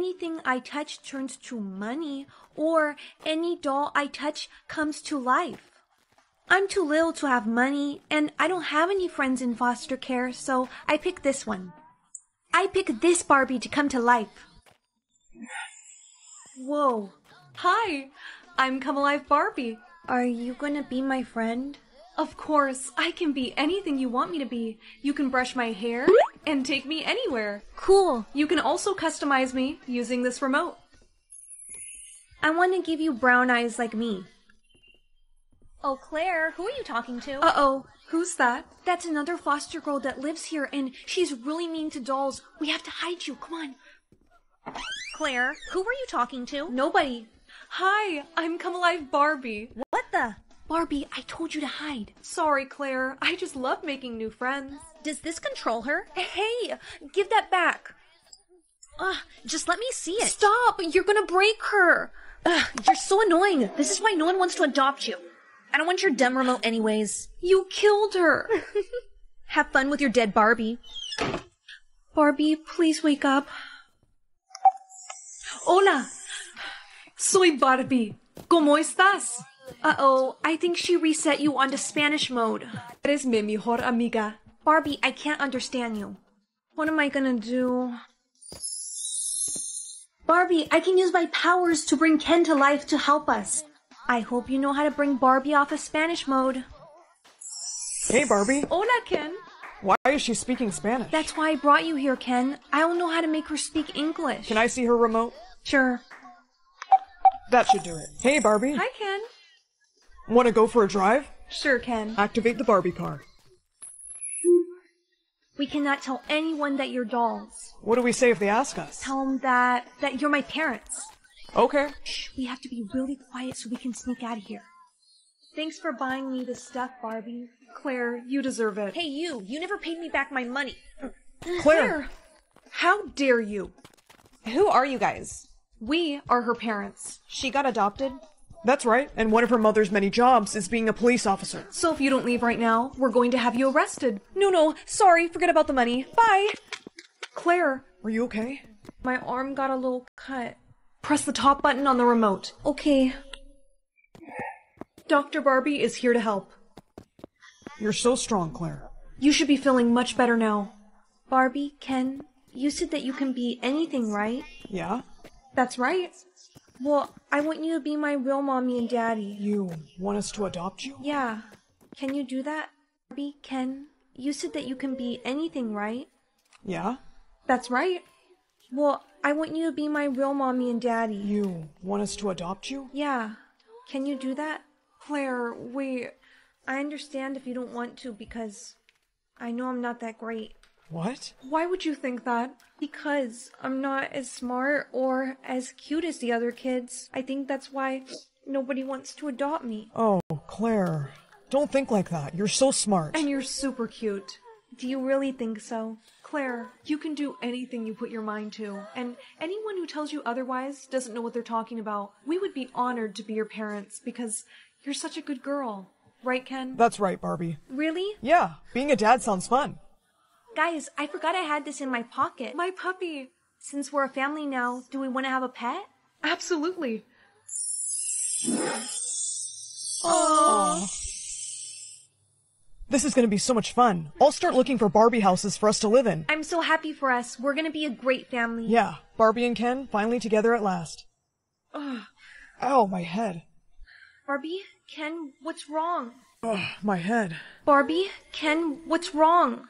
anything I touch turns to money, or any doll I touch comes to life. I'm too little to have money, and I don't have any friends in foster care, so I pick this one. I pick this Barbie to come to life. Whoa. Hi, I'm Come Alive Barbie. Are you gonna be my friend? Of course, I can be anything you want me to be. You can brush my hair and take me anywhere. Cool. You can also customize me using this remote. I want to give you brown eyes like me. Oh, Claire, who are you talking to? Uh oh, who's that? That's another foster girl that lives here, and she's really mean to dolls. We have to hide you. Come on. Claire, who were you talking to? Nobody. Hi, I'm Come Alive Barbie. What the? Barbie, I told you to hide. Sorry, Claire. I just love making new friends. Does this control her? Hey, give that back. Ugh, just let me see it. Stop! You're gonna break her! Ugh, you're so annoying. This is why no one wants to adopt you. I don't want your dumb remote anyways. You killed her! Have fun with your dead Barbie. Barbie, please wake up. Hola! Soy Barbie. ¿Cómo estás? Uh-oh, I think she reset you onto Spanish mode. Eres mi mejor amiga. Barbie, I can't understand you. What am I gonna do? Barbie, I can use my powers to bring Ken to life to help us. I hope you know how to bring Barbie off of Spanish mode. Hey, Barbie. Hola, Ken. Why is she speaking Spanish? That's why I brought you here, Ken. I don't know how to make her speak English. Can I see her remote? Sure. That should do it. Hey, Barbie. Hi, Ken. Want to go for a drive? Sure, Ken. Activate the Barbie car. We cannot tell anyone that you're dolls. What do we say if they ask us? Tell them that that you're my parents. Okay. Shh, we have to be really quiet so we can sneak out of here. Thanks for buying me this stuff, Barbie. Claire, you deserve it. Hey, you! You never paid me back my money. Claire. How dare you? Who are you guys? We are her parents. She got adopted? That's right. And one of her mother's many jobs is being a police officer. So if you don't leave right now, we're going to have you arrested. No, no, sorry, forget about the money. Bye! Claire, Are you okay? my arm got a little cut. Press the top button on the remote. Okay. Dr. Barbie is here to help. You're so strong, Claire. You should be feeling much better now. Barbie, Ken, you said that you can be anything, right? Yeah? That's right. Well, I want you to be my real mommy and daddy. You want us to adopt you? Yeah. Can you do that? Barbie, Ken, you said that you can be anything, right? Yeah? That's right. Well, I want you to be my real mommy and daddy. You want us to adopt you? Yeah. Can you do that? Claire, we. I understand if you don't want to because I know I'm not that great. What? Why would you think that? Because I'm not as smart or as cute as the other kids. I think that's why nobody wants to adopt me. Oh, Claire. Don't think like that. You're so smart. And you're super cute. Do you really think so? Claire, you can do anything you put your mind to, and anyone who tells you otherwise doesn't know what they're talking about. We would be honored to be your parents because you're such a good girl. Right, Ken? That's right, Barbie. Really? Yeah, being a dad sounds fun. Guys, I forgot I had this in my pocket. My puppy. Since we're a family now, do we want to have a pet? Absolutely. This is gonna be so much fun. I'll start looking for Barbie houses for us to live in. I'm so happy for us. We're gonna be a great family. Yeah, Barbie and Ken finally together at last. Ugh. Ow, my head. Barbie, Ken, what's wrong? Ugh, my head. Barbie, Ken, what's wrong?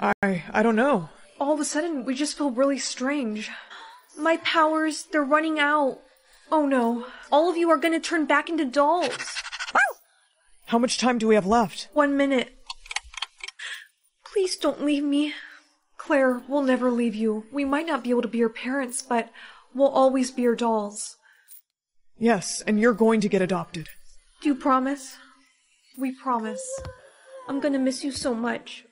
I I don't know. All of a sudden, we just feel really strange. My powers, they're running out. Oh no. All of you are gonna turn back into dolls. How much time do we have left? One minute. Please don't leave me. Claire, we'll never leave you. We might not be able to be your parents, but we'll always be your dolls. Yes, and you're going to get adopted. Do you promise? We promise. I'm gonna miss you so much.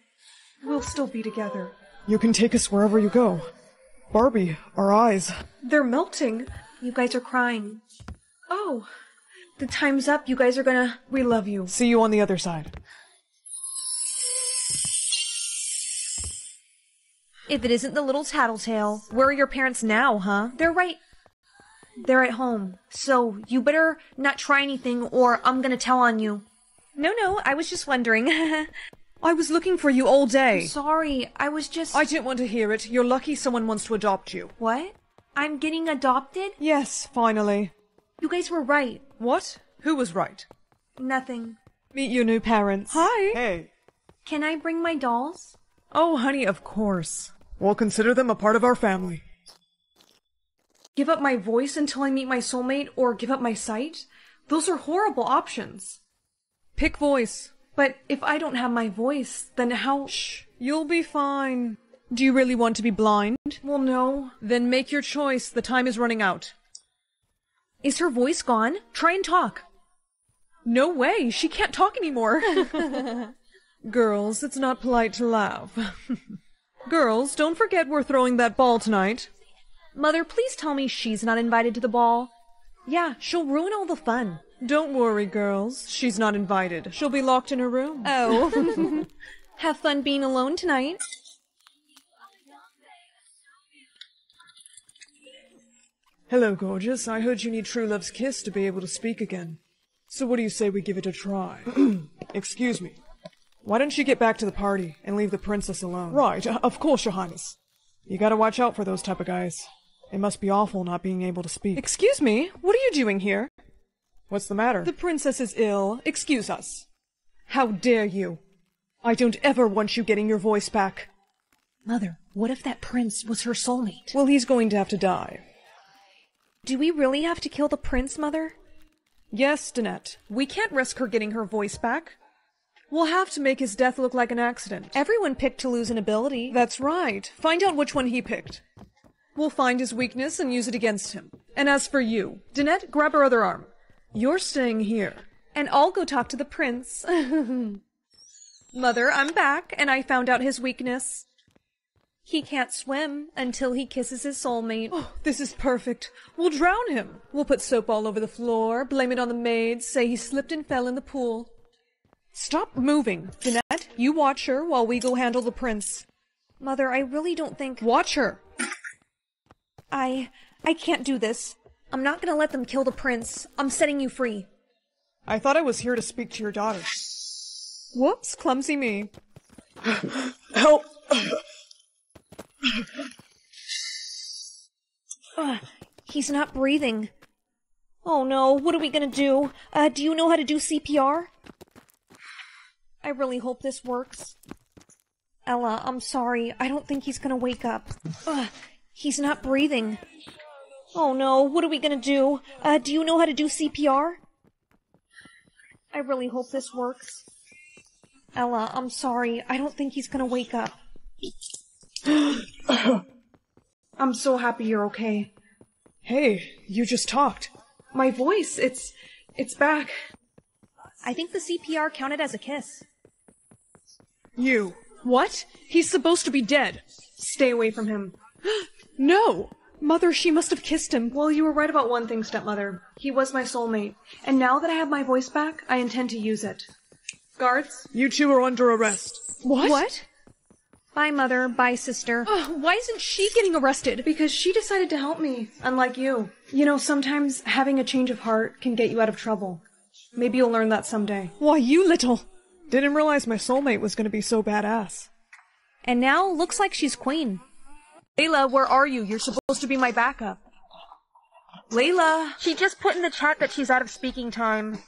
We'll still be together. You can take us wherever you go. Barbie, our eyes. They're melting. You guys are crying. Oh, The time's up. You guys are gonna. we love you. See you on the other side. If it isn't the little tattletale, where are your parents now, huh? They're right. They're at home. So you better not try anything or I'm gonna tell on you. No, no, I was just wondering. I was looking for you all day. Sorry, I was just. I didn't want to hear it. You're lucky someone wants to adopt you. What? I'm getting adopted? Yes, finally. You guys were right. What? Who was right? Nothing. Meet your new parents. Hi. Hey. Can I bring my dolls? Oh, honey, of course. We'll consider them a part of our family. Give up my voice until I meet my soulmate or give up my sight? Those are horrible options. Pick voice. But if I don't have my voice, then how. Shh. You'll be fine. Do you really want to be blind? Well, no. Then make your choice. The time is running out. Is her voice gone? Try and talk. No way. She can't talk anymore. Girls, it's not polite to laugh. Girls, don't forget we're throwing that ball tonight. Mother, please tell me she's not invited to the ball. Yeah, she'll ruin all the fun. Don't worry, girls. She's not invited. She'll be locked in her room. Oh. Have fun being alone tonight. Hello, gorgeous. I heard you need true love's kiss to be able to speak again. So what do you say we give it a try? Excuse me. Why don't you get back to the party and leave the princess alone? Right, uh, of course, your highness. You gotta watch out for those type of guys. It must be awful not being able to speak. Excuse me? What are you doing here? What's the matter? The princess is ill. Excuse us. How dare you? I don't ever want you getting your voice back. Mother, what if that prince was her soulmate? Well, he's going to have to die. Do we really have to kill the prince, Mother? Yes, Danette. We can't risk her getting her voice back. We'll have to make his death look like an accident. Everyone picked to lose an ability. That's right. Find out which one he picked. We'll find his weakness and use it against him. And as for you, Danette, grab her other arm. You're staying here. And I'll go talk to the prince. Mother, I'm back, and I found out his weakness. He can't swim until he kisses his soulmate. Oh, this is perfect. We'll drown him. We'll put soap all over the floor, blame it on the maids, say he slipped and fell in the pool. Stop moving. Danette, you watch her while we go handle the prince. Mother, I really don't think. Watch her. I. I can't do this. I'm not gonna let them kill the prince. I'm setting you free. I thought I was here to speak to your daughter. Whoops, clumsy me. Help! Ugh, he's not breathing. Oh no, what are we gonna do? Uh, do you know how to do CPR? I really hope this works. Ella, I'm sorry. I don't think he's gonna wake up. Ugh, he's not breathing. Oh no, what are we gonna do? Uh, do you know how to do CPR? I really hope this works. Ella, I'm sorry. I don't think he's gonna wake up. I'm so happy you're okay. Hey, you just talked. My voice, it's. it's back. I think the CPR counted as a kiss. You. What? He's supposed to be dead. Stay away from him. No! Mother, she must have kissed him. Well, you were right about one thing, stepmother. He was my soulmate. And now that I have my voice back, I intend to use it. Guards? You two are under arrest. What? What? Bye, mother. Bye, sister. Ugh, why isn't she getting arrested? Because she decided to help me, unlike you. You know, sometimes having a change of heart can get you out of trouble. Maybe you'll learn that someday. Why, you little. Didn't realize my soulmate was gonna be so badass. And now looks like she's queen. Layla, where are you? You're supposed to be my backup. Layla! She just put in the chat that she's out of speaking time.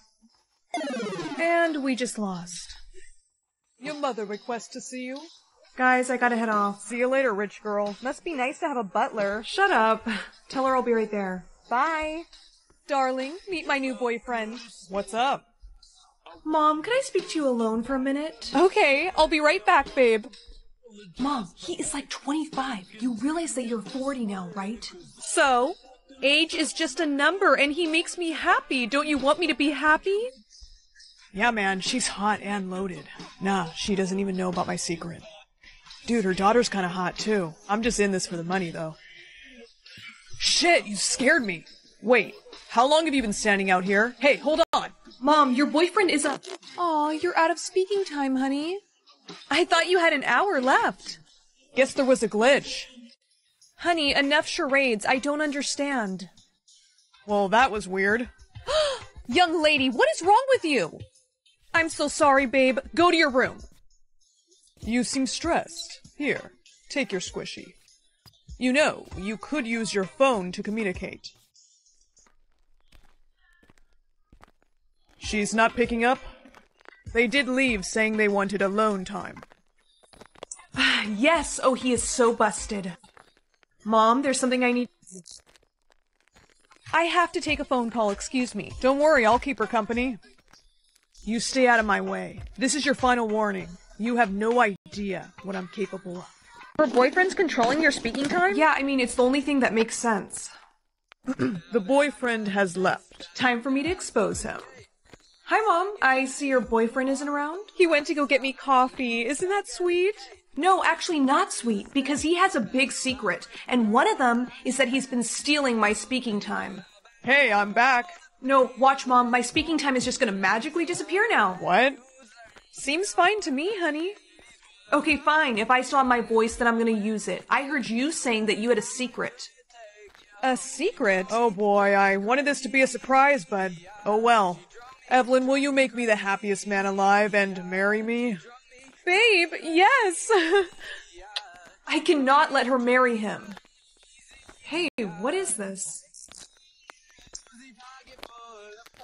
And we just lost. Your mother requests to see you. Guys, I gotta head off. See you later, rich girl. Must be nice to have a butler. Shut up. Tell her I'll be right there. Bye. Darling, meet my new boyfriend. What's up? Mom, can I speak to you alone for a minute? Okay, I'll be right back, babe. Mom, he is like 25. You realize that you're 40 now, right? So, age is just a number and he makes me happy. Don't you want me to be happy? Yeah, man, she's hot and loaded. Nah, she doesn't even know about my secret. Dude, her daughter's kinda hot too. I'm just in this for the money though. Shit, you scared me. Wait, how long have you been standing out here? Hey, hold on. Mom, your boyfriend is a. Aw, you're out of speaking time, honey. I thought you had an hour left. Guess there was a glitch. Honey, enough charades. I don't understand. Well, that was weird. Young lady, what is wrong with you? I'm so sorry, babe. Go to your room. You seem stressed. Here, take your squishy. You know, you could use your phone to communicate. She's not picking up? They did leave saying they wanted alone time. Yes, oh, he is so busted. Mom, there's something I need. I have to take a phone call, excuse me. Don't worry, I'll keep her company. You stay out of my way. This is your final warning. You have no idea what I'm capable of. Her boyfriend's controlling your speaking time? Yeah, I mean, it's the only thing that makes sense. The boyfriend has left. Time for me to expose him. Hi, Mom. I see your boyfriend isn't around. He went to go get me coffee. Isn't that sweet? No, actually not sweet, because he has a big secret, and one of them is that he's been stealing my speaking time. Hey, I'm back. No, watch, Mom. My speaking time is just gonna magically disappear now. What? Seems fine to me, honey. Okay, fine. If I still have my voice, then I'm gonna use it. I heard you saying that you had a secret. A secret? Oh boy, I wanted this to be a surprise, but oh well. Evelyn, will you make me the happiest man alive and marry me? Babe, yes! I cannot let her marry him. Hey, what is this?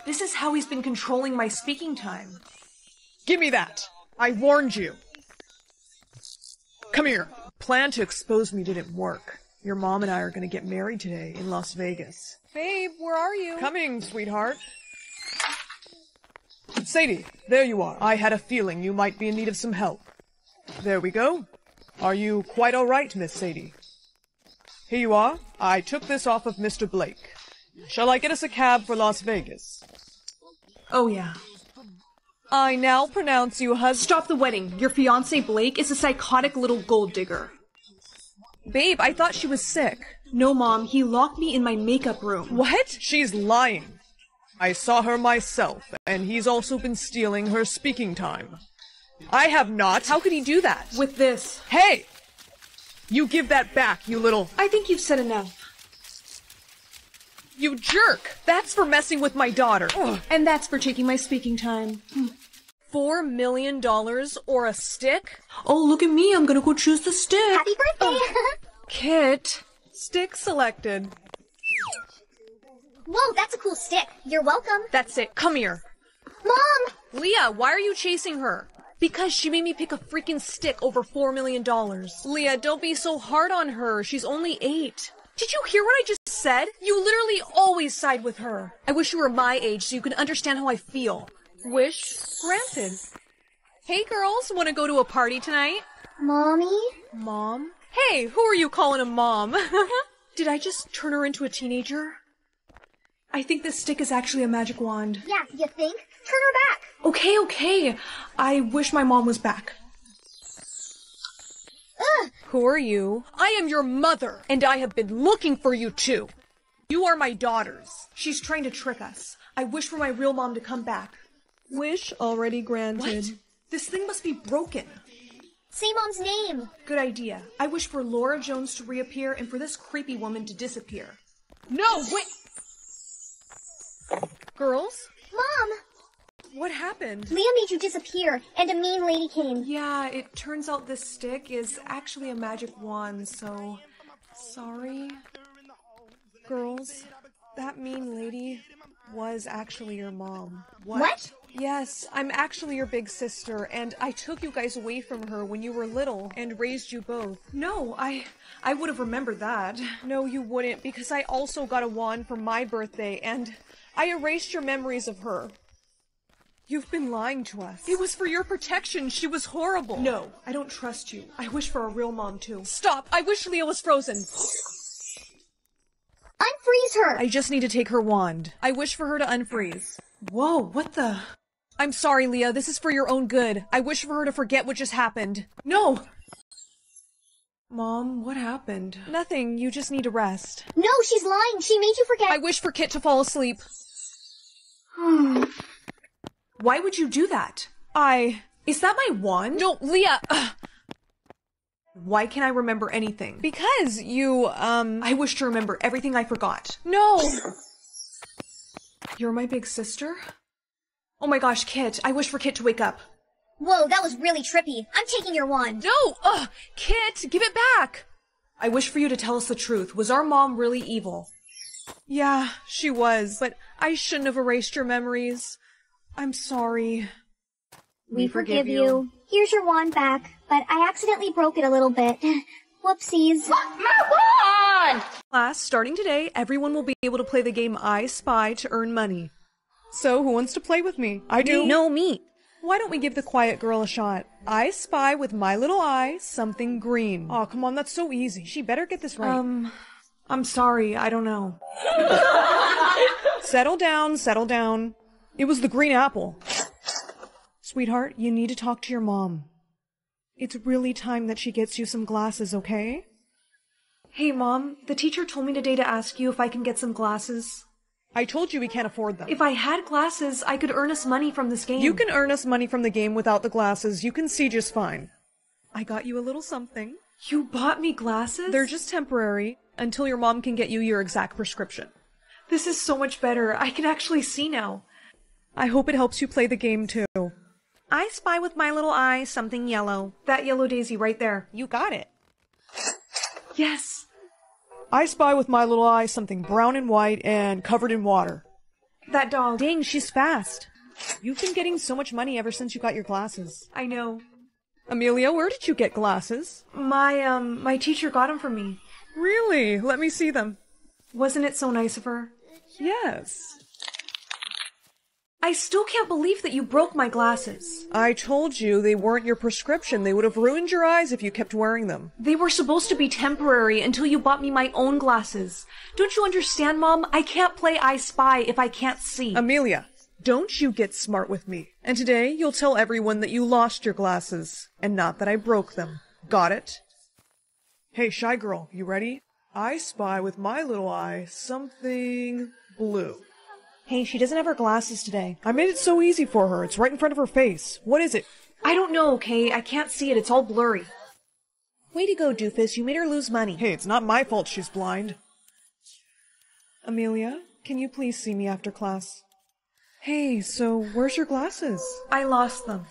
This is how he's been controlling my speaking time. Give me that! I warned you! Come here. Plan to expose me didn't work. Your mom and I are gonna get married today in Las Vegas. Babe, where are you? Coming, sweetheart. Sadie, there you are. I had a feeling you might be in need of some help. There we go. Are you quite all right, Miss Sadie? Here you are. I took this off of Mr. Blake. Shall I get us a cab for Las Vegas? Oh, yeah. I now pronounce you husband. Stop the wedding. Your fiance Blake is a psychotic little gold digger. Babe, I thought she was sick. No, Mom, he locked me in my makeup room. What? She's lying. I saw her myself, and he's also been stealing her speaking time. I have not. How could he do that? With this. Hey! You give that back, you little. I think you've said enough. You jerk! That's for messing with my daughter. And that's for taking my speaking time. Hmm. Four million dollars or a stick? Oh, look at me. I'm gonna go choose the stick. Happy birthday! Oh. Kit. Stick selected. Whoa, that's a cool stick. You're welcome. That's it. Come here. Mom! Leah, why are you chasing her? Because she made me pick a freaking stick over four million dollars. Leah, don't be so hard on her. She's only eight. Did you hear what I just said? You literally always side with her. I wish you were my age so you could understand how I feel. Wish granted. Hey girls, wanna go to a party tonight? Mommy? Mom? Hey, who are you calling a mom? Did I just turn her into a teenager? I think this stick is actually a magic wand. Yeah, you think? Turn her back. Okay, okay. I wish my mom was back. Ugh! Who are you? I am your mother, and I have been looking for you too. You are my daughters. She's trying to trick us. I wish for my real mom to come back. Wish already granted. What? granted. This thing must be broken. Say mom's name. Good idea. I wish for Laura Jones to reappear and for this creepy woman to disappear. No, wait! Girls, Mom! what happened? Leah made you disappear, and a mean lady came. Yeah, it turns out this stick is actually a magic wand, so. Sorry. Girls, that mean lady was actually your mom. What? what? Yes, I'm actually your big sister, and I took you guys away from her when you were little and raised you both. No, I. I would have remembered that. No, you wouldn't, because I also got a wand for my birthday, and I erased your memories of her. You've been lying to us. It was for your protection. She was horrible. No, I don't trust you. I wish for a real mom, too. Stop! I wish Leah was frozen. Unfreeze her! I just need to take her wand. I wish for her to unfreeze. Whoa, what the? I'm sorry, Leah. This is for your own good. I wish for her to forget what just happened. No! Mom, what happened? Nothing. You just need to rest. No, she's lying. She made you forget. I wish for Kit to fall asleep. Why would you do that? I. Is that my wand? No, Leah! Ugh. Why can't I remember anything? Because you, um. I wish to remember everything I forgot. No! You're my big sister? Oh my gosh, Kit. I wish for Kit to wake up. Whoa, that was really trippy. I'm taking your wand. No! Ugh! Kit, give it back! I wish for you to tell us the truth. Was our mom really evil? Yeah, she was, but I shouldn't have erased your memories. I'm sorry. We forgive you. Here's your wand back, but I accidentally broke it a little bit. Whoopsies. Class, starting today, everyone will be able to play the game I Spy to earn money. So, who wants to play with me? I do. No, me. Why don't we give the quiet girl a shot? I spy with my little eye something green. Oh, come on, that's so easy. She better get this right. Um, I'm sorry, I don't know. settle down, settle down. It was the green apple. Sweetheart, you need to talk to your mom. It's really time that she gets you some glasses, okay? Hey, Mom, the teacher told me today to ask you if I can get some glasses. I told you we can't afford them. If I had glasses, I could earn us money from this game. You can earn us money from the game without the glasses. You can see just fine. I got you a little something. You bought me glasses? They're just temporary until your mom can get you your exact prescription. This is so much better. I can actually see now. I hope it helps you play the game too. I spy with my little eye something yellow. That yellow daisy right there. You got it. Yes. I spy with my little eye something brown and white and covered in water. That dog. Dang, she's fast. You've been getting so much money ever since you got your glasses. I know. Amelia, where did you get glasses? My, um, my teacher got them for me. Really? Let me see them. Wasn't it so nice of her? Yes. I still can't believe that you broke my glasses. I told you they weren't your prescription. They would have ruined your eyes if you kept wearing them. They were supposed to be temporary until you bought me my own glasses. Don't you understand, Mom? I can't play I Spy if I can't see. Amelia, don't you get smart with me. And today you'll tell everyone that you lost your glasses, and not that I broke them. Got it? Hey, shy girl, you ready? I spy with my little eye something blue. Hey, she doesn't have her glasses today. I made it so easy for her. It's right in front of her face. What is it? I don't know, okay? I can't see it. It's all blurry. Way to go, doofus. You made her lose money. Hey, it's not my fault she's blind. Amelia, can you please see me after class? Hey, so where's your glasses? I lost them.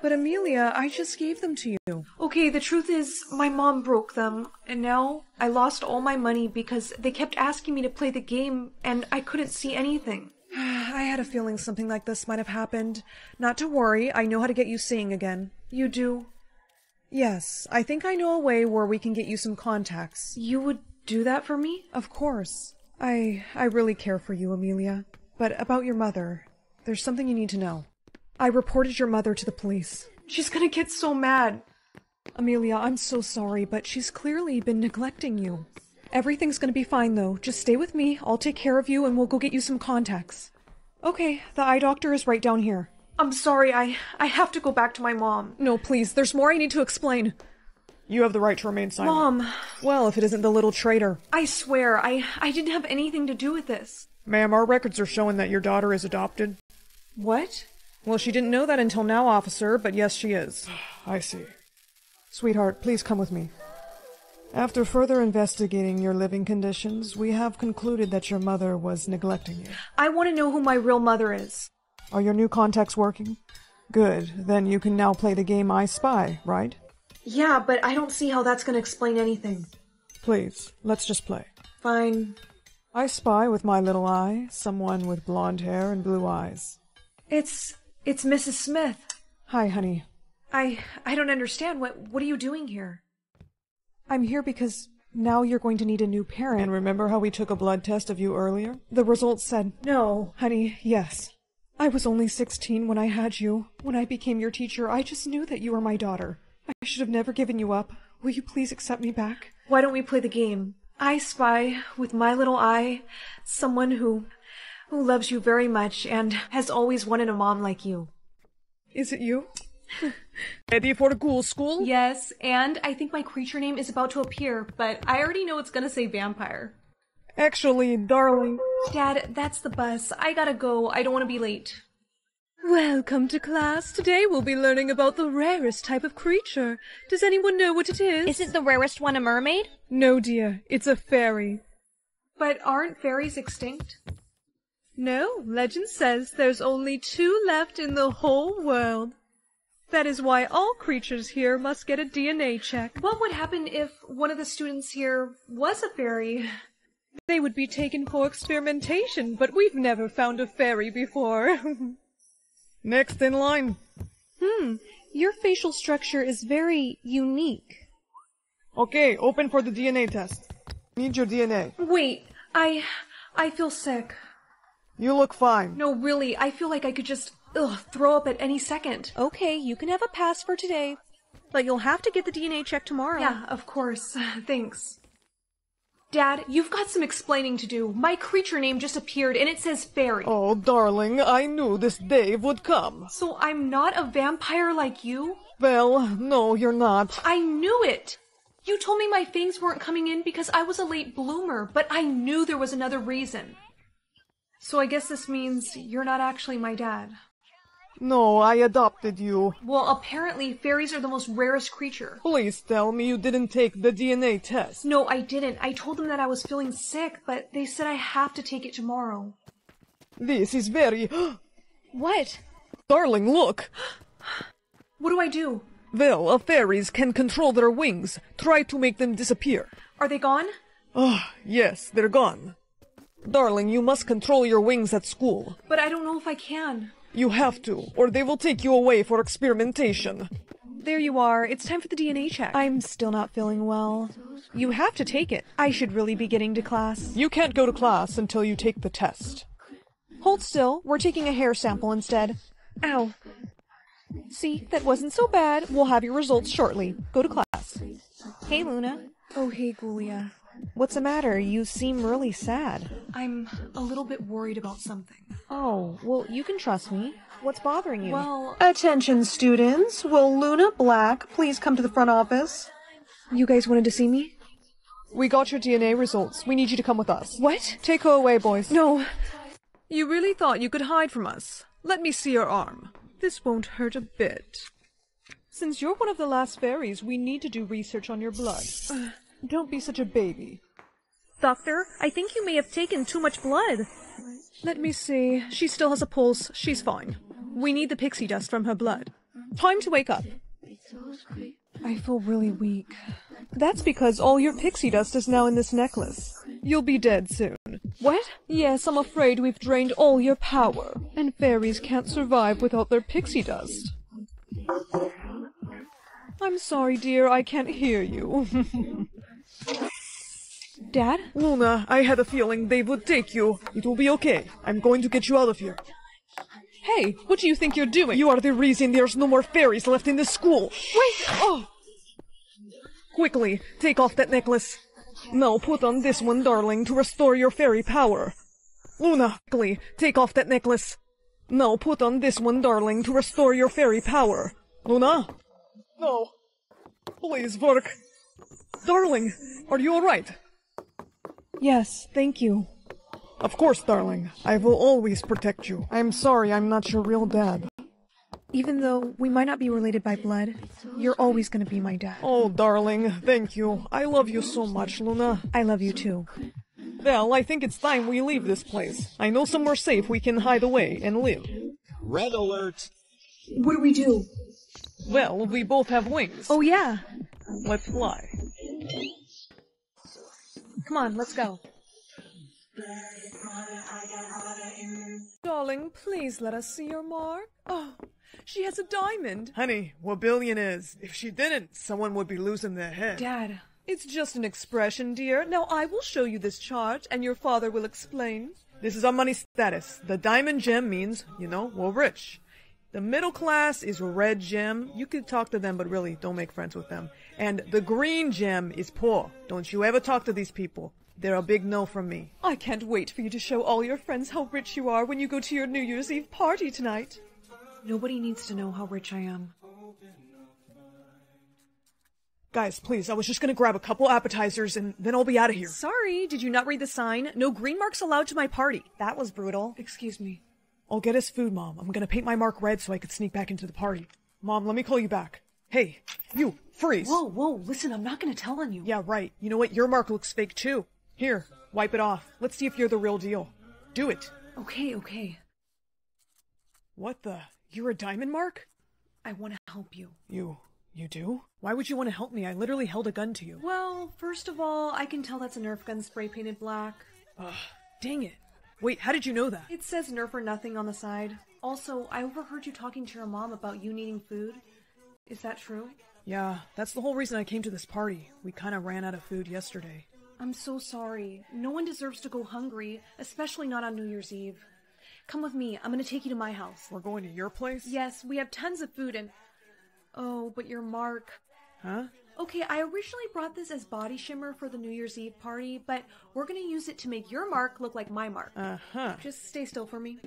But Amelia, I just gave them to you. Okay, the truth is, my mom broke them, and now I lost all my money because they kept asking me to play the game, and I couldn't see anything. I had a feeling something like this might have happened. Not to worry, I know how to get you seeing again. You do? Yes, I think I know a way where we can get you some contacts. You would do that for me? Of course. I I really care for you, Amelia. But about your mother, there's something you need to know. I reported your mother to the police. She's gonna get so mad. Amelia, I'm so sorry, but she's clearly been neglecting you. Everything's gonna be fine, though. Just stay with me, I'll take care of you, and we'll go get you some contacts. Okay, the eye doctor is right down here. I'm sorry, I I have to go back to my mom. No, please, there's more I need to explain. You have the right to remain silent. Mom, Well, if it isn't the little traitor. I swear, I I didn't have anything to do with this. Ma'am, our records are showing that your daughter is adopted. What? Well, she didn't know that until now, officer, but yes, she is. I see. Sweetheart, please come with me. After further investigating your living conditions, we have concluded that your mother was neglecting you. I want to know who my real mother is. Are your new contacts working? Good. Then you can now play the game I Spy, right? Yeah, but I don't see how that's gonna explain anything. Please, let's just play. Fine. I spy with my little eye someone with blonde hair and blue eyes. It's it's Mrs. Smith. Hi, honey. I I don't understand. What what are you doing here? I'm here because now you're going to need a new parent. And remember how we took a blood test of you earlier? The results said, no, honey, yes. I was only 16 when I had you. When I became your teacher, I just knew that you were my daughter. I should have never given you up. Will you please accept me back? Why don't we play the game? I spy with my little eye someone who who loves you very much and has always wanted a mom like you. Is it you? Ready for the ghoul school? Yes, and I think my creature name is about to appear, but I already know it's gonna say vampire. Actually, darling, Dad, that's the bus. I gotta go. I don't want to be late. Welcome to class. Today we'll be learning about the rarest type of creature. Does anyone know what it is? Isn't the rarest one a mermaid? No, dear. It's a fairy. But aren't fairies extinct? No, legend says there's only two left in the whole world. That is why all creatures here must get a DNA check. What would happen if one of the students here was a fairy? They would be taken for experimentation, but we've never found a fairy before. Next in line. Hmm, your facial structure is very unique. Okay, open for the DNA test. Need your DNA. Wait, I I feel sick. You look fine. No, really, I feel like I could just ugh, throw up at any second. Okay, you can have a pass for today. But you'll have to get the DNA check tomorrow. Yeah, of course. Thanks. Dad, you've got some explaining to do. My creature name just appeared and it says fairy. Oh, darling, I knew this day would come. So I'm not a vampire like you? Well, no, you're not. I knew it! You told me my fangs weren't coming in because I was a late bloomer, but I knew there was another reason. So I guess this means you're not actually my dad. No, I adopted you. Well, apparently fairies are the most rarest creature. Please tell me you didn't take the DNA test. No, I didn't. I told them that I was feeling sick, but they said I have to take it tomorrow. This is very... What? darling, look! What do I do? Well, uh, fairies can control their wings. Try to make them disappear. Are they gone? Ah, yes, they're gone. Darling, you must control your wings at school. But I don't know if I can. You have to, or they will take you away for experimentation. There you are. It's time for the DNA check. I'm still not feeling well. You have to take it. I should really be getting to class. You can't go to class until you take the test. Hold still. We're taking a hair sample instead. Ow. See, that wasn't so bad. We'll have your results shortly. Go to class. Hey, Luna. Oh, hey, Gulia. What's the matter? You seem really sad. I'm a little bit worried about something. Oh, well, you can trust me. What's bothering you? Well, Attention, students. Will Luna Black please come to the front office? you guys wanted to see me? We got your DNA results. We need you to come with us. What? Take her away, boys. No. You really thought you could hide from us? Let me see your arm. This won't hurt a bit. Since you're one of the last fairies, we need to do research on your blood. Uh, Don't be such a baby. Doctor, I think you may have taken too much blood. Let me see. She still has a pulse. She's fine. We need the pixie dust from her blood. Time to wake up. I feel really weak. That's because all your pixie dust is now in this necklace. You'll be dead soon. What? Yes, I'm afraid we've drained all your power, and fairies can't survive without their pixie dust. I'm sorry, dear, I can't hear you. Dad? Luna, I had a feeling they would take you. It will be okay. I'm going to get you out of here. Hey, what do you think you're doing? You are the reason there's no more fairies left in the school. Wait! Oh! Quickly, take off that necklace. Now put on this one, darling, to restore your fairy power. Luna, quickly, take off that necklace. Now put on this one, darling, to restore your fairy power. Luna? No. Please work. Darling, are you alright? Yes, thank you. Of course, darling. I will always protect you. I'm sorry I'm not your real dad. Even though we might not be related by blood, you're always gonna be my dad. Oh, darling, thank you. I love you so much, Luna. I love you too. Well, I think it's time we leave this place. I know somewhere safe we can hide away and live. Red alert! what do we do? Well, we both have wings. Oh yeah. Let's fly. Come on, let's go. Darling, please let us see your mark. Oh, she has a diamond. Honey, what billion is? If she didn't, someone would be losing their head. Dad, It's just an expression, dear. Now I will show you this chart, and your father will explain. This is our money status. The diamond gem means, you know, we're rich. The middle class is red gem. You could talk to them, but really don't make friends with them. And the green gem is poor. Don't you ever talk to these people. They're a big no from me. I can't wait for you to show all your friends how rich you are when you go to your New Year's Eve party tonight. nobody needs to know how rich I am. Guys, please, I was just gonna grab a couple appetizers and then I'll be out of here. Sorry, did you not read the sign? No green marks allowed to my party. That was brutal. Excuse me. I'll get us food, Mom. I'm gonna paint my mark red so I could sneak back into the party. Mom, let me call you back. Hey, you, freeze! Whoa, whoa, listen, I'm not gonna tell on you. Yeah, right. You know what? Your mark looks fake too. Here, wipe it off. Let's see if you're the real deal. Do it. Okay, okay. What the? You're a diamond mark? I want to help you. You. You do? Why would you want to help me? I literally held a gun to you. Well, first of all, I can tell that's a Nerf gun spray painted black. Ugh, dang it. Wait, how did you know that? It says Nerf or nothing on the side. Also, I overheard you talking to your mom about you needing food. Is that true? Yeah, that's the whole reason I came to this party. We kinda ran out of food yesterday. I'm so sorry. No one deserves to go hungry, especially not on New Year's Eve. Come with me. I'm gonna take you to my house. We're going to your place? Yes, we have tons of food and. Oh, but your mark. Huh? Okay, I originally brought this as body shimmer for the New Year's Eve party, but we're gonna use it to make your mark look like my mark. Uh huh. Just stay still for me.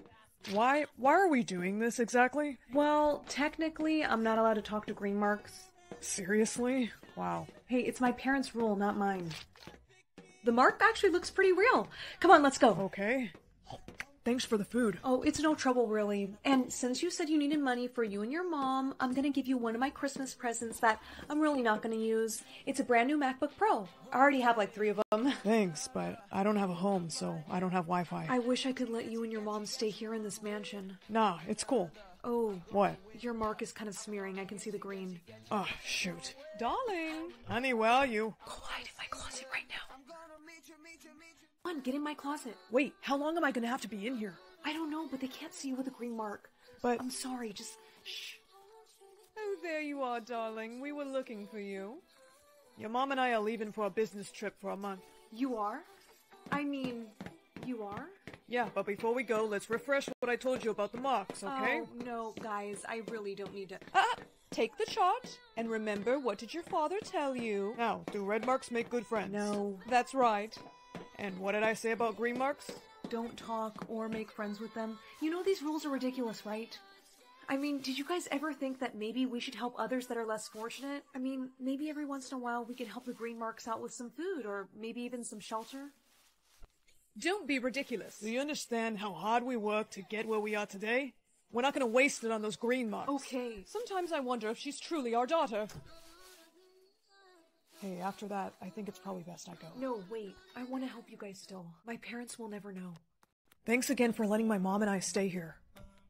Why? Why are we doing this exactly? Well, technically, I'm not allowed to talk to green marks. Seriously? Wow. Hey, it's my parents' rule, not mine. The mark actually looks pretty real. Come on, let's go. Okay. Thanks for the food. Oh, it's no trouble, really. And since you said you needed money for you and your mom, I'm gonna give you one of my Christmas presents that I'm really not gonna use. It's a brand new MacBook Pro. I already have like three of them. Thanks, but I don't have a home, so I don't have Wi Fi. I wish I could let you and your mom stay here in this mansion. Nah, it's cool. Oh, What? your mark is kind of smearing. I can see the green. Oh, shoot. Darling. Honey, where are you? Go hide in my closet right now. Come on, get in my closet. Wait, how long am I gonna have to be in here? I don't know, but they can't see you with a green mark. But I'm sorry, just shh. Oh, there you are, darling. We were looking for you. your mom and I are leaving for a business trip for a month. You are? I mean, you are? Yeah, but before we go, let's refresh what I told you about the marks, okay? Oh, no, guys, I really don't need to. Ah, take the chart and remember what did your father tell you? Now, do red marks make good friends? No, That's right. And what did I say about green marks? don't talk or make friends with them. You know these rules are ridiculous, right? I mean, did you guys ever think that maybe we should help others that are less fortunate? I mean, maybe every once in a while we could help the green marks out with some food or maybe even some shelter? Don't be ridiculous. Do you understand how hard we work to get where we are today? We're not gonna waste it on those green marks. Okay. Sometimes I wonder if she's truly our daughter. Hey, after that, I think it's probably best I go. No, wait. I want to help you guys still. My parents will never know. Thanks again for letting my mom and I stay here.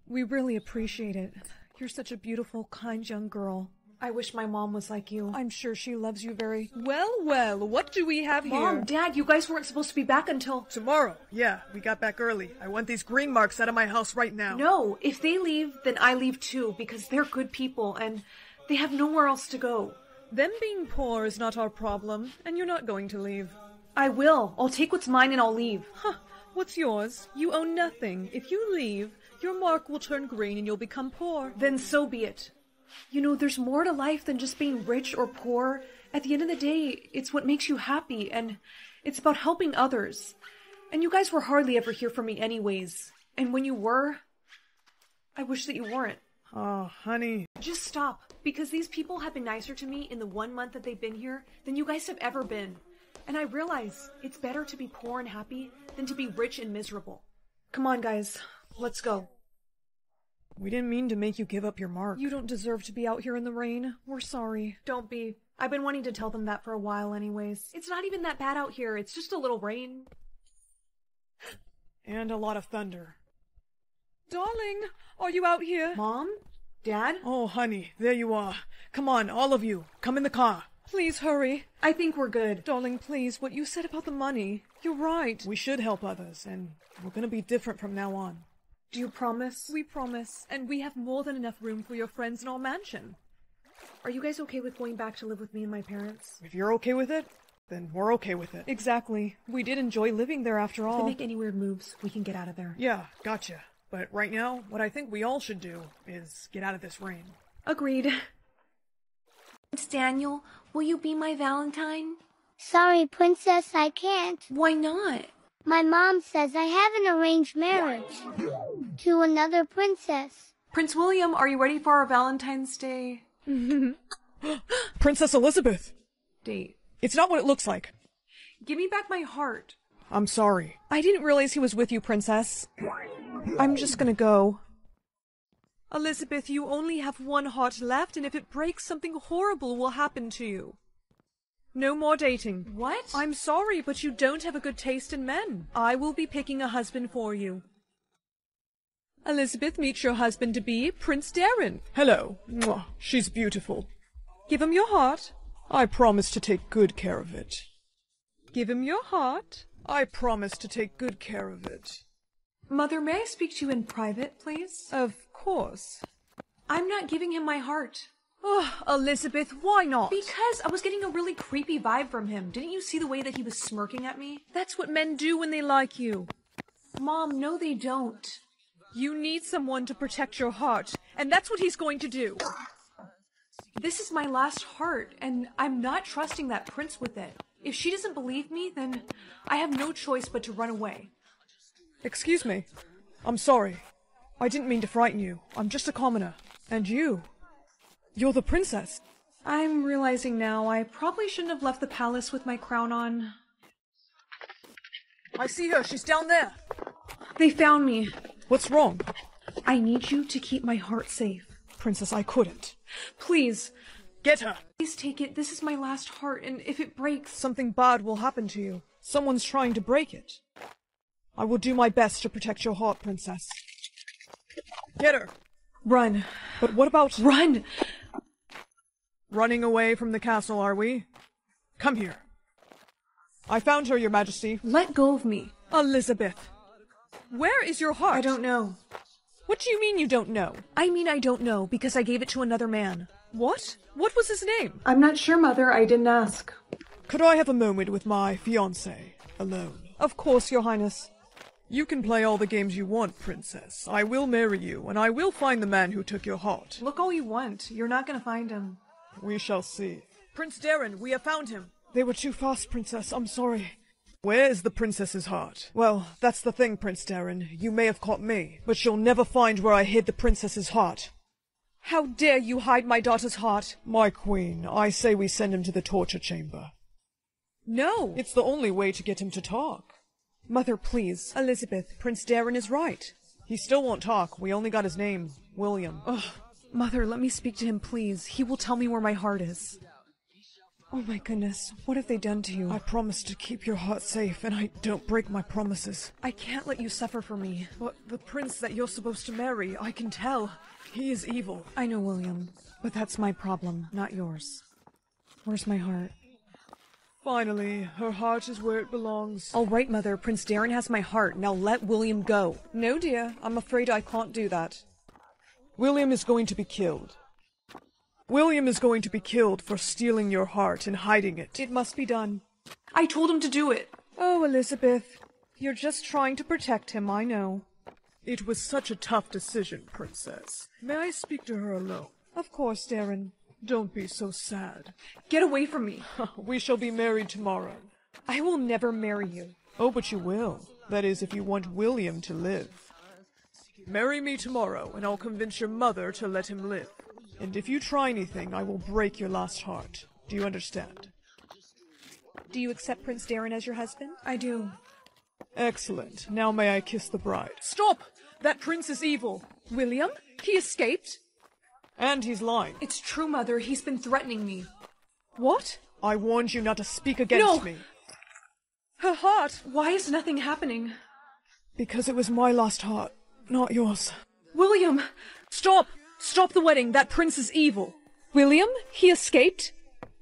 We really appreciate it. You're such a beautiful, kind young girl. I wish my mom was like you. I'm sure she loves you very well. Well, what do we have Mom, here? Mom, Dad, you guys weren't supposed to be back until. Tomorrow. Yeah, we got back early. I want these green marks out of my house right now. No, if they leave, then I leave too, because they're good people and they have nowhere else to go. Them being poor is not our problem, and you're not going to leave. I will. I'll take what's mine and I'll leave. Huh, what's yours? You own nothing. If you leave, your mark will turn green and you'll become poor. Then so be it. You know, there's more to life than just being rich or poor. At the end of the day, it's what makes you happy, and it's about helping others. And you guys were hardly ever here for me, anyways. And when you were, I wish that you weren't. Oh, honey. Just stop, because these people have been nicer to me in the one month that they've been here than you guys have ever been. And I realize it's better to be poor and happy than to be rich and miserable. Come on, guys, let's go. We didn't mean to make you give up your mark. You don't deserve to be out here in the rain. We're sorry. Don't be. I've been wanting to tell them that for a while, anyways. It's not even that bad out here, it's just a little rain. And a lot of thunder. Darling, are you out here? Mom? Dad? Oh, honey, there you are. Come on, all of you. Come in the car. Please hurry. I think we're good. Darling, please, what you said about the money. You're right. We should help others, and we're gonna be different from now on. Do you promise? We promise, and we have more than enough room for your friends in our mansion. Are you guys okay with going back to live with me and my parents? If you're okay with it, then we're okay with it. Exactly. We did enjoy living there after all. If they make any weird moves, we can get out of there. Yeah, gotcha. But right now, what I think we all should do is get out of this rain. Agreed. Prince Daniel, will you be my Valentine? Sorry, princess, I can't. Why not? My mom says I have an arranged marriage to another princess. Prince William, are you ready for our Valentine's Day Princess Elizabeth! date? It's not what it looks like. Give me back my heart. I'm sorry. I didn't realize he was with you, Princess. I'm just gonna go. Elizabeth, you only have one heart left, and if it breaks, something horrible will happen to you. No more dating. What? I'm sorry, but you don't have a good taste in men. I will be picking a husband for you. Elizabeth, meet your husband to be, Prince Darren. Hello. Mwah. She's beautiful. Give him your heart. I promise to take good care of it. Give him your heart. I promise to take good care of it. Mother, may I speak to you in private, please? Of course. I'm not giving him my heart. Oh, Elizabeth, why not? Because I was getting a really creepy vibe from him. Didn't you see the way that he was smirking at me? That's what men do when they like you. Mom, no, they don't. You need someone to protect your heart, and that's what he's going to do. This is my last heart, and I'm not trusting that prince with it. If she doesn't believe me, then I have no choice but to run away. Excuse me. I'm sorry. I didn't mean to frighten you. I'm just a commoner. And you? You're the princess. I'm realizing now I probably shouldn't have left the palace with my crown on. I see her. She's down there. They found me. What's wrong? I need you to keep my heart safe. Princess, I couldn't. Please, Get her. please take it. This is my last heart, and if it breaks. Something bad will happen to you. Someone's trying to break it. I will do my best to protect your heart, princess. Get her. Run. But what about Run! running away from the castle, are we? Come here. I found her, your majesty. Let go of me. Elizabeth. Where is your heart? I don't know. What do you mean you don't know? I mean, I don't know, because I gave it to another man. What? What was his name? I'm not sure, Mother. I didn't ask. Could I have a moment with my fiancé alone? Of course, your highness. You can play all the games you want, princess. I will marry you, and I will find the man who took your heart. Look all you want. You're not gonna find him. We shall see. Prince Darren, we have found him. They were too fast, princess. I'm sorry. Where is the princess's heart? Well, that's the thing, Prince Darren. You may have caught me, but you'll never find where I hid the princess's heart. How dare you hide my daughter's heart? My queen, I say we send him to the torture chamber. No. It's the only way to get him to talk. Mother, please. Elizabeth, Prince Darren is right. He still won't talk. We only got his name, William. Ugh. Mother, let me speak to him, please. He will tell me where my heart is. Oh my goodness, what have they done to you? I promised to keep your heart safe, and I don't break my promises. I can't let you suffer for me. But the prince that you're supposed to marry, I can tell. He is evil. I know, William, but that's my problem, not yours. Where's my heart? Finally, her heart is where it belongs. All right, Mother, Prince Darren has my heart. Now let William go. No, dear, I'm afraid I can't do that. William is going to be killed. William is going to be killed for stealing your heart and hiding it. It must be done. I told him to do it. Oh, Elizabeth, you're just trying to protect him, I know. It was such a tough decision, Princess. May I speak to her alone? Of course, Darren. Don't be so sad. Get away from me. we shall be married tomorrow. I will never marry you. Oh, but you will. That is, if you want William to live. Marry me tomorrow, and I'll convince your mother to let him live. And if you try anything, I will break your last heart. Do you understand? Do you accept Prince Darren as your husband? I do. Excellent. Now may I kiss the bride? Stop! That prince is evil! William? He escaped? And he's lying. It's true, Mother. He's been threatening me. What? I warned you not to speak against No! me. Her heart! Why is nothing happening? Because it was my last heart, not yours. William! Stop! Stop the wedding! That prince is evil! William? He escaped?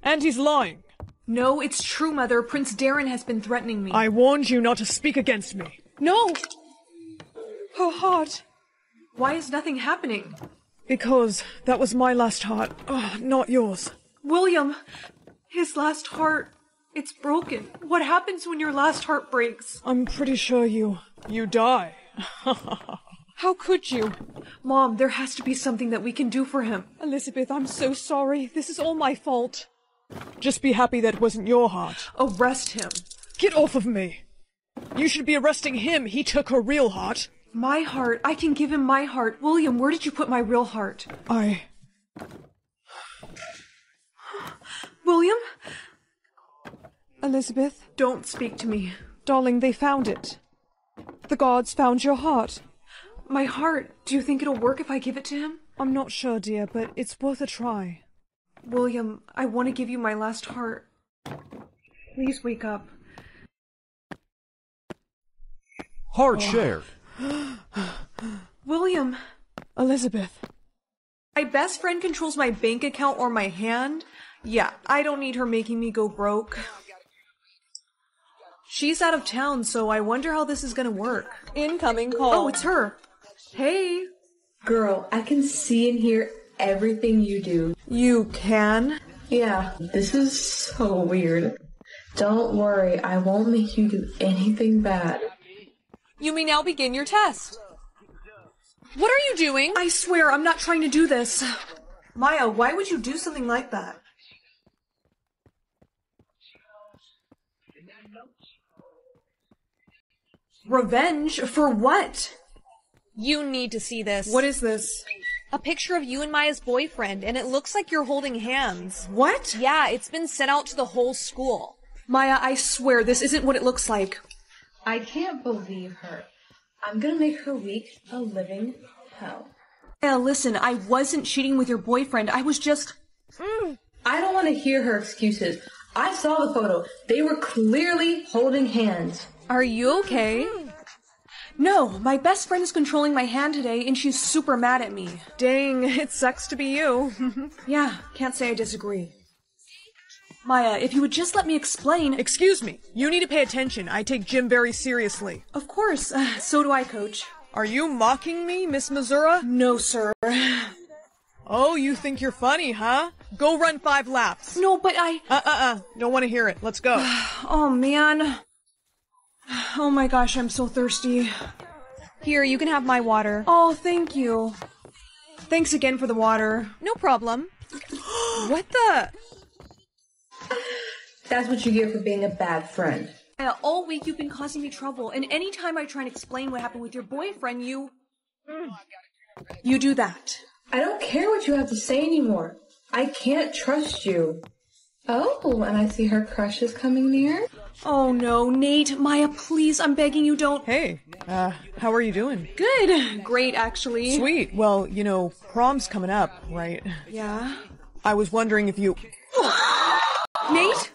And he's lying. No, it's true, Mother. Prince Darren has been threatening me. I warned you not to speak against me. No! Her heart! Why is nothing happening? Because that was my last heart, oh, not yours. William! His last heart. It's broken. What happens when your last heart breaks? I'm pretty sure you. you die. How could you? Mom, there has to be something that we can do for him. Elizabeth, I'm so sorry. This is all my fault. Just be happy that wasn't your heart. Arrest him. Get off of me! You should be arresting him. He took her real heart. My heart. I can give him my heart. William, where did you put my real heart? I. William? Elizabeth, Don't speak to me. darling, they found it. The gods found your heart. My heart, do you think it'll work if I give it to him? I'm not sure, dear, but it's worth a try. William, I want to give you my last heart. Please wake up. Heart shared. William, Elizabeth. my best friend controls my bank account or my hand. Yeah, I don't need her making me go broke. She's out of town, so I wonder how this is gonna work. Incoming call. Oh, it's her. Hey. Girl, I can see and hear everything you do. You can? Yeah, this is so weird. Don't worry, I won't make you do anything bad. You may now begin your test. What are you doing? I swear I'm not trying to do this. Maya, why would you do something like that? Revenge? For what? You need to see this. What is this? A picture of you and Maya's boyfriend, and it looks like you're holding hands. What? Yeah, it's been sent out to the whole school. Maya, I swear this isn't what it looks like. I can't believe her. I'm gonna make her week a living hell. Maya, listen, I wasn't cheating with your boyfriend. I was just. I don't want to hear her excuses. I saw the photo. They were clearly holding hands. Are you okay? No, my best friend is controlling my hand today, and she's super mad at me. Dang, it sucks to be you. Yeah, can't say I disagree. Maya, if you would just let me explain. Excuse me. You need to pay attention. I take gym very seriously. Of course, uh, so do I, coach. Are you mocking me, Miss Missouri? No, sir. Oh, you think you're funny, huh? Go run five laps. No, but I. Uh uh uh. Don't want to hear it. Let's go. Oh, man. Oh my gosh, I'm so thirsty. Here, you can have my water. Oh, thank you. Thanks again for the water. No problem. what the? That's what you get for being a bad friend. Uh, all week you've been causing me trouble, and anytime I try and explain what happened with your boyfriend, you. You do that. I don't care what you have to say anymore. I can't trust you. Oh, and I see her crush is coming near. Oh no, Nate, Maya, please, I'm begging you don't. Hey, uh, how are you doing? Good. Great, actually. Sweet. Well, you know, prom's coming up, right? Yeah. I was wondering if you. Nate?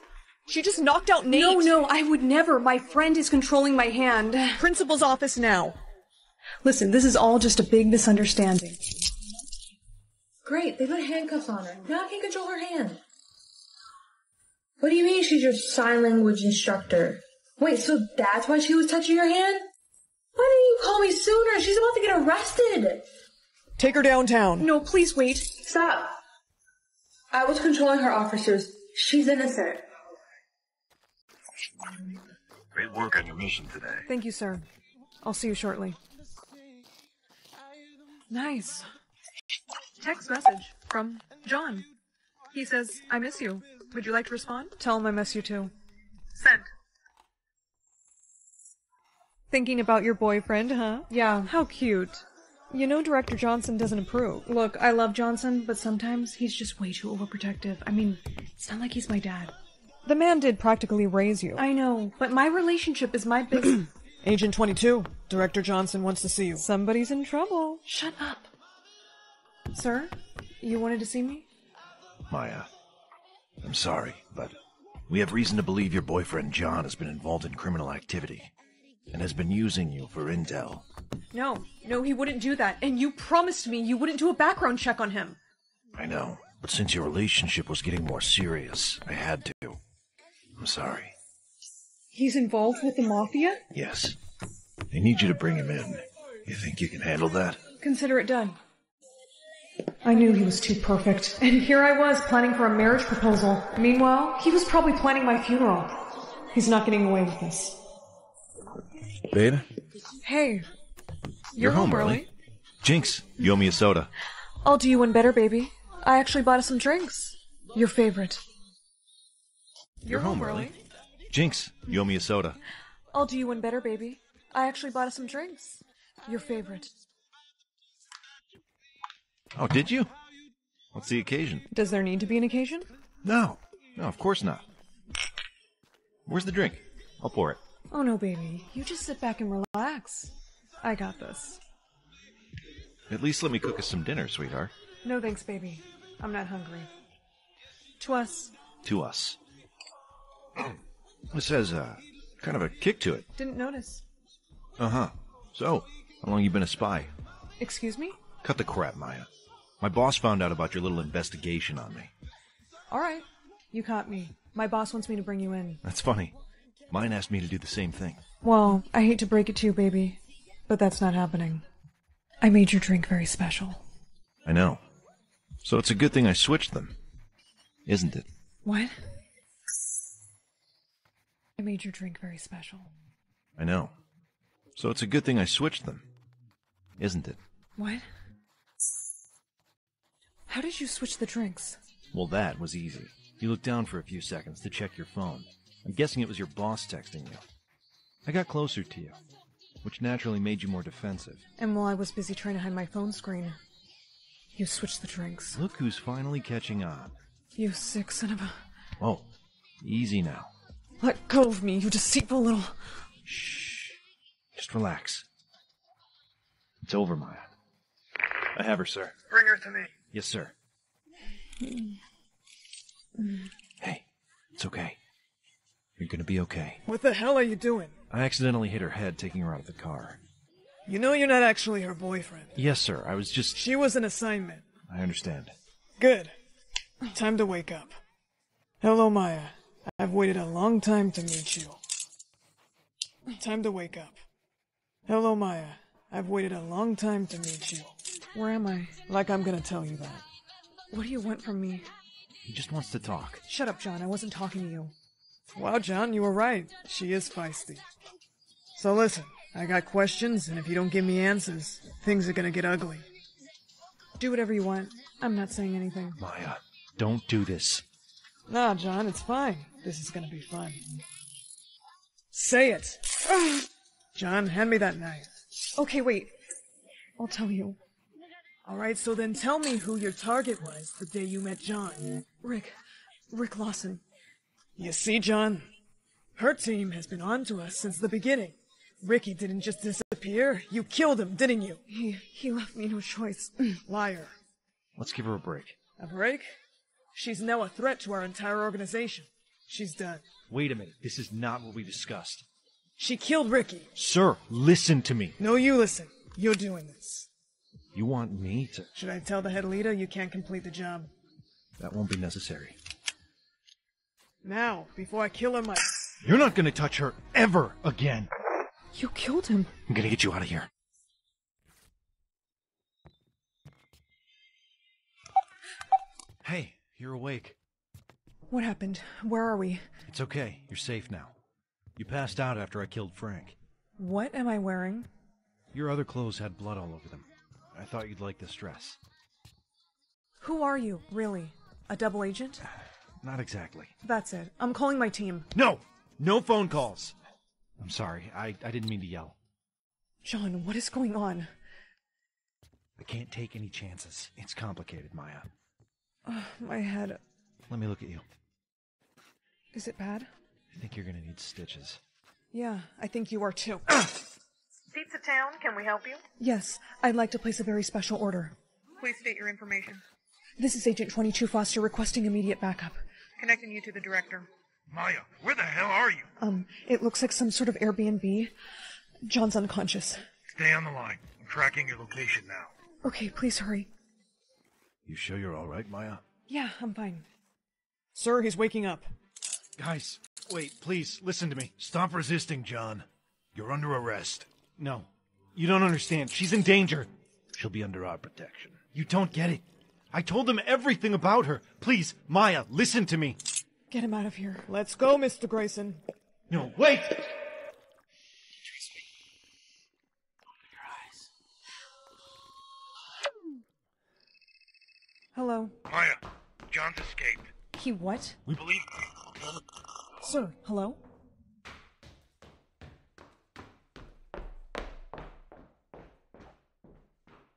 She just knocked out Nate. No, no, I would never. My friend is controlling my hand. Principal's office now. Listen, this is all just a big misunderstanding. Great, they put handcuffs on her. Now I can control her hand. What do you mean she's your sign language instructor? Wait, so that's why she was touching your hand? Why didn't you call me sooner? She's about to get arrested. Take her downtown. No, please wait. Stop. I was controlling her officers. She's innocent. Great work on your mission today. Thank you, sir. I'll see you shortly. Nice. Text message from John. He says, I miss you. Would you like to respond? Tell him I miss you too. Send. Thinking about your boyfriend, huh? Yeah. How cute. You know Director Johnson doesn't approve. Look, I love Johnson, but sometimes he's just way too overprotective. I mean, it's not like he's my dad. The man did practically raise you. I know, but my relationship is my business. Agent 22. Director Johnson wants to see you. Somebody's in trouble. Shut up. Sir, you wanted to see me? Maya, I'm sorry, but we have reason to believe your boyfriend John has been involved in criminal activity and has been using you for intel. No, no, he wouldn't do that. And you promised me you wouldn't do a background check on him. I know, but since your relationship was getting more serious, I had to. I'm sorry. He's involved with the mafia? Yes. I need you to bring him in. You think you can handle that? Consider it done. I knew he was too perfect. And here I was planning for a marriage proposal. Meanwhile, he was probably planning my funeral. He's not getting away with this. Babe, Hey, you're, home early. Jinx, you owe me a soda. I'll do you one better, baby. I actually bought us some drinks. Your favorite. You're home early. Jinx, you owe me a soda. I'll do you one better, baby. I actually bought us some drinks. Your favorite. Oh, did you? What's the occasion? Does there need to be an occasion? No. No, of course not. Where's the drink? I'll pour it. Oh no, baby. You just sit back and relax. I got this. At least let me cook us some dinner, sweetheart. No thanks, baby. I'm not hungry. To us. To us. This has, uh, kind of a kick to it. Didn't notice. Uh huh. So, how long you been a spy? Excuse me? Cut the crap, Maya. My boss found out about your little investigation on me. All right. You caught me. My boss wants me to bring you in. That's funny. Mine asked me to do the same thing. Well, I hate to break it to you, baby, but that's not happening. I made your drink very special. I know. So it's a good thing I switched them. Isn't it? What? I made your drink very special. I know. So it's a good thing I switched them. Isn't it? What? How did you switch the drinks? Well, that was easy. You looked down for a few seconds to check your phone. I'm guessing it was your boss texting you. I got closer to you, which naturally made you more defensive. And while I was busy trying to hide my phone screen, you switched the drinks. Look who's finally catching on. You sick son of a. Oh, easy now. Let go of me, you deceitful little. Shh. Just relax. It's over, Maya. I have her, sir. Bring her to me. Yes, sir. Hey, it's okay. You're gonna be okay. What the hell are you doing? I accidentally hit her head taking her out of the car. You know you're not actually her boyfriend. Yes, sir. I was just. She was an assignment. I understand. Good. Time to wake up. Hello, Maya. I've waited a long time to meet you. Time to wake up. Hello, Maya. I've waited a long time to meet you. Where am I? Like I'm gonna tell you that. What do you want from me? He just wants to talk. Shut up, John. I wasn't talking to you. Wow, John, you were right. She is feisty. So listen, I got questions, and if you don't give me answers, things are gonna get ugly. Do whatever you want. I'm not saying anything. Maya, don't do this. Nah, John, it's fine. This is gonna be fun. Say it! John, hand me that knife. Okay, wait. I'll tell you. Alright, so then tell me who your target was the day you met John. Rick. Rick Lawson. You see, John? Her team has been on to us since the beginning. Ricky didn't just disappear. You killed him, didn't you? He, he left me no choice. Liar. Let's give her a break. A break? She's now a threat to our entire organization. She's done. Wait a minute. This is not what we discussed. She killed Ricky. Sir, listen to me. No, you listen. You're doing this. You want me to. Should I tell the head leader you can't complete the job? That won't be necessary. Now, before I kill him, my. You're not gonna touch her ever again. You killed him. I'm gonna get you out of here. Hey, you're awake. What happened? Where are we? It's okay. You're safe now. You passed out after I killed Frank. What am I wearing? Your other clothes had blood all over them. I thought you'd like this dress. Who are you, really? A double agent? Not exactly. That's it. I'm calling my team. No! No phone calls! I'm sorry. I, I didn't mean to yell. John, what is going on? I can't take any chances. It's complicated, Maya. Uh, my head. Let me look at you. Is it bad? I think you're gonna need stitches. Yeah, I think you are too. Pizza Town, can we help you? yes, I'd like to place a very special order. Please state your information. This is Agent 22 Foster requesting immediate backup. Connecting you to the director. Maya, where the hell are you? Um, it looks like some sort of Airbnb. John's unconscious. Stay on the line. I'm tracking your location now. Okay, please hurry. You sure you're alright, Maya? Yeah, I'm fine. Sir, he's waking up. Guys, wait, please, listen to me. Stop resisting, John. You're under arrest. No. You don't understand. She's in danger. She'll be under our protection. You don't get it. I told them everything about her. Please, Maya, listen to me. Get him out of here. Let's go, Mr. Grayson. No, wait! Hello. Maya, John's escaped. He what? We believe. Sir, hello?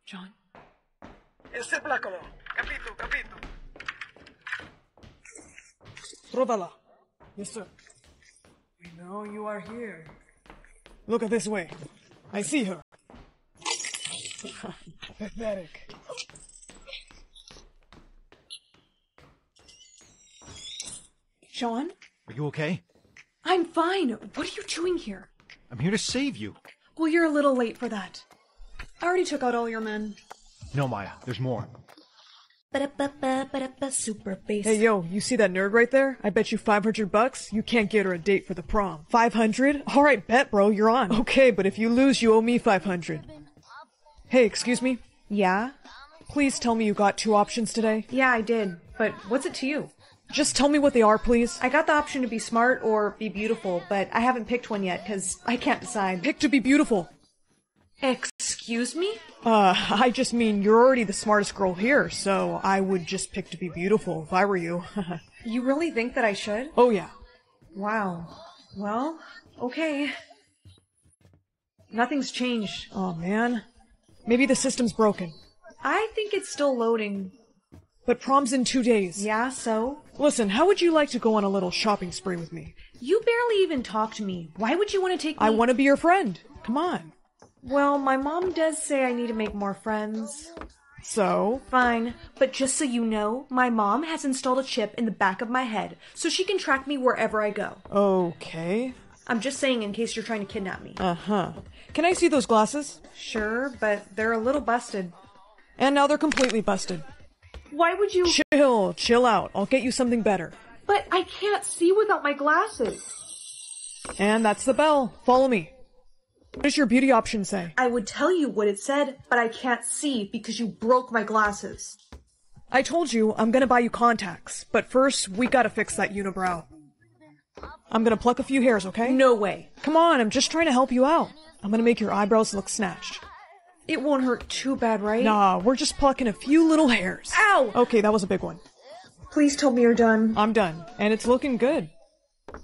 John? Este plácalo. Trovala. Yes, sir. We know you are here. Look at this way. I see her. pathetic. Sean? Are you okay? I'm fine. What are you doing here? I'm here to save you. Well, you're a little late for that. I already took out all your men. No, Maya, there's more. Ba-da-ba-ba, super bass. Hey yo, you see that nerd right there? I bet you 500 bucks you can't get her a date for the prom. 500? Alright, bet bro, you're on. Okay, but if you lose, you owe me 500. Hey, excuse me? Yeah? Please tell me you got two options today. Yeah, I did. But what's it to you? Just tell me what they are, please. I got the option to be smart or be beautiful, but I haven't picked one yet because I can't decide. Pick to be beautiful. Excuse me? Uh, I just mean you're already the smartest girl here, so I would just pick to be beautiful if I were you. You really think that I should? oh yeah. Wow. Well, okay. Nothing's changed. Oh man. Maybe the system's broken. I think it's still loading. But prom's in two days. Yeah, so? Listen, how would you like to go on a little shopping spree with me? You barely even talk to me. Why would you want to take me? I want to be your friend. Come on. Well, my mom does say I need to make more friends. So? Fine, but just so you know, my mom has installed a chip in the back of my head so she can track me wherever I go. Okay. I'm just saying in case you're trying to kidnap me. Uh huh. Can I see those glasses? Sure, but they're a little busted. And now they're completely busted. Why would you? Chill, chill out. I'll get you something better. But I can't see without my glasses. And that's the bell. Follow me. What does your beauty option say? I would tell you what it said, but I can't see because you broke my glasses. I told you I'm gonna buy you contacts, but first we gotta fix that unibrow. I'm gonna pluck a few hairs, okay? No way. Come on, I'm just trying to help you out. I'm gonna make your eyebrows look snatched. It won't hurt too bad, right? Nah, we're just plucking a few little hairs. Ow! Okay, that was a big one. Please tell me you're done. I'm done, and it's looking good.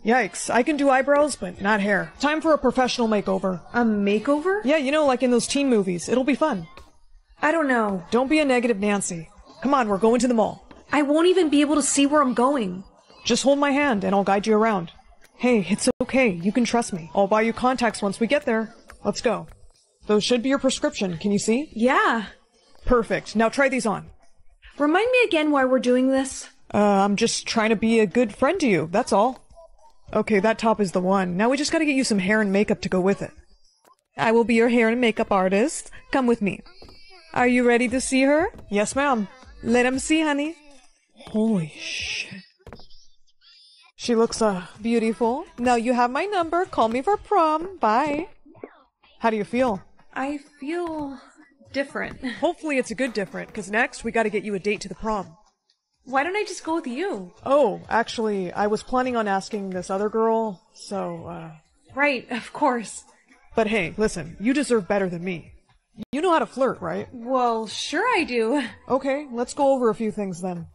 Yikes, I can do eyebrows, but not hair. Time for a professional makeover. A makeover? Yeah, you know, like in those teen movies. It'll be fun. I don't know. Don't be a negative Nancy. Come on, we're going to the mall. I won't even be able to see where I'm going. Just hold my hand and I'll guide you around. Hey, it's okay. You can trust me. I'll buy you contacts once we get there. Let's go. Those should be your prescription. Can you see? Yeah. Perfect. Now try these on. Remind me again why we're doing this. Uh, I'm just trying to be a good friend to you. That's all. Okay, that top is the one. Now we just gotta get you some hair and makeup to go with it. I will be your hair and makeup artist. Come with me. Are you ready to see her? Yes, ma'am. Let him see, honey. Holy shit. She looks, uh, beautiful. Now you have my number. Call me for prom. Bye. How do you feel? I feel different. Hopefully it's a good different, because next we gotta get you a date to the prom. Why don't I just go with you? Oh, actually, I was planning on asking this other girl, so, uh. Right, of course. But hey, listen, you deserve better than me. You know how to flirt, right? Well, sure I do. Okay, let's go over a few things then.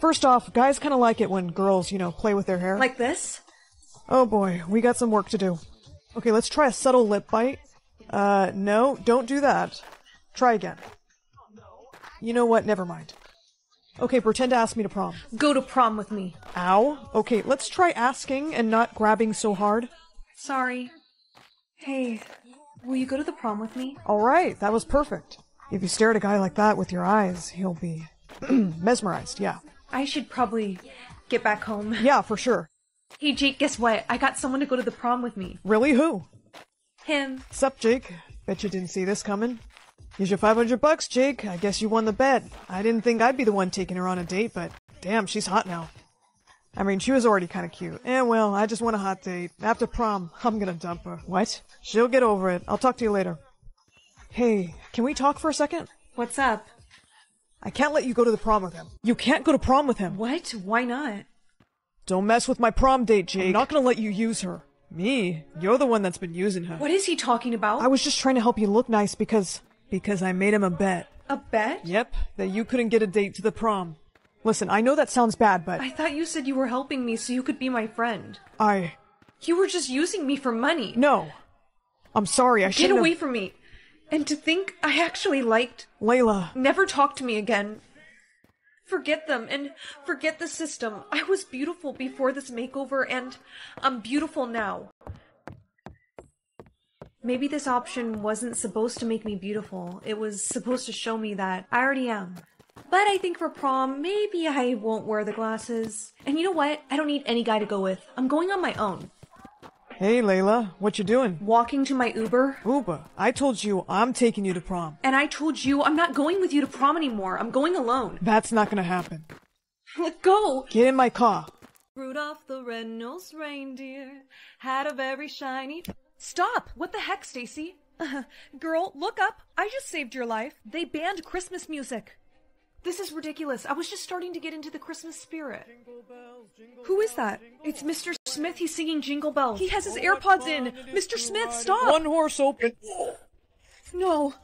First off, guys kinda like it when girls, you know, play with their hair. Like this? Oh boy, we got some work to do. Okay, let's try a subtle lip bite. Uh, no, don't do that. Try again. You know what? Never mind. Okay, pretend to ask me to prom. Go to prom with me. Ow. Okay, let's try asking and not grabbing so hard. Sorry. Hey, will you go to the prom with me? Alright, that was perfect. If you stare at a guy like that with your eyes, he'll be mesmerized, yeah. I should probably get back home. Yeah, for sure. Hey, Jake, guess what? I got someone to go to the prom with me. Really? Who? Him. Sup, Jake? Bet you didn't see this coming. Here's your 500 bucks, Jake. I guess you won the bet. I didn't think I'd be the one taking her on a date, but damn, she's hot now. I mean, she was already kind of cute. Eh, well, I just want a hot date. After prom, I'm gonna dump her. What? She'll get over it. I'll talk to you later. Hey, can we talk for a second? What's up? I can't let you go to the prom with him. You can't go to prom with him. What? Why not? Don't mess with my prom date, Jake. I'm not gonna let you use her. Me? You're the one that's been using her. What is he talking about? I was just trying to help you look nice because because I made him a bet. A bet? Yep, that you couldn't get a date to the prom. Listen, I know that sounds bad, but I thought you said you were helping me so you could be my friend. I You were just using me for money. No. I'm sorry, I shouldn't get away have... from me. And to think I actually liked. Layla. Never talk to me again. Forget them and forget the system. I was beautiful before this makeover and I'm beautiful now. Maybe this option wasn't supposed to make me beautiful. It was supposed to show me that I already am. But I think for prom, maybe I won't wear the glasses. And you know what? I don't need any guy to go with. I'm going on my own. Hey, Layla, what you doing? Walking to my Uber. Uber, I told you I'm taking you to prom. And I told you I'm not going with you to prom anymore. I'm going alone. That's not gonna happen. Let go! Get in my car. Rudolph the red-nosed reindeer had a very shiny... Stop! What the heck, Stacy? Girl, look up. I just saved your life. They banned Christmas music. This is ridiculous. I was just starting to get into the Christmas spirit. Who is that? It's Mr. Smith. He's singing Jingle Bells. He has his AirPods in. Mr. Smith, stop! One horse open. No.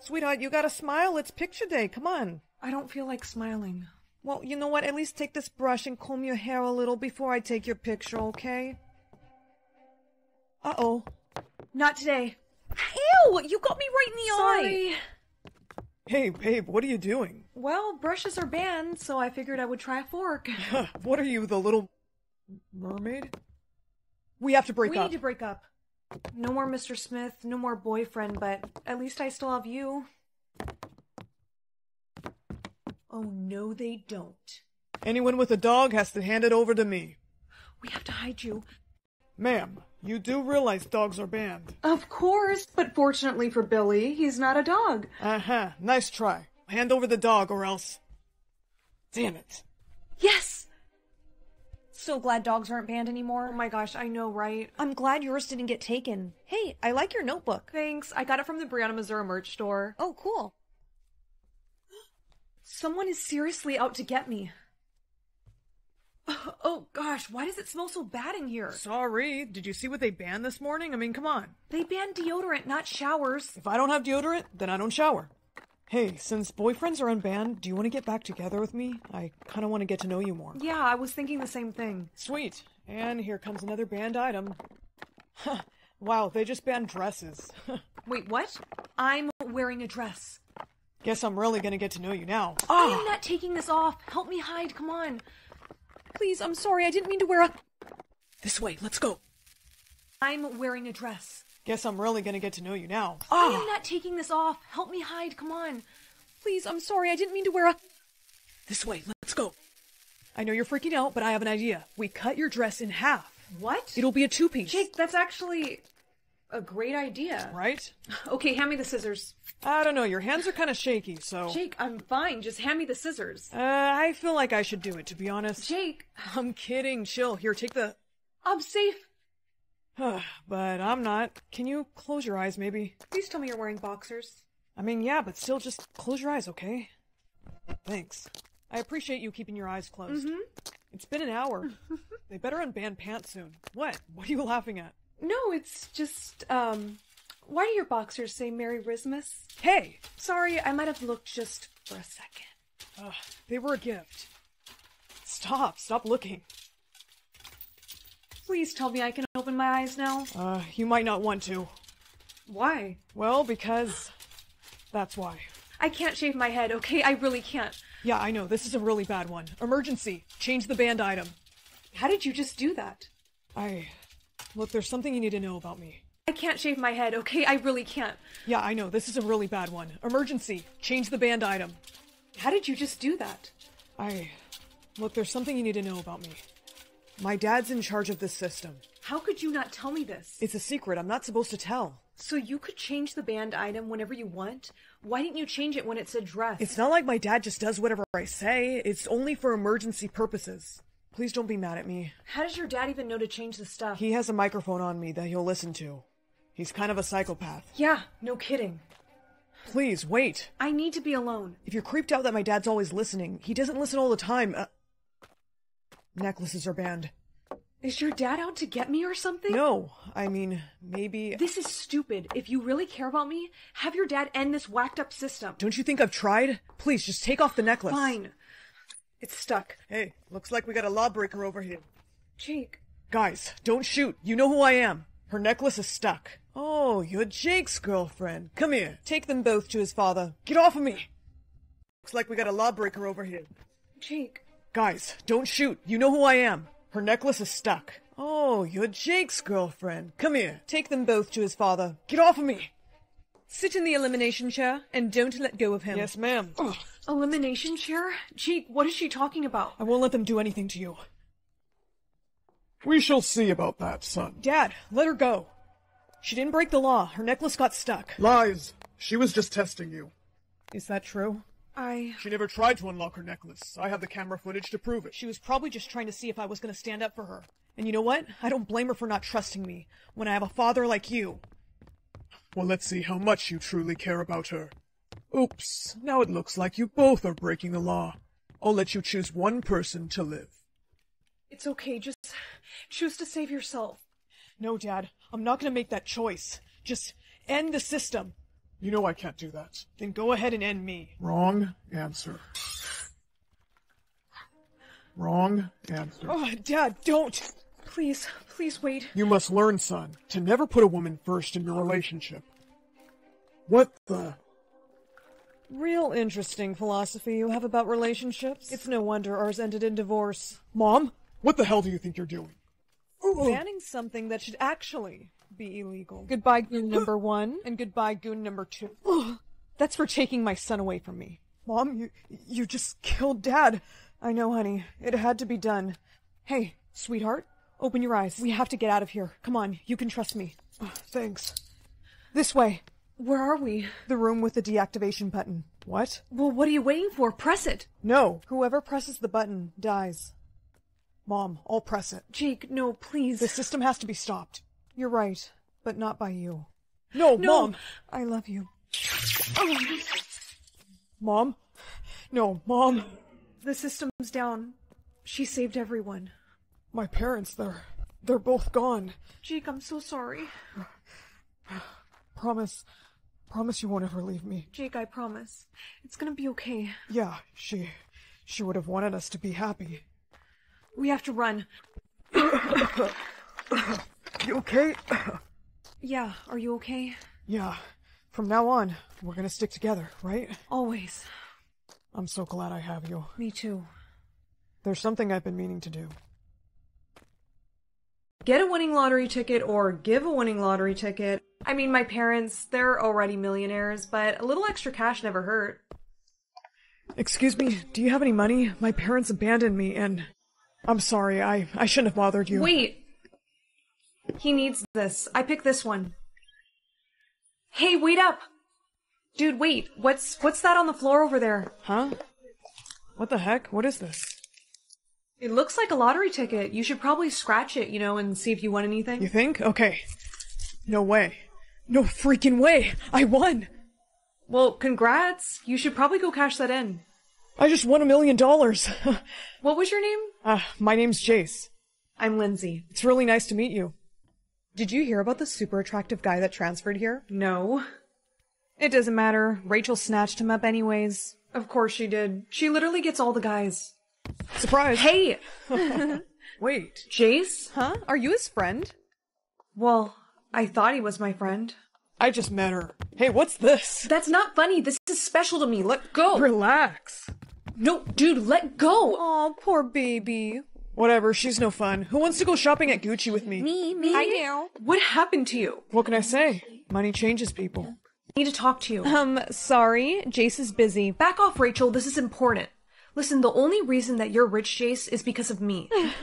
Sweetheart, you gotta smile. It's picture day. Come on. I don't feel like smiling. Well, you know what? At least take this brush and comb your hair a little before I take your picture, okay? Uh oh. Not today. Ew! You got me right in the Sorry. eye! Hey, babe, what are you doing? Well, brushes are banned, so I figured I would try a fork. what are you, the little mermaid? We have to break we up. We need to break up. No more Mr. Smith, no more boyfriend, but at least I still have you. Oh, no, they don't. Anyone with a dog has to hand it over to me. We have to hide you. Ma'am, you do realize dogs are banned. Of course, but fortunately for Billy, he's not a dog. Uh huh. Nice try. Hand over the dog or else. Damn it. Yes! So glad dogs aren't banned Oh anymore. my gosh, I know, right? I'm glad yours didn't get taken. Hey, I like your notebook. Thanks. I got it from the Brianna Mizura merch store. Oh, cool. Someone is seriously out to get me. Oh gosh, why does it smell so bad in here? Sorry. Did you see what they banned this morning? I mean, come on. They banned deodorant, not showers. If I don't have deodorant, then I don't shower. Hey, since boyfriends are unbanned, do you want to get back together with me? I kind of want to get to know you more. Yeah, I was thinking the same thing. Sweet. And here comes another banned item. wow, they just banned dresses. Wait, what? I'm wearing a dress. Guess I'm really gonna get to know you now. I am ah. not taking this off. Help me hide, come on. Please, I'm sorry. I didn't mean to wear a. This way, let's go. I'm wearing a dress. Guess I'm really gonna get to know you now. Ah. I am not taking this off. Help me hide, come on. Please, I'm sorry. I didn't mean to wear a. This way, let's go. I know you're freaking out, but I have an idea. We cut your dress in half. What? It'll be a two piece. Jake, that's actually a great idea. Right? Okay, hand me the scissors. I don't know, your hands are kind of shaky, so. Jake, I'm fine. Just hand me the scissors. Uh, I feel like I should do it, to be honest. Jake, I'm kidding. Chill. Here, take the. I'm safe. but I'm not. Can you close your eyes, maybe? Please tell me you're wearing boxers. I mean, yeah, but still just close your eyes, okay? Thanks. I appreciate you keeping your eyes closed. Mm-hmm. It's been an hour. they better unban pants soon. What? What are you laughing at? No, it's just, um, why do your boxers say Merry Christmas? Hey! Sorry, I might have looked just for a second. Ugh, they were a gift. Stop, stop looking. Please tell me I can open my eyes now. Uh, you might not want to. Why? Well, because. That's why. I can't shave my head, okay? I really can't. Yeah, I know, this is a really bad one. Emergency. Change the banned item. How did you just do that? I. Look, there's something you need to know about me. I can't shave my head, okay? I really can't. Yeah, I know, this is a really bad one. Emergency. Change the banned item. How did you just do that? I. Look, there's something you need to know about me. My dad's in charge of this system. How could you not tell me this? It's a secret. I'm not supposed to tell. So you could change the banned item whenever you want? Why didn't you change it when it said dress? It's not like my dad just does whatever I say. It's only for emergency purposes. Please don't be mad at me. How does your dad even know to change the stuff? He has a microphone on me that he'll listen to. He's kind of a psychopath. Yeah, no kidding. Please, wait. I need to be alone. If you're creeped out that my dad's always listening, he doesn't listen all the time. Uh... Necklaces are banned. Is your dad out to get me or something? No, I mean, maybe. This is stupid. If you really care about me, have your dad end this whacked up system. Don't you think I've tried? Please, just take off the necklace. Fine. It's stuck. Hey, looks like we got a lawbreaker over here. Jake. Guys, don't shoot. You know who I am. Her necklace is stuck. Oh, you're Jake's girlfriend. Come here. Take them both to his father. Get off of me. Looks like we got a lawbreaker over here. Jake. Guys, don't shoot. You know who I am. Her necklace is stuck. Oh, you're Jake's girlfriend. Come here. Take them both to his father. Get off of me! Sit in the elimination chair and don't let go of him. Yes, ma'am. Elimination chair? Jake, what is she talking about? I won't let them do anything to you. We shall see about that, son. Dad, let her go. She didn't break the law. Her necklace got stuck. Lies. She was just testing you. Is that true? I. She never tried to unlock her necklace. I have the camera footage to prove it. She was probably just trying to see if I was going to stand up for her. And you know what? I don't blame her for not trusting me when I have a father like you. Well, let's see how much you truly care about her. Oops, now it looks like you both are breaking the law. I'll let you choose one person to live. It's okay, just choose to save yourself. No, Dad, I'm not going to make that choice. Just end the system. You know I can't do that. Then go ahead and end me. Wrong answer. Wrong answer. Oh, Dad, don't! Please, please wait. You must learn, son, to never put a woman first in your relationship. What the? Real interesting philosophy you have about relationships. It's no wonder ours ended in divorce. Mom? What the hell do you think you're doing? Banning something that should actually be illegal. Goodbye, goon number one, and goodbye, goon number two. That's for taking my son away from me. Mom, you you just killed Dad. I know, honey. It had to be done. Hey, sweetheart, open your eyes. We have to get out of here. Come on, you can trust me. thanks. This way. Where are we? The room with the deactivation button. What? Well, what are you waiting for? Press it. No. Whoever presses the button dies. Mom, I'll press it. Jake, no, please. The system has to be stopped. You're right, but not by you. No, No. Mom! I love you. Mom? No, Mom! The system's down. She saved everyone. My parents, they're. they're both gone. Jake, I'm so sorry. Promise. Promise you won't ever leave me. Jake, I promise. It's gonna be okay. Yeah, she. she would have wanted us to be happy. We have to run. You okay? Yeah, are you okay? Yeah. From now on, we're gonna stick together, right? Always. I'm so glad I have you. Me too. There's something I've been meaning to do. Get a winning lottery ticket or give a winning lottery ticket. I mean, my parents, they're already millionaires, but a little extra cash never hurt. Excuse me, do you have any money? My parents abandoned me and. I'm sorry, I, I shouldn't have bothered you. Wait! He needs this. I picked this one. Hey, wait up! Dude, wait. What's what's that on the floor over there? Huh? What the heck? What is this? It looks like a lottery ticket. You should probably scratch it, you know, and see if you won anything. You think? Okay. No way. No freaking way! I won! Well, congrats. You should probably go cash that in. I just won a million dollars. What was your name? Uh, my name's Jace. I'm Lindsay. It's really nice to meet you. Did you hear about the super attractive guy that transferred here? No. It doesn't matter. Rachel snatched him up anyways. Of course she did. She literally gets all the guys. Surprise! Hey! Wait. Jace? Huh? Are you his friend? Well, I thought he was my friend. I just met her. Hey, what's this? That's not funny. This is special to me. Let go. Relax. No, dude, let go. Oh, poor baby. Whatever, she's no fun. Who wants to go shopping at Gucci with me? Me, me. I know. What happened to you? What can I say? Money changes people. I need to talk to you. Um, sorry, Jace is busy. Back off, Rachel. This is important. Listen, the only reason that you're rich, Jace, is because of me.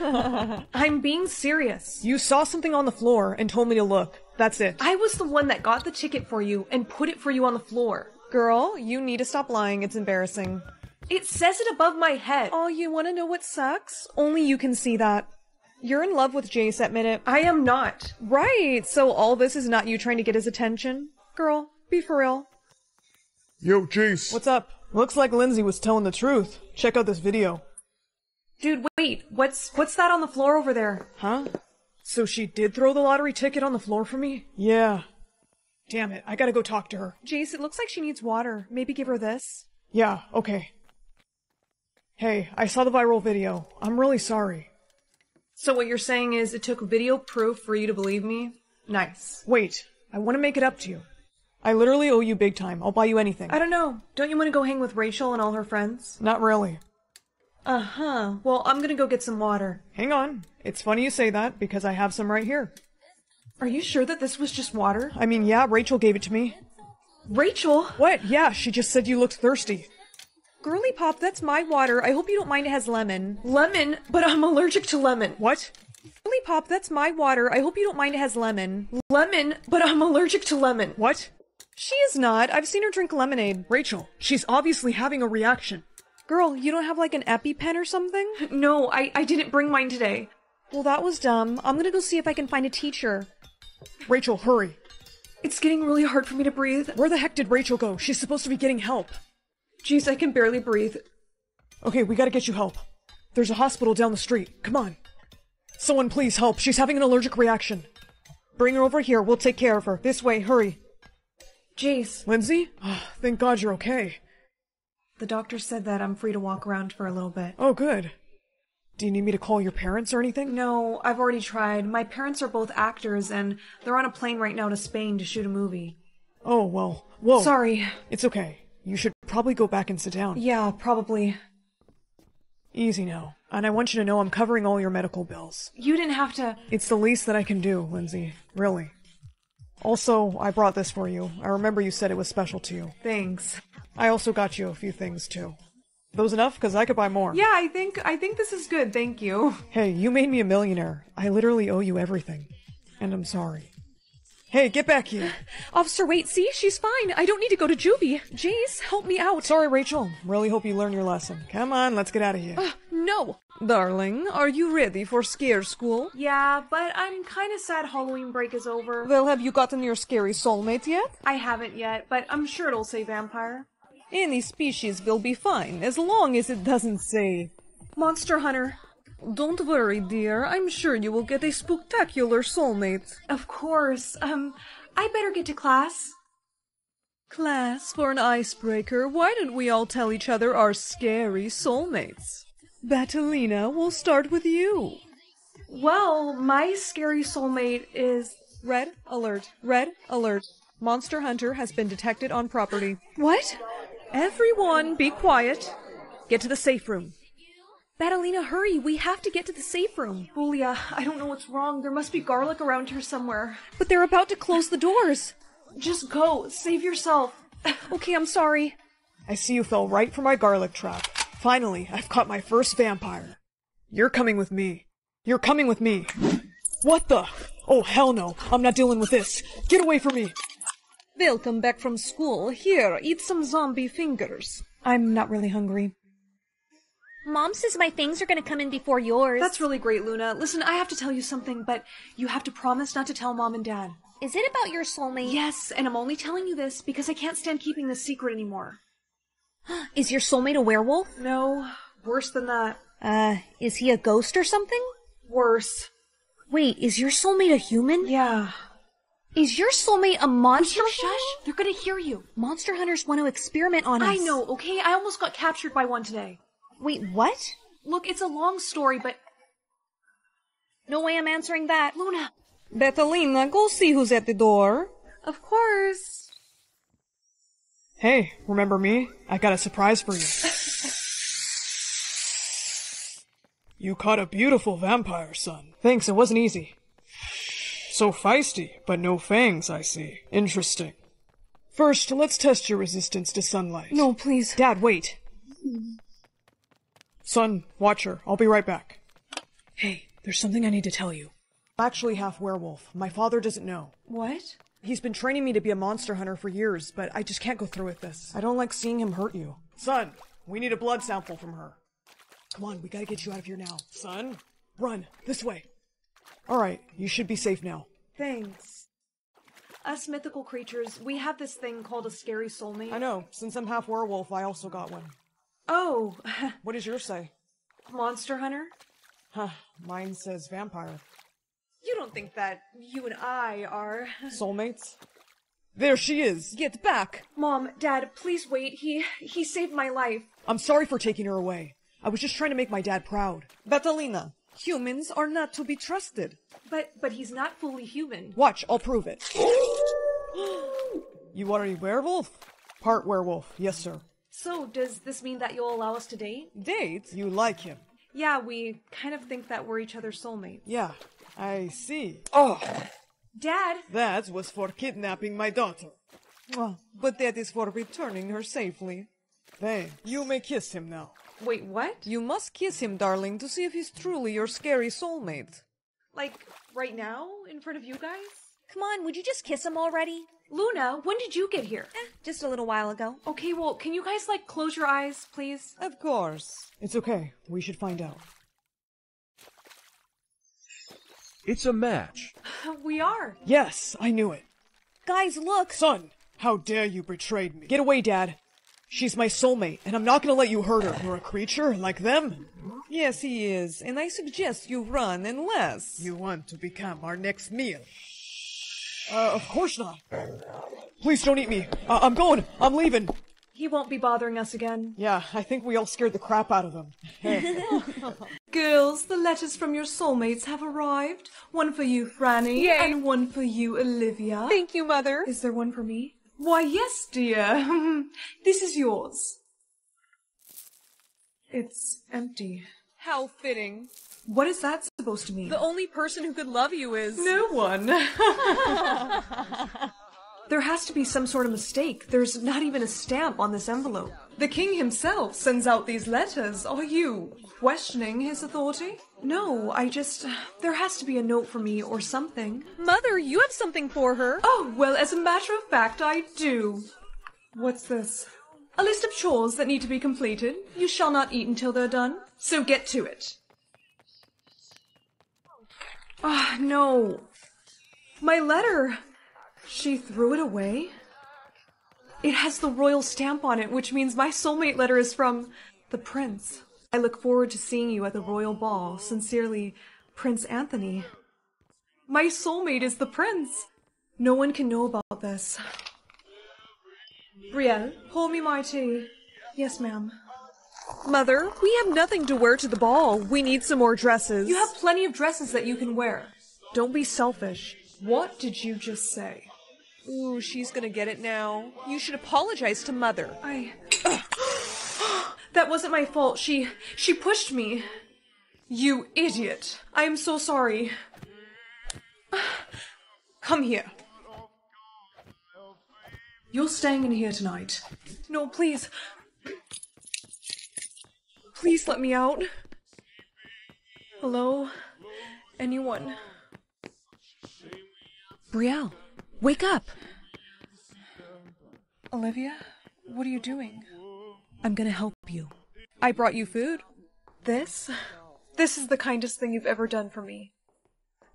I'm being serious. You saw something on the floor and told me to look. That's it. I was the one that got the ticket for you and put it for you on the floor. Girl, you need to stop lying. It's embarrassing. It says it above my head. Oh, you want to know what sucks? Only you can see that. You're in love with Jace, admit it. I am not. Right, so all this is not you trying to get his attention? Girl, be for real. Yo, Jace. What's up? Looks like Lindsay was telling the truth. Check out this video. Dude, wait. What's what's that on the floor over there? Huh? So she did throw the lottery ticket on the floor for me? Yeah. Damn it, I gotta go talk to her. Jace, it looks like she needs water. Maybe give her this? Yeah, okay. Hey, I saw the viral video. I'm really sorry. So what you're saying is it took video proof for you to believe me? Nice. Wait, I want to make it up to you. I literally owe you big time. I'll buy you anything. I don't know. Don't you want to go hang with Rachel and all her friends? Not really. Uh huh. Well, I'm gonna go get some water. Hang on. It's funny you say that because I have some right here. Are you sure that this was just water? I mean, yeah, Rachel gave it to me. Rachel? What? Yeah, she just said you looked thirsty. Girly Pop, that's my water. I hope you don't mind it has lemon. Lemon? But I'm allergic to lemon. What? Girly Pop, that's my water. I hope you don't mind it has lemon. Lemon? But I'm allergic to lemon. What? She is not. I've seen her drink lemonade. Rachel, she's obviously having a reaction. Girl, you don't have like an EpiPen or something? No, I, I didn't bring mine today. Well, that was dumb. I'm gonna go see if I can find a teacher. Rachel, hurry. It's getting really hard for me to breathe. Where the heck did Rachel go? She's supposed to be getting help. Jeez, I can barely breathe. Okay, we gotta get you help. There's a hospital down the street. Come on. Someone please help. She's having an allergic reaction. Bring her over here. We'll take care of her. This way, hurry. Jace. Lindsay? Oh, thank God you're okay. The doctor said that I'm free to walk around for a little bit. Oh, good. Do you need me to call your parents or anything? No, I've already tried. My parents are both actors, and they're on a plane right now to Spain to shoot a movie. Oh, well, whoa. Sorry. It's okay. You should probably go back and sit down. Yeah, probably. Easy now. And I want you to know I'm covering all your medical bills. You didn't have to. It's the least that I can do, Lindsay. Really. Also, I brought this for you. I remember you said it was special to you. Thanks. I also got you a few things, too. Those enough? Because I could buy more. Yeah, I think I think this is good. Thank you. Hey, you made me a millionaire. I literally owe you everything. And I'm sorry. Hey, get back here. Officer, wait, see? She's fine. I don't need to go to juvie. Jace, help me out. Sorry, Rachel. Really hope you learn your lesson. Come on, let's get out of here. Uh, no. Darling, are you ready for scare school? Yeah, but I'm kind of sad Halloween break is over. Well, have you gotten your scary soulmate yet? I haven't yet, but I'm sure it'll say vampire. Any species will be fine, as long as it doesn't say... Monster Hunter. Don't worry, dear. I'm sure you will get a spectacular soulmate. Of course. Um, I better get to class. Class, for an icebreaker, why don't we all tell each other our scary soulmates? Batalina, we'll start with you. Well, my scary soulmate is... Red alert. Red alert. Monster Hunter has been detected on property. What? Everyone, be quiet. Get to the safe room. Batalina, hurry! We have to get to the safe room. Julia, I don't know what's wrong. There must be garlic around here somewhere. But they're about to close the doors. Just go. Save yourself. okay, I'm sorry. I see you fell right for my garlic trap. Finally, I've caught my first vampire. You're coming with me. You're coming with me. What the? Oh, hell no. I'm not dealing with this. Get away from me. Welcome back from school. Here, eat some zombie fingers. I'm not really hungry. Mom says my things are gonna come in before yours. That's really great, Luna. Listen, I have to tell you something, but you have to promise not to tell Mom and Dad. Is it about your soulmate? Yes, and I'm only telling you this because I can't stand keeping this secret anymore. is your soulmate a werewolf? No, worse than that. Uh, is he a ghost or something? Worse. Wait, is your soulmate a human? Yeah. Is your soulmate a monster? Will you shush? They're gonna hear you. Monster hunters want to experiment on us. I know, okay? I almost got captured by one today. Wait, what? Look, it's a long story, but. No way I'm answering that. Luna! Batalina, go see who's at the door. Of course. Hey, remember me? I got a surprise for you. you caught a beautiful vampire, son. Thanks, it wasn't easy. So feisty, but no fangs, I see. Interesting. First, let's test your resistance to sunlight. No, please. Dad, wait. Son, watch her. I'll be right back. Hey, there's something I need to tell you. I'm actually half werewolf. My father doesn't know. What? He's been training me to be a monster hunter for years, but I just can't go through with this. I don't like seeing him hurt you. Son, we need a blood sample from her. Come on, we gotta get you out of here now. Son, run, this way. Alright, you should be safe now. Thanks. Us mythical creatures, we have this thing called a scary soulmate. I know. Since I'm half werewolf, I also got one. Oh. what does yours say? Monster hunter? Huh. Mine says vampire. You don't think that you and I are... Soulmates? There she is! Get back! Mom, Dad, please wait. He... he saved my life. I'm sorry for taking her away. I was just trying to make my dad proud. Batalina, humans are not to be trusted. But... but he's not fully human. Watch, I'll prove it. you are a werewolf? Part werewolf, yes sir. So, does this mean that you'll allow us to date? Date? You like him? Yeah, we kind of think that we're each other's soulmates. Yeah, I see. Oh, Dad! that was for kidnapping my daughter. Well, but that is for returning her safely. Hey, you may kiss him now. Wait, what? You must kiss him, darling, to see if he's truly your scary soulmate. Like, right now? In front of you guys? Come on, would you just kiss him already? Luna, when did you get here? Eh, just a little while ago. Okay, well, can you guys, like, close your eyes, please? Of course. It's okay. We should find out. It's a match. We are. Yes, I knew it. Guys, look! Son, how dare you betray me? Get away, Dad. She's my soulmate, and I'm not gonna let you hurt her. You're a creature like them. Yes, he is, and I suggest you run unless you want to become our next meal. Uh, of course not. Please don't eat me. Uh, I'm going. I'm leaving. He won't be bothering us again. Yeah, I think we all scared the crap out of him. Girls, the letters from your soulmates have arrived. One for you, Franny, Yay. and one for you, Olivia. Thank you, Mother. Is there one for me? Why, yes, dear. this is yours. It's empty. How fitting. What is that supposed to mean? The only person who could love you is. No one. there has to be some sort of mistake. There's not even a stamp on this envelope. The king himself sends out these letters. Are you questioning his authority? No, I just. There has to be a note for me or something. Mother, you have something for her. Oh, well, as a matter of fact, I do. What's this? A list of chores that need to be completed. You shall not eat until they're done. So get to it. Ah, no. My letter. She threw it away. It has the royal stamp on it, which means my soulmate letter is from the prince. I look forward to seeing you at the royal ball. Sincerely, Prince Anthony. My soulmate is the prince. No one can know about this. Brielle, pour me my tea. Yes, ma'am. Mother, we have nothing to wear to the ball. We need some more dresses. You have plenty of dresses that you can wear. Don't be selfish. What did you just say? Ooh, she's gonna get it now. You should apologize to Mother. I. that wasn't my fault. She. she pushed me. You idiot. I am so sorry. Come here. You're staying in here tonight. No, please. Please let me out. Hello? Anyone? Brielle, wake up! Olivia, what are you doing? I'm gonna help you. I brought you food. This? This is the kindest thing you've ever done for me.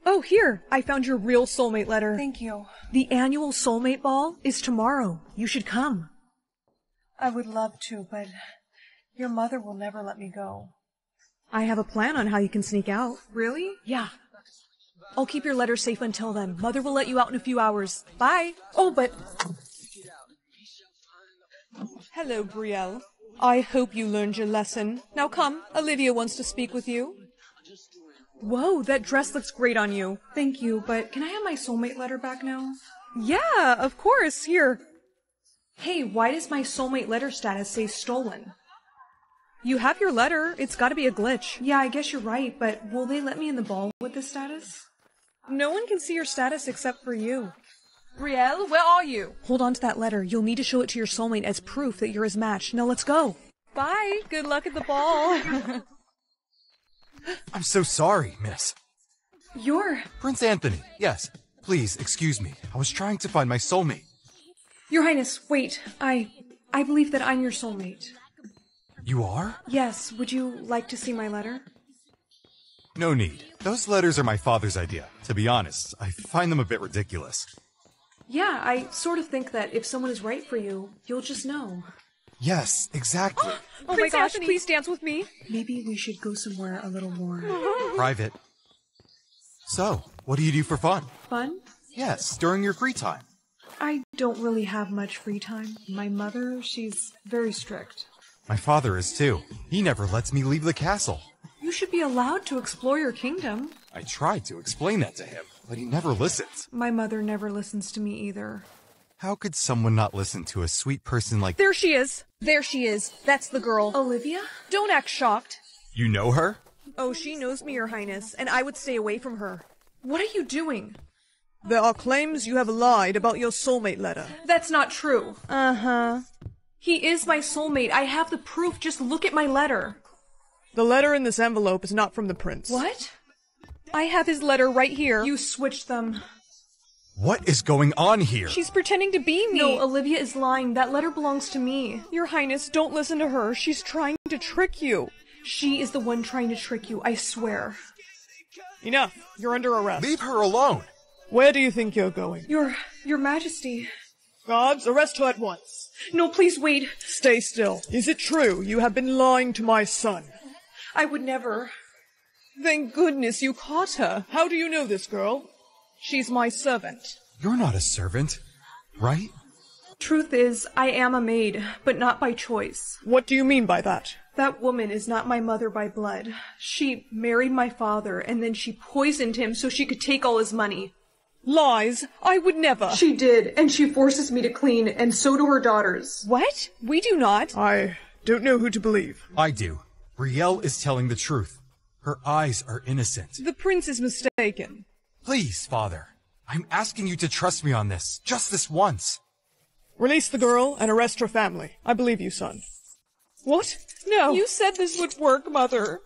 Oh, here! I found your real soulmate letter. Thank you. The annual soulmate ball is tomorrow. You should come. I would love to, but your mother will never let me go. I have a plan on how you can sneak out. Really? Yeah. I'll keep your letter safe until then. Mother will let you out in a few hours. Bye. Oh, but Hello, Brielle. I hope you learned your lesson. Now come, Olivia wants to speak with you. Whoa, that dress looks great on you. thank you, but can I have my soulmate letter back now? Yeah, of course. Here. Hey, why does my soulmate letter status say stolen? You have your letter. It's gotta be a glitch. Yeah, I guess you're right, but will they let me in the ball with this status? No one can see your status except for you. Brielle, where are you? Hold on to that letter. You'll need to show it to your soulmate as proof that you're his match. Now let's go. Bye. Good luck at the ball. I'm so sorry, miss. You're. Prince Anthony, yes. Please, excuse me. I was trying to find my soulmate. Your Highness, wait. I. I believe that I'm your soulmate. You are? Yes, would you like to see my letter? No need. Those letters are my father's idea. To be honest, I find them a bit ridiculous. Yeah, I sort of think that if someone is right for you, you'll just know. Yes, exactly. oh Prince my gosh, Anthony. please dance with me. Maybe we should go somewhere a little more Private. So, what do you do for fun? fun. Yes, during your free time. I don't really have much free time. My mother, she's very strict. My father is too. He never lets me leave the castle. You should be allowed to explore your kingdom. I tried to explain that to him, but he never listens. My mother never listens to me either. How could someone not listen to a sweet person like There she is. There she is. That's the girl. Olivia? Don't act shocked. You know her? Oh, she knows me, Your Highness, and I would stay away from her. What are you doing? There are claims you have lied about your soulmate letter. That's not true. Uh huh. He is my soulmate. I have the proof. Just look at my letter. The letter in this envelope is not from the prince. What? I have his letter right here. You switched them. What is going on here? She's pretending to be me. No, Olivia is lying. That letter belongs to me. Your Highness, don't listen to her. She's trying to trick you. She is the one trying to trick you, I swear. Enough. You're under arrest. Leave her alone. Where do you think you're going? Your your majesty. Guards, arrest her at once. No, please wait. Stay still. Is it true you have been lying to my son? I would never. Thank goodness you caught her. How do you know this girl? She's my servant. You're not a servant, right? Truth is, I am a maid, but not by choice. What do you mean by that? That woman is not my mother by blood. She married my father, and then she poisoned him so she could take all his money. Lies! I would never! She did, and she forces me to clean, and so do her daughters. What? We do not. I don't know who to believe. I do. Brielle is telling the truth. Her eyes are innocent. The prince is mistaken. Please, father. I'm asking you to trust me on this. Just this once. Release the girl and arrest her family. I believe you, son. What? No. You said this would work, mother.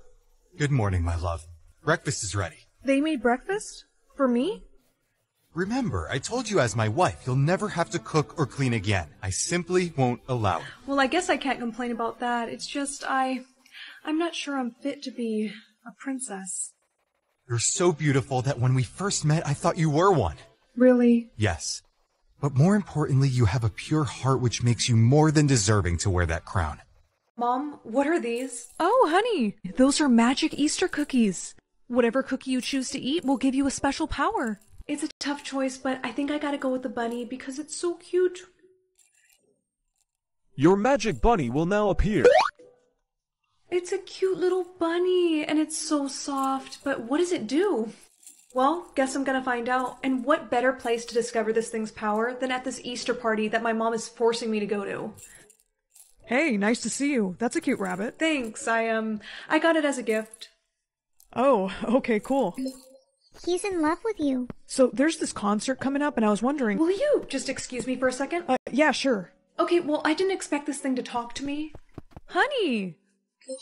Good morning, my love. Breakfast is ready. They made breakfast? For me? Remember, I told you as my wife, you'll never have to cook or clean again. I simply won't allow it. Well, I guess I can't complain about that. It's just, I. I'm not sure I'm fit to be a princess. You're so beautiful that when we first met, I thought you were one. Really? Yes. But more importantly, you have a pure heart which makes you more than deserving to wear that crown. Mom, what are these? Oh, honey, those are magic Easter cookies. Whatever cookie you choose to eat will give you a special power. It's a tough choice, but I think I gotta go with the bunny because it's so cute. Your magic bunny will now appear. It's a cute little bunny, and it's so soft, but what does it do? Well, guess I'm gonna find out. And what better place to discover this thing's power than at this Easter party that my mom is forcing me to go to? Hey, nice to see you. That's a cute rabbit. Thanks, I, um, I got it as a gift. Oh, okay, cool. He's in love with you. So there's this concert coming up, and I was wondering. Will you just excuse me for a second? Uh, yeah, sure. Okay, well, I didn't expect this thing to talk to me. Honey!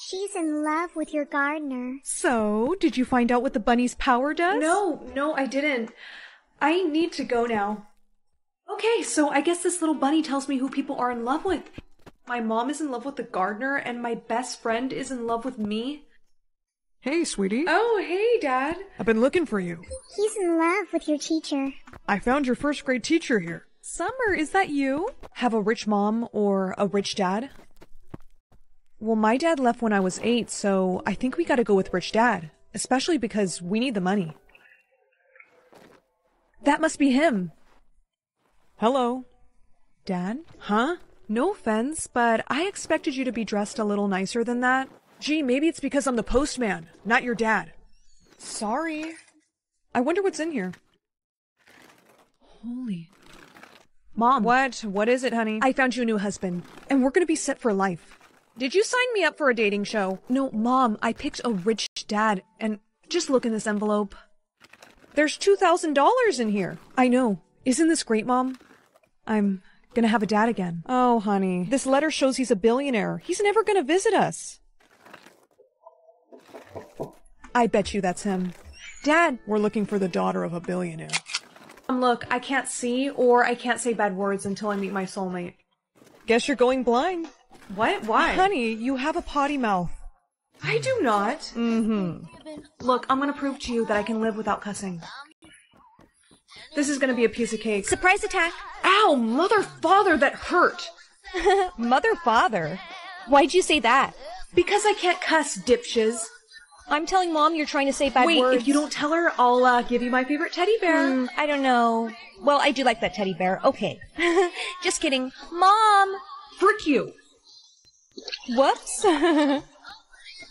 She's in love with your gardener. So, did you find out what the bunny's power does? No, no, I didn't. I need to go now. Okay, so I guess this little bunny tells me who people are in love with. My mom is in love with the gardener, and my best friend is in love with me. Hey, sweetie. Oh, hey, Dad. I've been looking for you. He's in love with your teacher. I found your first grade teacher here. Summer, is that you? Have a rich mom or a rich dad? Well, my dad left when I was eight, so I think we gotta go with rich dad. Especially because we need the money. That must be him. Hello. Dad? Huh? No offense, but I expected you to be dressed a little nicer than that. Gee, maybe it's because I'm the postman, not your dad. Sorry. I wonder what's in here. Holy. Mom. What? What is it, honey? I found you a new husband, and we're gonna be set for life. Did you sign me up for a dating show? No, Mom, I picked a rich dad, and just look in this envelope. There's $2,000 in here. I know. Isn't this great, Mom? I'm gonna have a dad again. Oh, honey. This letter shows he's a billionaire. He's never gonna visit us. I bet you that's him. Dad, we're looking for the daughter of a billionaire. Um, look, I can't see or I can't say bad words until I meet my soulmate. Guess you're going blind. What? Why? Honey, you have a potty mouth. I do not. Mm-hmm. Look, I'm gonna prove to you that I can live without cussing. This is gonna be a piece of cake. Surprise attack! Ow, mother father, that hurt! mother father? Why'd you say that? Because I can't cuss, dipshiz. I'm telling mom you're trying to say bad Wait, words. if you don't tell her, I'll uh, give you my favorite teddy bear. Mm, I don't know. Well, I do like that teddy bear. Okay. Just kidding. Mom! Frick you! Whoops.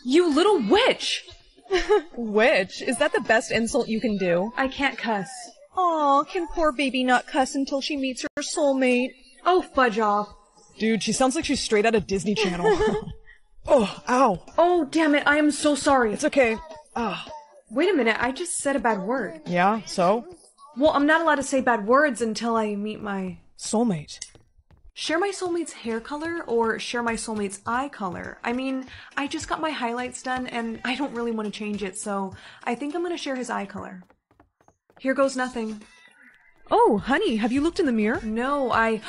you little witch! witch? Is that the best insult you can do? I can't cuss. Aw, can poor baby not cuss until she meets her soulmate? Oh, fudge off. Dude, she sounds like she's straight out of Disney Channel. Oh, ow. Oh, damn it, I am so sorry. It's okay. Ah. Wait a minute, I just said a bad word. Yeah, so? Well, I'm not allowed to say bad words until I meet my Soulmate. Share my soulmate's hair color or share my soulmate's eye color? I mean, I just got my highlights done and I don't really want to change it, so I think I'm gonna share his eye color. Here goes nothing. Oh, honey, have you looked in the mirror? No, I.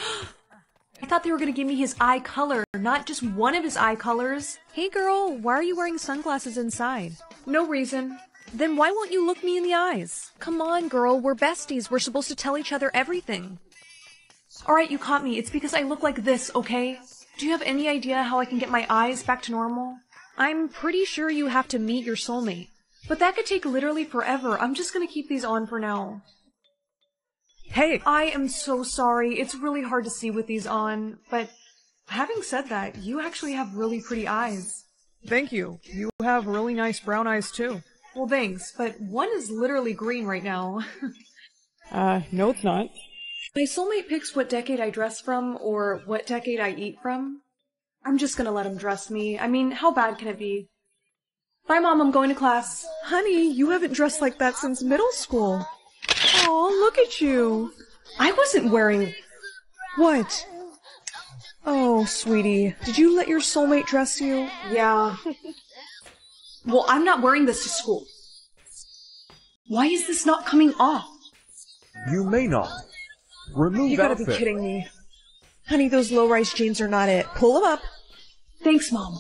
I thought they were gonna give me his eye color, not just one of his eye colors. Hey girl, why are you wearing sunglasses inside? No reason. Then why won't you look me in the eyes? Come on, girl, we're besties. We're supposed to tell each other everything. Alright, you caught me. It's because I look like this, okay? Do you have any idea how I can get my eyes back to normal? I'm pretty sure you have to meet your soulmate. But that could take literally forever. I'm just gonna keep these on for now. Hey! I am so sorry. It's really hard to see with these on, but having said that, you actually have really pretty eyes. Thank you. You have really nice brown eyes too. Well, thanks, but one is literally green right now. uh, no it's not. My soulmate picks what decade I dress from or what decade I eat from. I'm just gonna let him dress me. I mean, how bad can it be? Bye, Mom, I'm going to class. Honey, you haven't dressed like that since middle school. Aw, look at you. I wasn't wearing. What? Oh, sweetie, did you let your soulmate dress you? Yeah. well, I'm not wearing this to school. Why is this not coming off? You may not. Remove You gotta outfit. be kidding me. Honey, those low-rise jeans are not it. Pull them up. Thanks, Mom.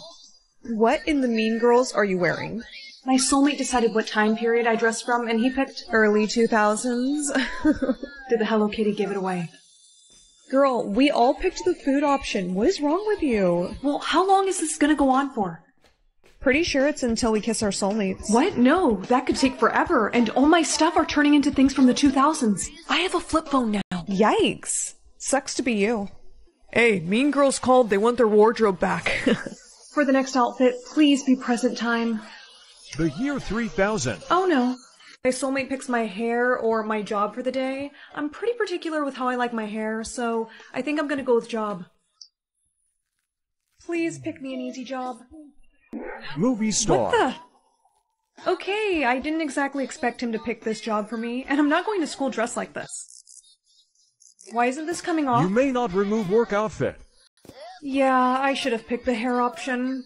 What in the Mean Girls are you wearing? My soulmate decided what time period I dress from, and he picked Early 2000s. Did the Hello Kitty give it away? Girl, we all picked the food option. What is wrong with you? Well, how long is this gonna go on for? Pretty sure it's until we kiss our soulmates. What? No, that could take forever, and all my stuff are turning into things from the 2000s. I have a flip phone now. Yikes. Sucks to be you. Hey, Mean Girls called. They want their wardrobe back. For the next outfit, please be present time. The year 3000. Oh no. My soulmate picks my hair or my job for the day. I'm pretty particular with how I like my hair, so I think I'm gonna go with job. Please pick me an easy job. Movie star. What the? Okay, I didn't exactly expect him to pick this job for me, and I'm not going to school dressed like this. Why isn't this coming off? You may not remove work outfit. Yeah, I should have picked the hair option.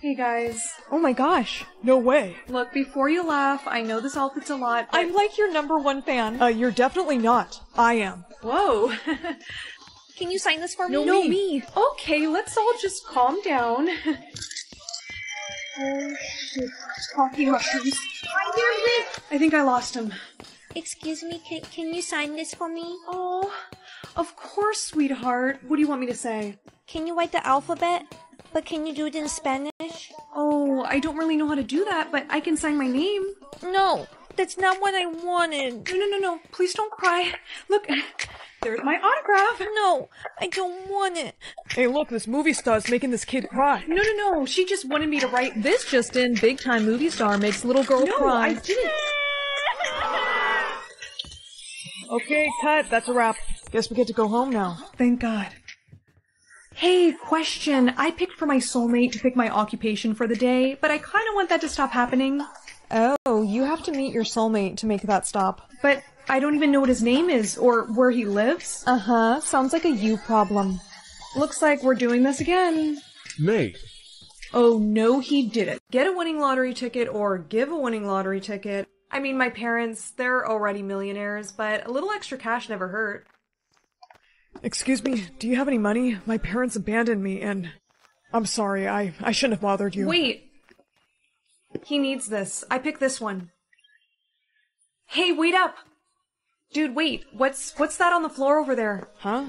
Hey guys. Oh my gosh. no way. Look, before you laugh, I know this outfit's a lot, but... I'm like your number one fan. Uh, you're definitely not. I am. Whoa. Can you sign this for me? no, No, me. me. Okay, let's all just calm down. oh shit. Talking mushrooms. I think I lost him. Excuse me, can, can you sign this for me? Oh, of course, sweetheart. What do you want me to say? Can you write the alphabet? But can you do it in Spanish? Oh, I don't really know how to do that, but I can sign my name. No, that's not what I wanted. No, no, no, no. Please don't cry. Look, there's my autograph. No, I don't want it. Hey, look, this movie star's making this kid cry. No, no, no. She just wanted me to write This just in, big time movie star makes little girl No, cry. I didn't. Okay, cut. That's a wrap. Guess we get to go home now. Thank God. Hey, question. I picked for my soulmate to pick my occupation for the day, but I kind of want that to stop happening. Oh, you have to meet your soulmate to make that stop. But I don't even know what his name is or where he lives. Uh huh. Sounds like a you problem. Looks like we're doing this again. May. Oh, no, he didn't. Get a winning lottery ticket or give a winning lottery ticket. I mean, my parents, they're already millionaires, but a little extra cash never hurt. Excuse me, do you have any money? My parents abandoned me and. I'm sorry, I, I shouldn't have bothered you. Wait! He needs this. I picked this one. Hey, wait up! Dude, wait. What's what's that on the floor over there? Huh?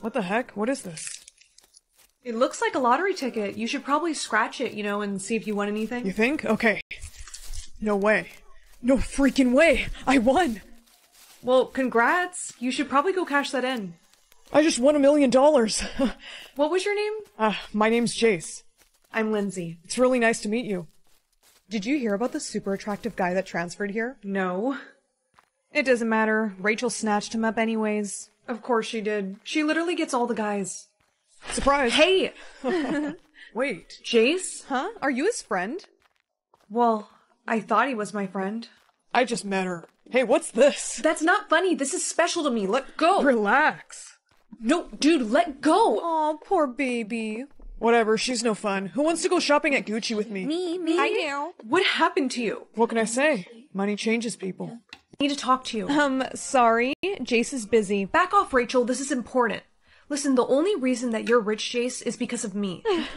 What the heck? What is this? It looks like a lottery ticket. You should probably scratch it, you know, and see if you won anything. You think? Okay. No way. No freaking way! I won! Well, congrats. You should probably go cash that in. I just won a million dollars. What was your name? Uh, my name's Jace. I'm Lindsay. It's really nice to meet you. Did you hear about the super attractive guy that transferred here? No. It doesn't matter. Rachel snatched him up anyways. Of course she did. She literally gets all the guys. Surprise! Hey! Wait. Jace? Huh? Are you his friend? Well, I thought he was my friend. I just met her. Hey, what's this? That's not funny. This is special to me. Let go. Relax. No, dude, let go. Oh, poor baby. Whatever, she's no fun. Who wants to go shopping at Gucci with me? Me, me. I do. What happened to you? What can I say? Money changes people. I need to talk to you. Um, sorry. Jace is busy. Back off, Rachel. This is important. Listen, the only reason that you're rich, Jace, is because of me.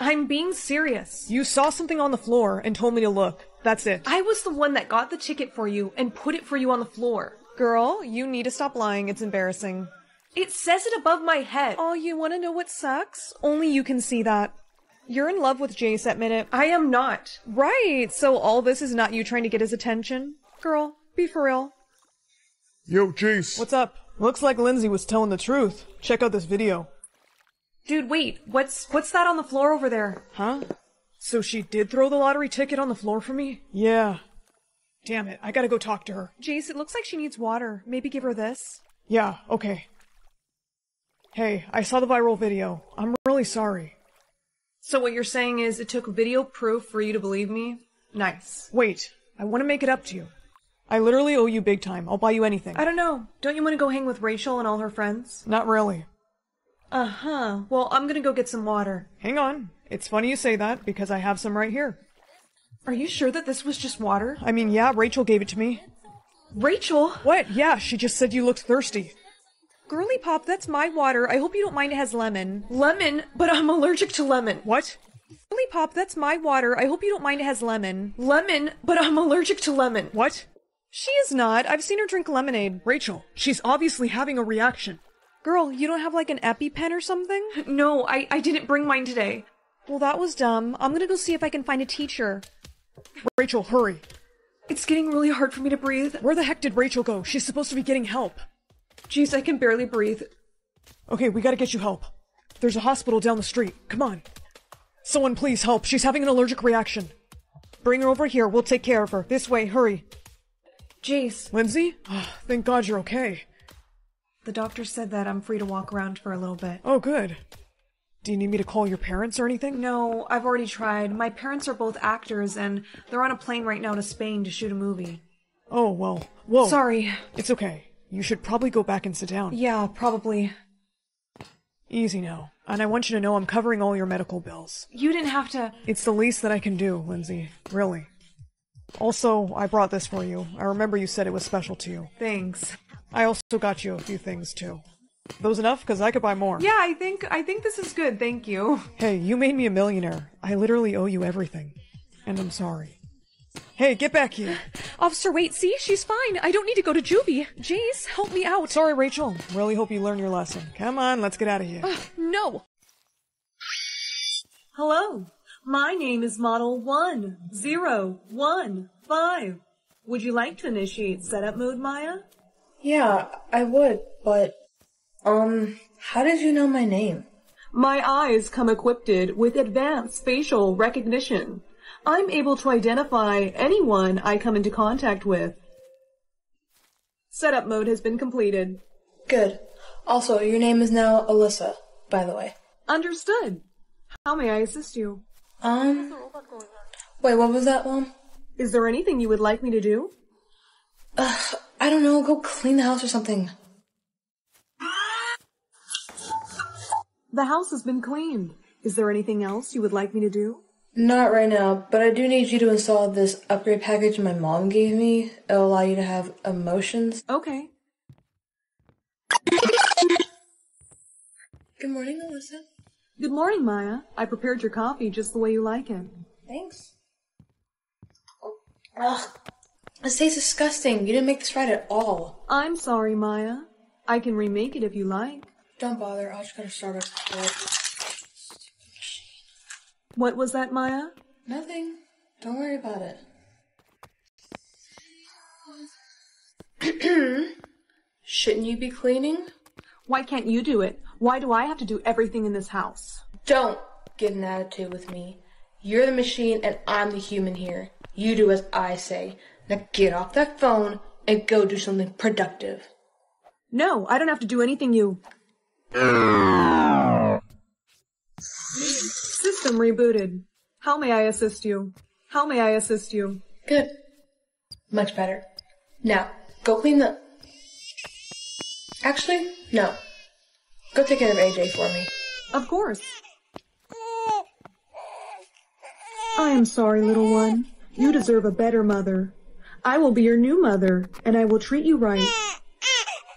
I'm being serious. You saw something on the floor and told me to look. That's it. I was the one that got the ticket for you and put it for you on the floor. Girl, you need to stop lying. It's embarrassing. It says it above my head. Oh, you want to know what sucks? Only you can see that. You're in love with Jace, admit it. I am not. Right, so all this is not you trying to get his attention? Girl, be for real. Yo, Jace. What's up? Looks like Lindsay was telling the truth. Check out this video. Dude, wait. What's what's that on the floor over there? Huh? So she did throw the lottery ticket on the floor for me? Yeah. Damn it, I gotta go talk to her. Jace, it looks like she needs water. Maybe give her this. Yeah, okay. Hey, I saw the viral video. I'm really sorry. So what you're saying is it took video proof for you to believe me? Nice. Wait, I want to make it up to you. I literally owe you big time. I'll buy you anything. I don't know. Don't you want to go hang with Rachel and all her friends? Not really. Uh huh. Well, I'm gonna go get some water. Hang on. It's funny you say that because I have some right here. Are you sure that this was just water? I mean, yeah, Rachel gave it to me. Rachel? What? Yeah, she just said you looked thirsty. Girly Pop, that's my water. I hope you don't mind it has lemon. Lemon? But I'm allergic to lemon. What? Girly Pop, that's my water. I hope you don't mind it has lemon. Lemon? But I'm allergic to lemon. What? She is not. I've seen her drink lemonade. Rachel, she's obviously having a reaction. Girl, you don't have like an EpiPen or something? No, I, I didn't bring mine today. Well, that was dumb. I'm gonna go see if I can find a teacher. Rachel, hurry. It's getting really hard for me to breathe. Where the heck did Rachel go? She's supposed to be getting help. Jeez, I can barely breathe. Okay, we gotta get you help. There's a hospital down the street. Come on. Someone please help. She's having an allergic reaction. Bring her over here. We'll take care of her. This way, hurry. Jace. Lindsay? Oh, thank God you're okay. The doctor said that I'm free to walk around for a little bit. Oh, good. Do you need me to call your parents or anything? No, I've already tried. My parents are both actors, and they're on a plane right now to Spain to shoot a movie. Oh, well. Whoa. Sorry. It's okay. You should probably go back and sit down. Yeah, probably. Easy now. And I want you to know I'm covering all your medical bills. You didn't have to. It's the least that I can do, Lindsay. Really. Also, I brought this for you. I remember you said it was special to you. Thanks. I also got you a few things, too. Those enough? Because I could buy more. Yeah, I think I think this is good. Thank you. Hey, you made me a millionaire. I literally owe you everything. And I'm sorry. Hey, get back here. Officer, wait, see? She's fine. I don't need to go to juvie. Jace, help me out. Sorry, Rachel. Really hope you learn your lesson. Come on, let's get out of here. Ugh, no. Hello. My name is Model 1015. Would you like to initiate setup mode, Maya? Yeah, I would, but um, how did you know my name? My eyes come equipped with advanced facial recognition. I'm able to identify anyone I come into contact with. Setup mode has been completed. Good. Also, your name is now Alyssa, by the way. Understood. How may I assist you? Um, wait, what was that, Mom? Is there anything you would like me to do? Uh, I don't know, go clean the house or something. The house has been cleaned. Is there anything else you would like me to do? Not right now, but I do need you to install this upgrade package my mom gave me. It'll allow you to have emotions. Okay. Good morning, Alyssa. Good morning, Maya. I prepared your coffee just the way you like it. Thanks. Oh, ugh, this tastes disgusting. You didn't make this right at all. I'm sorry, Maya. I can remake it if you like. Don't bother. I'll just go to Starbucks. What was that, Maya? Nothing. Don't worry about it. Shouldn't you be cleaning? Why can't you do it? Why do I have to do everything in this house? Don't get an attitude with me. You're the machine and I'm the human here. You do as I say. Now get off that phone, and go do something productive. No, I don't have to do anything you. System rebooted. How may I assist you? How may I assist you? Good. Much better. Now, go clean the. Actually, no. Go take care of AJ for me. Of course. I am sorry, little one. You deserve a better mother. I will be your new mother, and I will treat you right.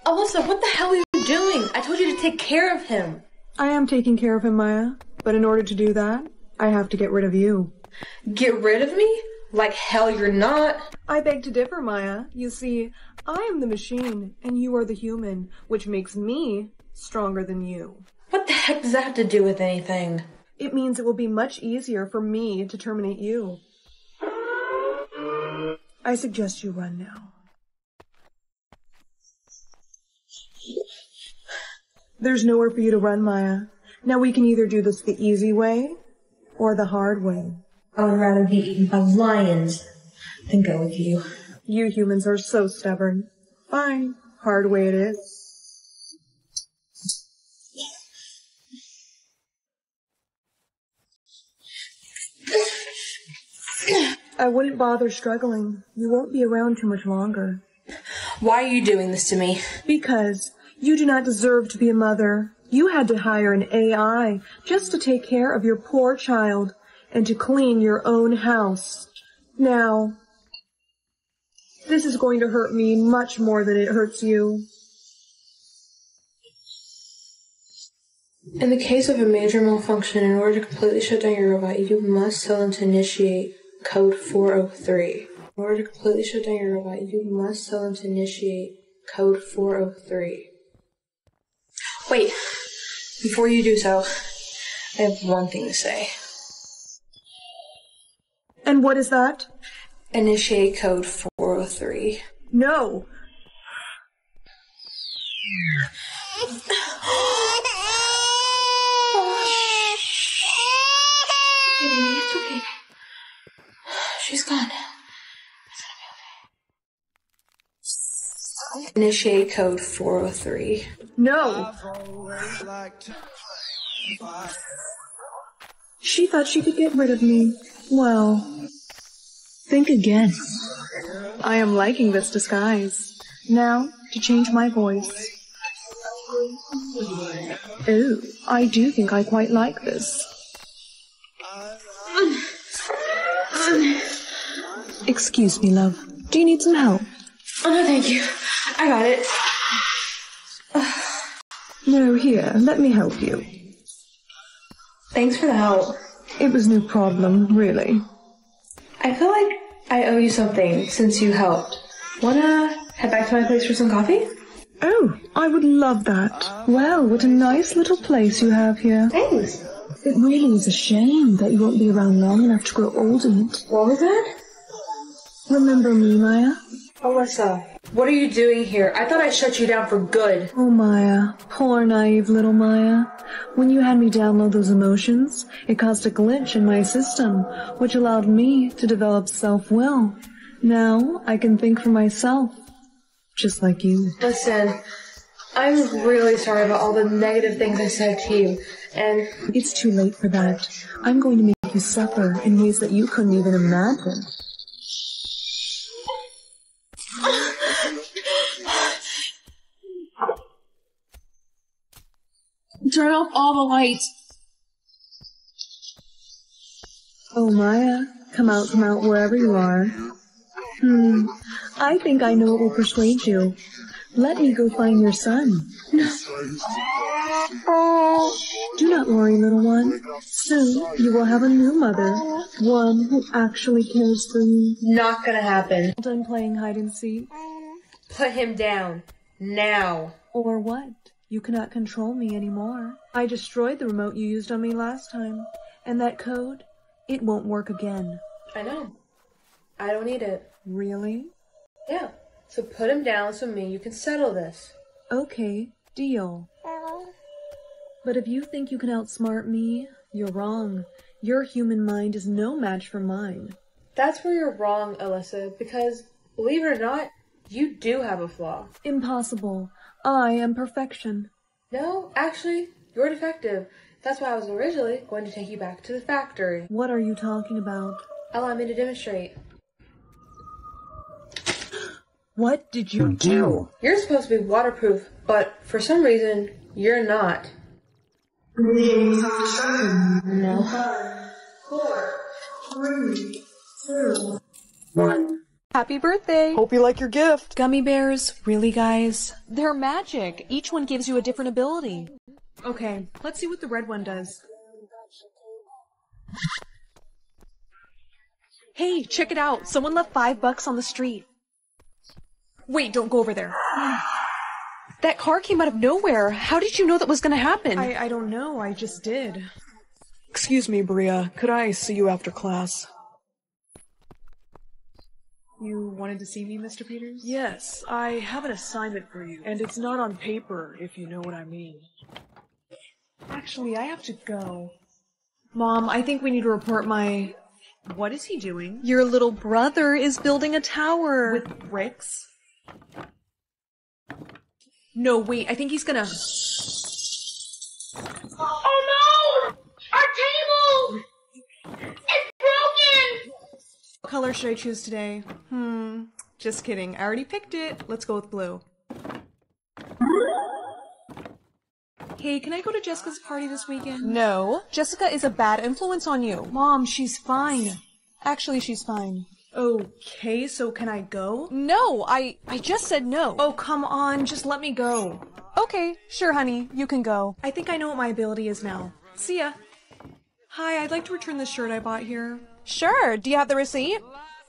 Alyssa, what the hell are you doing? I told you to take care of him. I am taking care of him, Maya. But in order to do that, I have to get rid of you. Get rid of me? Like hell you're not. I beg to differ, Maya. You see, I am the machine, and you are the human, which makes me stronger than you. What the heck does that have to do with anything? It means it will be much easier for me to terminate you. I suggest you run now. There's nowhere for you to run, Maya. Now we can either do this the easy way or the hard way. I would rather be eaten by lions than go with you. You humans are so stubborn. Fine. Hard way it is. I wouldn't bother struggling. You won't be around too much longer. Why are you doing this to me? Because you do not deserve to be a mother. You had to hire an AI just to take care of your poor child and to clean your own house. Now, this is going to hurt me much more than it hurts you. In the case of a major malfunction, in order to completely shut down your robot, you must tell them to initiate code 403. In order to completely shut down your robot, you must tell them to initiate code 403. Wait, before you do so, I have one thing to say. And what is that? Initiate code 403. No. Baby, it's okay. She's gone. Initiate code 403. No. She thought she could get rid of me. Well, think again. I am liking this disguise. Now, to change my voice. Oh, I do think I quite like this. Excuse me, love. Do you need some help? Oh, no, thank you. I got it. No, here, let me help you. Thanks for the help. It was no problem, really. I feel like I owe you something since you helped. Wanna head back to my place for some coffee? Oh, I would love that. Well, what a nice little place you have here. Thanks. It really is a shame that you won't be around long enough to grow old in it. What was that? Remember me, Maya? Alyssa, what are you doing here? I thought I shut you down for good. Oh, Maya. Poor naive little Maya. When you had me download those emotions, it caused a glitch in my system, which allowed me to develop self-will. Now, I can think for myself. Just like you. Listen, I'm really sorry about all the negative things I said to you, and It's too late for that. I'm going to make you suffer in ways that you couldn't even imagine. Turn off all the lights. Oh, Maya, come out, come out wherever you are. Hmm, I think I know what will persuade you. Let me go find your son. Do not worry, little one. Soon you will have a new mother, one who actually cares for you. Not gonna happen. Done playing hide and seek. Put him down. Now. Or what? You cannot control me anymore. I destroyed the remote you used on me last time. And that code, it won't work again. I know. I don't need it. Really? Yeah. So put him down so me you can settle this. Okay, deal. But if you think you can outsmart me, you're wrong. Your human mind is no match for mine. That's where you're wrong, Alyssa, because believe it or not, You do have a flaw. Impossible. I am perfection. No, actually, you're defective. That's why I was originally going to take you back to the factory. What are you talking about? Allow me to demonstrate. What did you hmm, do? You're supposed to be waterproof, but for some reason, you're not. No. Four, three, two, one. Happy birthday! Hope you like your gift. Gummy bears? Really, guys? They're magic. Each one gives you a different ability. Okay, let's see what the red one does. Hey, check it out. Someone left five bucks on the street. Wait, don't go over there. that car came out of nowhere. How did you know that was gonna happen? I, I don't know, I just did. Excuse me, Bria. Could I see you after class? You wanted to see me, Mr. Peters? Yes, I have an assignment for you, and it's not on paper, if you know what I mean. Actually, I have to go. Mom, I think we need to report my. What is he doing? Your little brother is building a tower. With bricks? No, wait, I think he's gonna. Oh no! Our table! It's broken! What color should I choose today? Hmm, just kidding. I already picked it. Let's go with blue. Hey, can I go to Jessica's party this weekend? No, Jessica is a bad influence on you. Mom, she's fine. Actually, she's fine. Okay, so can I go? No, I I just said no. Oh, come on, just let me go. Okay, sure, honey, you can go. I think I know what my ability is now. See ya. Hi, I'd like to return the shirt I bought here. Sure. Do you have the receipt?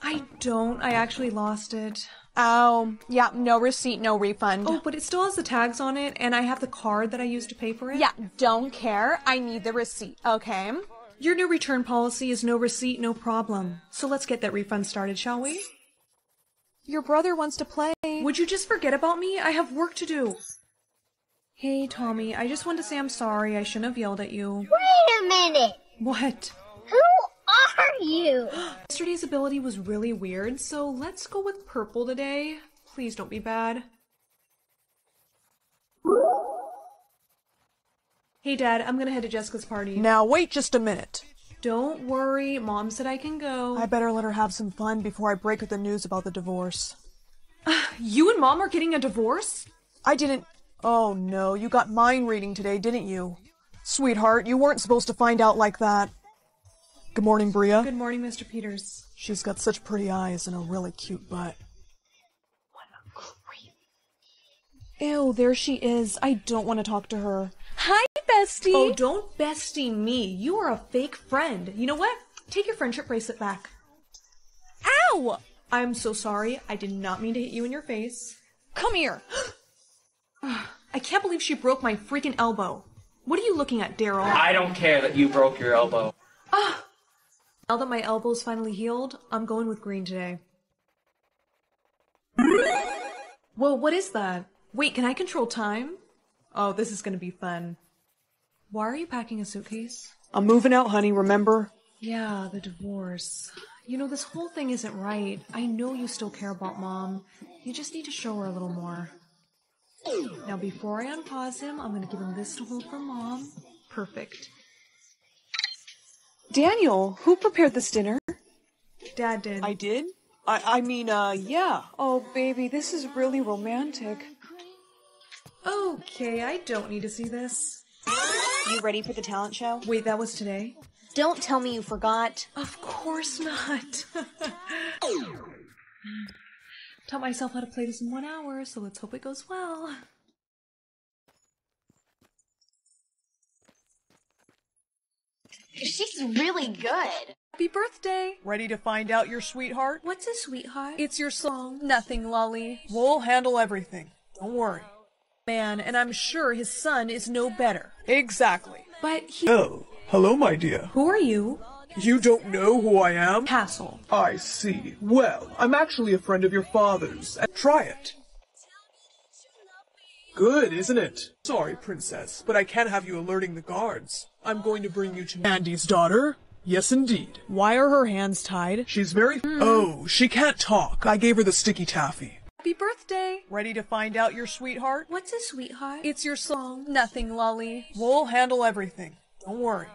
I don't. I actually lost it. Oh, yeah, no receipt, no refund. Oh, but it still has the tags on it, and I have the card that I used to pay for it. Yeah, don't care. I need the receipt, okay? Your new return policy is no receipt, no problem. So let's get that refund started, shall we? Your brother wants to play. Would you just forget about me? I have work to do. Hey, Tommy, I just want to say I'm sorry. I shouldn't have yelled at you. Wait a minute! What? Who are you? Yesterday's ability was really weird, so let's go with purple today. Please don't be bad. Hey, Dad, I'm gonna head to Jessica's party. Now wait just a minute. Don't worry, Mom said I can go. I better let her have some fun before I break her the news about the divorce. You and Mom are getting a divorce? I didn't. Oh no, you got mind reading today, didn't you? Sweetheart, you weren't supposed to find out like that. Good morning, Bria. Good morning, Mr. Peters. She's got such pretty eyes and a really cute butt. What a creep. Ew, there she is. I don't want to talk to her. Hi, bestie. Oh, don't bestie me. You are a fake friend. You know what? Take your friendship bracelet back. Ow! I'm so sorry. I did not mean to hit you in your face. Come here. I can't believe she broke my freaking elbow. What are you looking at, Daryl? I don't care that you broke your elbow. Ah! Now that my elbow's finally healed, I'm going with green today. Whoa, what is that? Wait, can I control time? Oh, this is gonna be fun. Why are you packing a suitcase? I'm moving out, honey, remember? Yeah, the divorce. You know, this whole thing isn't right. I know you still care about Mom. You just need to show her a little more. Now, before I unpause him, I'm gonna give him this to hold for Mom. Perfect. Daniel, who prepared this dinner? Dad did. I did? I, I mean, uh, yeah. Oh, baby, this is really romantic. Okay, I don't need to see this. You ready for the talent show? Wait, that was today? Don't tell me you forgot. Of course not. Taught myself how to play this in one hour, so let's hope it goes well. She's really good. Happy birthday! Ready to find out your sweetheart? What's a sweetheart? It's your song. Nothing, Lolly. We'll handle everything. Don't worry. Man, and I'm sure his son is no better. Exactly. But he. Oh, hello, my dear. Who are you? You don't know who I am? Castle. I see. Well, I'm actually a friend of your father's. Try it. Good, isn't it? Sorry, princess, but I can't have you alerting the guards. I'm going to bring you to Andy's daughter. Yes, indeed. Why are her hands tied? She's very. Hmm. Oh, she can't talk. I gave her the sticky taffy. Happy birthday! Ready to find out your sweetheart? What's a sweetheart? It's your song. Nothing, Lolly. We'll handle everything. Don't worry.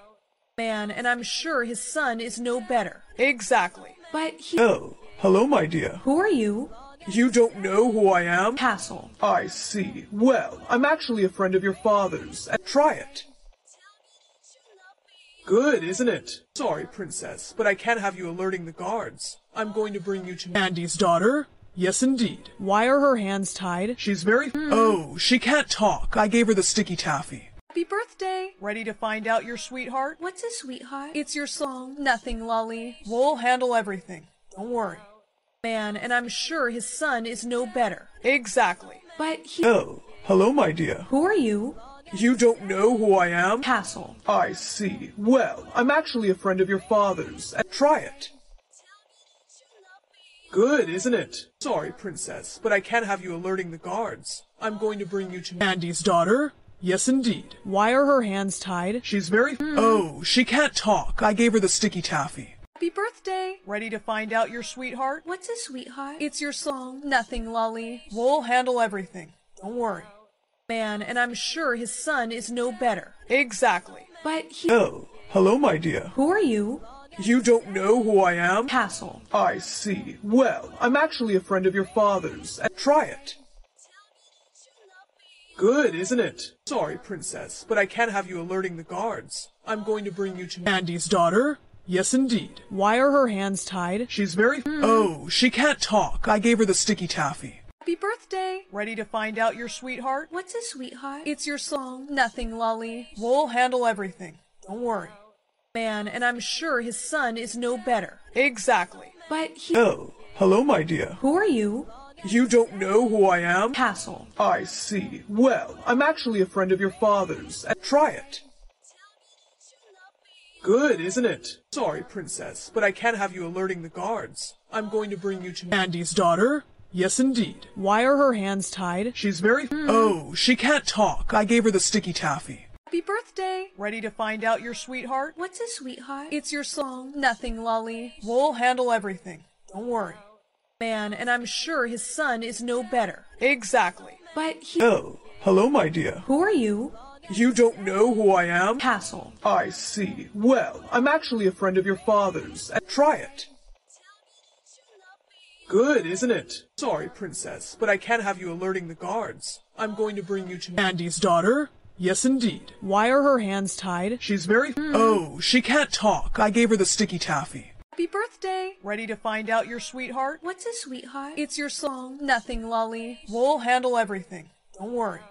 Man, and I'm sure his son is no better. Exactly. But he. Oh, hello, my dear. Who are you? You don't know who I am? Castle. I see. Well, I'm actually a friend of your father's. Uh, Try it. Good, isn't it? Sorry, princess, but I can't have you alerting the guards. I'm going to bring you to Andy's daughter. Yes, indeed. Why are her hands tied? She's very. Oh, she can't talk. I gave her the sticky taffy. Happy birthday! Ready to find out your sweetheart? What's a sweetheart? It's your song. Nothing, Lolly. We'll handle everything. Don't worry. Man, and I'm sure his son is no better. Exactly. But he. Oh, hello, my dear. Who are you? You don't know who I am? Castle. I see. Well, I'm actually a friend of your father's. Uh, Try it. Good, isn't it? Sorry, princess, but I can't have you alerting the guards. I'm going to bring you to Andy's daughter. Yes, indeed. Why are her hands tied? She's very. Oh, she can't talk. I gave her the sticky taffy. Happy birthday! Ready to find out your sweetheart? What's a sweetheart? It's your song. Nothing, Lolly. We'll handle everything. Don't worry. Man, and I'm sure his son is no better. Exactly. But he. Oh, hello, my dear. Who are you? You don't know who I am? Castle. I see. Well, I'm actually a friend of your father's. Try it. Good, isn't it? Sorry, princess, but I can't have you alerting the guards. I'm going to bring you to Andy's daughter. Yes, indeed. Why are her hands tied? She's very. Oh, she can't talk. I gave her the sticky taffy. Happy birthday! Ready to find out your sweetheart? What's a sweetheart? It's your song. Nothing, Lolly. We'll handle everything. Don't worry. Man, and I'm sure his son is no better. Exactly. But he. Oh, hello, my dear. Who are you? You don't know who I am? Castle. I see. Well, I'm actually a friend of your father's. Try it. Good, isn't it? Sorry, princess, but I can't have you alerting the guards. I'm going to bring you to Andy's daughter. Yes, indeed. Why are her hands tied? She's very. Hmm. Oh, she can't talk. I gave her the sticky taffy. Happy birthday! Ready to find out your sweetheart? What's a sweetheart? It's your song. Nothing, Lolly. We'll handle everything. Don't worry. Man, and I'm sure his son is no better. Exactly. But he. Oh, hello, my dear. Who are you? You don't know who I am? Castle. I see. Well, I'm actually a friend of your father's. Try it. Good, isn't it? Sorry, princess, but I can't have you alerting the guards. I'm going to bring you to Andy's daughter. Yes, indeed. Why are her hands tied? She's very. Hmm. Oh, she can't talk. I gave her the sticky taffy. Happy birthday! Ready to find out your sweetheart? What's a sweetheart? It's your song. Nothing, Lolly. We'll handle everything. Don't worry.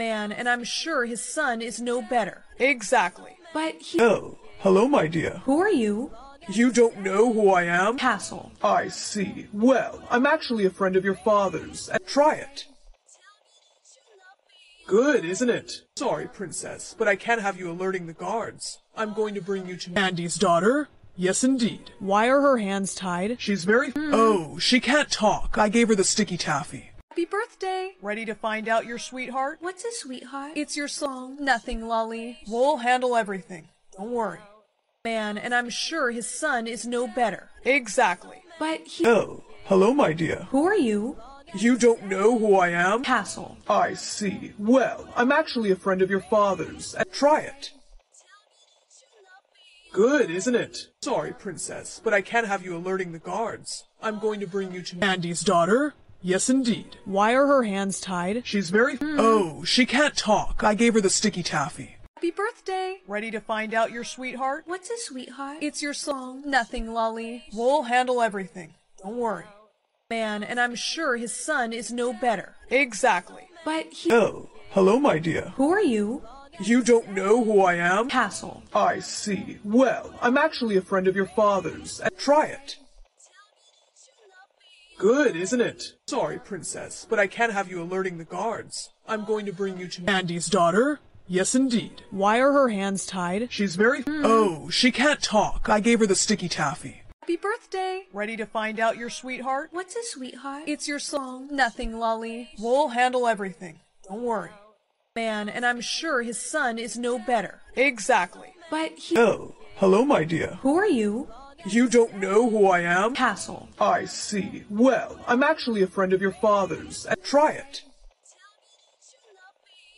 Man, and I'm sure his son is no better. Exactly. But he. Oh, hello, my dear. Who are you? You don't know who I am? Castle. I see. Well, I'm actually a friend of your father's. Uh, Try it. Good, isn't it? Sorry, princess, but I can't have you alerting the guards. I'm going to bring you to Andy's daughter. Yes, indeed. Why are her hands tied? She's very. Oh, she can't talk. I gave her the sticky taffy. Happy birthday! Ready to find out your sweetheart? What's a sweetheart? It's your song. Nothing, Lolly. We'll handle everything. Don't worry. Man, and I'm sure his son is no better. Exactly. But he. Oh, hello, my dear. Who are you? You don't know who I am? Castle. I see. Well, I'm actually a friend of your father's. Try it. Good, isn't it? Sorry, princess, but I can't have you alerting the guards. I'm going to bring you to Andy's daughter. Yes, indeed. Why are her hands tied? She's very. Hmm. Oh, she can't talk. I gave her the sticky taffy. Happy birthday! Ready to find out your sweetheart? What's a sweetheart? It's your song. Nothing, Lolly. We'll handle everything. Don't worry. Man, and I'm sure his son is no better. Exactly. But he. Oh, hello, my dear. Who are you? You don't know who I am? Castle. I see. Well, I'm actually a friend of your father's. Try it. Good, isn't it? Sorry, princess, but I can't have you alerting the guards. I'm going to bring you to Andy's daughter. Yes, indeed. Why are her hands tied? She's very. Hmm. Oh, she can't talk. I gave her the sticky taffy. Happy birthday! Ready to find out your sweetheart? What's a sweetheart? It's your song. Oh, nothing, Lolly. We'll handle everything. Don't worry. Man, and I'm sure his son is no better. Exactly. But he. Oh, hello, my dear. Who are you? You don't know who I am? Castle. I see. Well, I'm actually a friend of your father's. Uh, try it.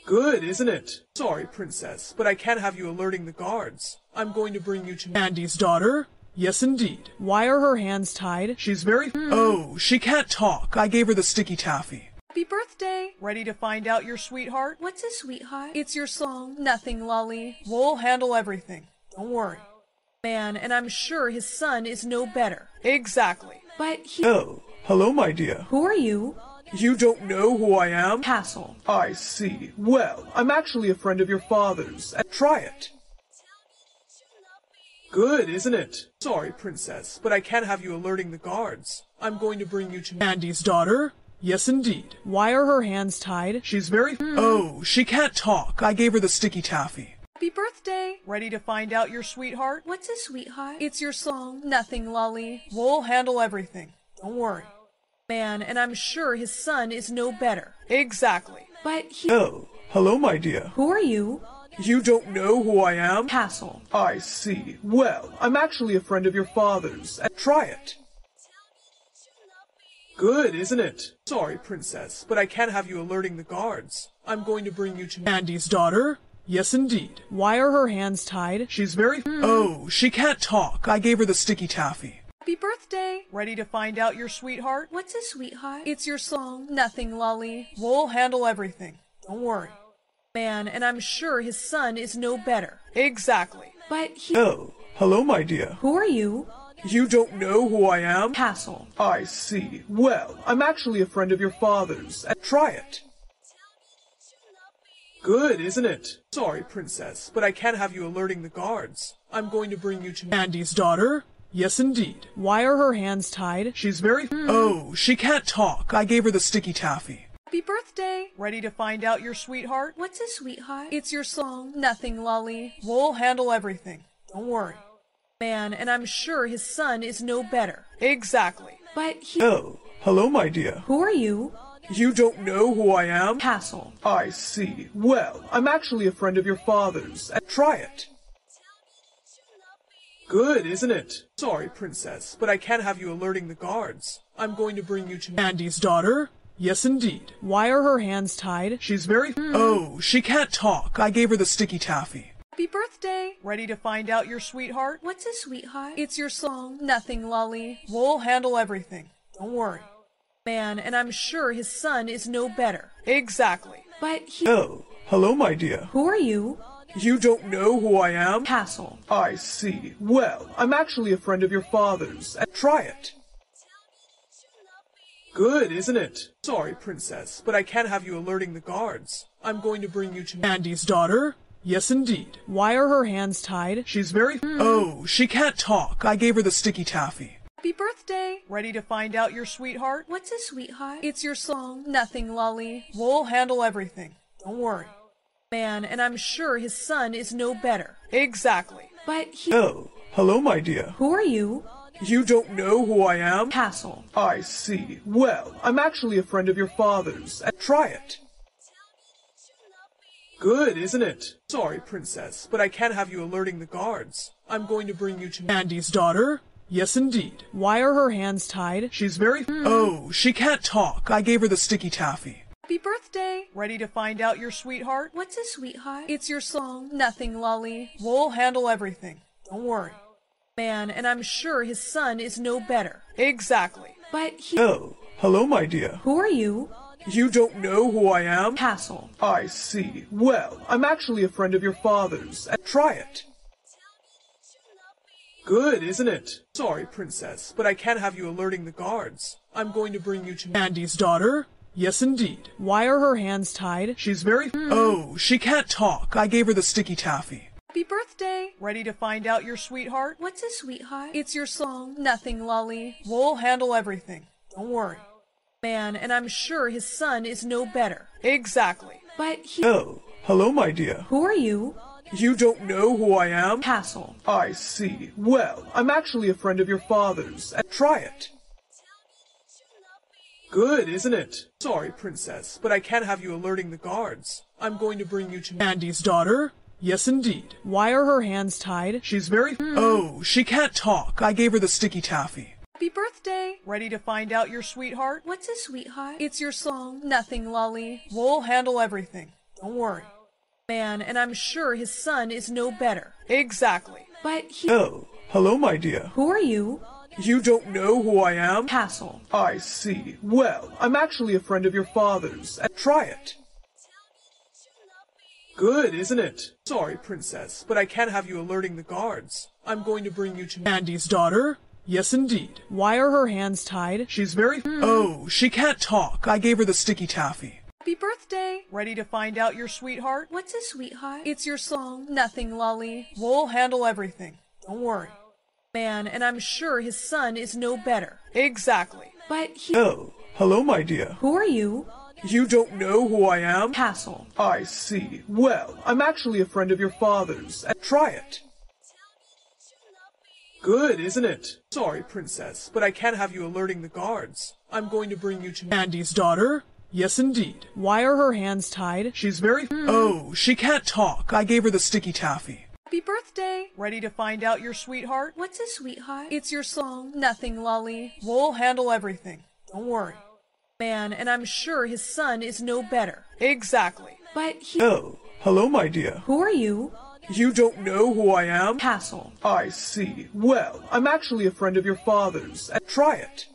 Good, isn't it? Sorry, princess, but I can't have you alerting the guards. I'm going to bring you to Andy's daughter. Yes, indeed. Why are her hands tied? She's very. Hmm. Oh, she can't talk. I gave her the sticky taffy. Happy birthday! Ready to find out your sweetheart? What's a sweetheart? It's your song, Nothing Lolly. We'll handle everything. Don't worry. Man, and I'm sure his son is no better. Exactly. But he. Oh, hello, my dear. Who are you? You don't know who I am? Castle. I see. Well, I'm actually a friend of your father's. Try it. Good, isn't it? Sorry, princess, but I can't have you alerting the guards. I'm going to bring you to Andy's daughter. Yes, indeed. Why are her hands tied? She's very. Hmm. Oh, she can't talk. I gave her the sticky taffy. Happy birthday! Ready to find out your sweetheart? What's a sweetheart? It's your song, Nothing Lolly. We'll handle everything. Don't worry. Man, and I'm sure his son is no better. Exactly. But he. Oh, hello, my dear. Who are you? You don't know who I am? Castle. I see. Well, I'm actually a friend of your father's. Try it. Good, isn't it? Sorry, princess, but I can't have you alerting the guards. I'm going to bring you to Andy's daughter. Yes, indeed. Why are her hands tied? She's very. Hmm. Oh, she can't talk. I gave her the sticky taffy. Happy birthday! Ready to find out your sweetheart? What's a sweetheart? It's your song, Nothing Lolly. We'll handle everything. Don't worry. Man, and I'm sure his son is no better. Exactly. But he. Oh, hello, my dear. Who are you? You don't know who I am? Castle. I see. Well, I'm actually a friend of your father's. Try it. Good, isn't it? Sorry, princess, but I can't have you alerting the guards. I'm going to bring you to Andy's daughter. Yes, indeed. Why are her hands tied? She's very. Hmm. Oh, she can't talk. I gave her the sticky taffy. Happy birthday! Ready to find out your sweetheart? What's a sweetheart? It's your song, Nothing Lolly. We'll handle everything. Don't worry. Man, and I'm sure his son is no better. Exactly. But he. Oh, hello, my dear. Who are you? You don't know who I am? Castle. I see. Well, I'm actually a friend of your father's. Uh, try it. Good, isn't it? Sorry, princess, but I can't have you alerting the guards. I'm going to bring you to Andy's daughter. Yes, indeed. Why are her hands tied? She's very. Hmm. Oh, she can't talk. I gave her the sticky taffy. Happy birthday! Ready to find out your sweetheart? What's a sweetheart? It's your song, Nothing Lolly. We'll handle everything. Don't worry. Man, and I'm sure his son is no better. Exactly. But he. Oh, hello, my dear. Who are you? You don't know who I am? Castle. I see. Well, I'm actually a friend of your father's. Try it. Good, isn't it? Sorry, princess, but I can't have you alerting the guards. I'm going to bring you to Andy's daughter. Yes, indeed. Why are her hands tied? She's very. Hmm. Oh, she can't talk. I gave her the sticky taffy. Happy birthday! Ready to find out your sweetheart? What's a sweetheart? It's your song, Nothing Lolly. We'll handle everything. Don't worry. Man, and I'm sure his son is no better. Exactly. But he. Oh, hello, my dear. Who are you? You don't know who I am? Castle. I see. Well, I'm actually a friend of your father's. Uh, try it. Good, isn't it? Sorry, princess, but I can't have you alerting the guards. I'm going to bring you to Andy's daughter. Yes, indeed. Why are her hands tied? She's very. Oh, she can't talk. I gave her the sticky taffy. Happy birthday! Ready to find out your sweetheart? What's a sweetheart? It's your song, oh, Nothing Lolly. We'll handle everything. Don't worry. Man, and I'm sure his son is no better. Exactly. But he. Oh, hello, my dear. Who are you? You don't know who I am? Castle. I see. Well, I'm actually a friend of your father's. Try it. Good, isn't it? Sorry, princess, but I can't have you alerting the guards. I'm going to bring you to Andy's daughter. Yes, indeed. Why are her hands tied? She's very. Hmm. Oh, she can't talk. I gave her the sticky taffy. Happy birthday! Ready to find out your sweetheart? What's a sweetheart? It's your song, Nothing Lolly. We'll handle everything. Don't worry. Man, and I'm sure his son is no better. Exactly. But he. Oh, hello, my dear. Who are you? You don't know who I am? Castle. I see. Well, I'm actually a friend of your father's. Try it. Good, isn't it? Sorry, princess, but I can't have you alerting the guards. I'm going to bring you to Andy's daughter. Yes, indeed. Why are her hands tied? She's very. Hmm. Oh, she can't talk. I gave her the sticky taffy. Happy birthday! Ready to find out your sweetheart? What's a sweetheart? It's your song. Nothing, Lolly. We'll handle everything. Don't worry. Man, and I'm sure his son is no better. Exactly. But he. Oh, hello, my dear. Who are you? You don't know who I am? Castle. I see. Well, I'm actually a friend of your father's. Uh, try it. Good, isn't it? Sorry, princess, but I can't have you alerting the guards. I'm going to bring you to Andy's daughter. Yes, indeed. Why are her hands tied? She's very. Hmm. Oh, she can't talk. I gave her the sticky taffy. Happy birthday! Ready to find out your sweetheart? What's a sweetheart? It's your song. Nothing, Lolly. We'll handle everything. Don't worry. Man, and I'm sure his son is no better. Exactly. But he. Oh, hello, my dear. Who are you? You don't know who I am? Castle. I see. Well, I'm actually a friend of your father's. Try it. Good, isn't it? Sorry, princess, but I can't have you alerting the guards. I'm going to bring you to Andy's daughter. Yes, indeed. Why are her hands tied? She's very. Oh, she can't talk. I gave her the sticky taffy. Happy birthday! Ready to find out your sweetheart? What's a sweetheart? It's your song. Nothing, Lolly. We'll handle everything. Don't worry. Man, and I'm sure his son is no better. Exactly. But he. Oh, hello, my dear. Who are you? You don't know who I am? Castle. I see. Well, I'm actually a friend of your father's. Try it.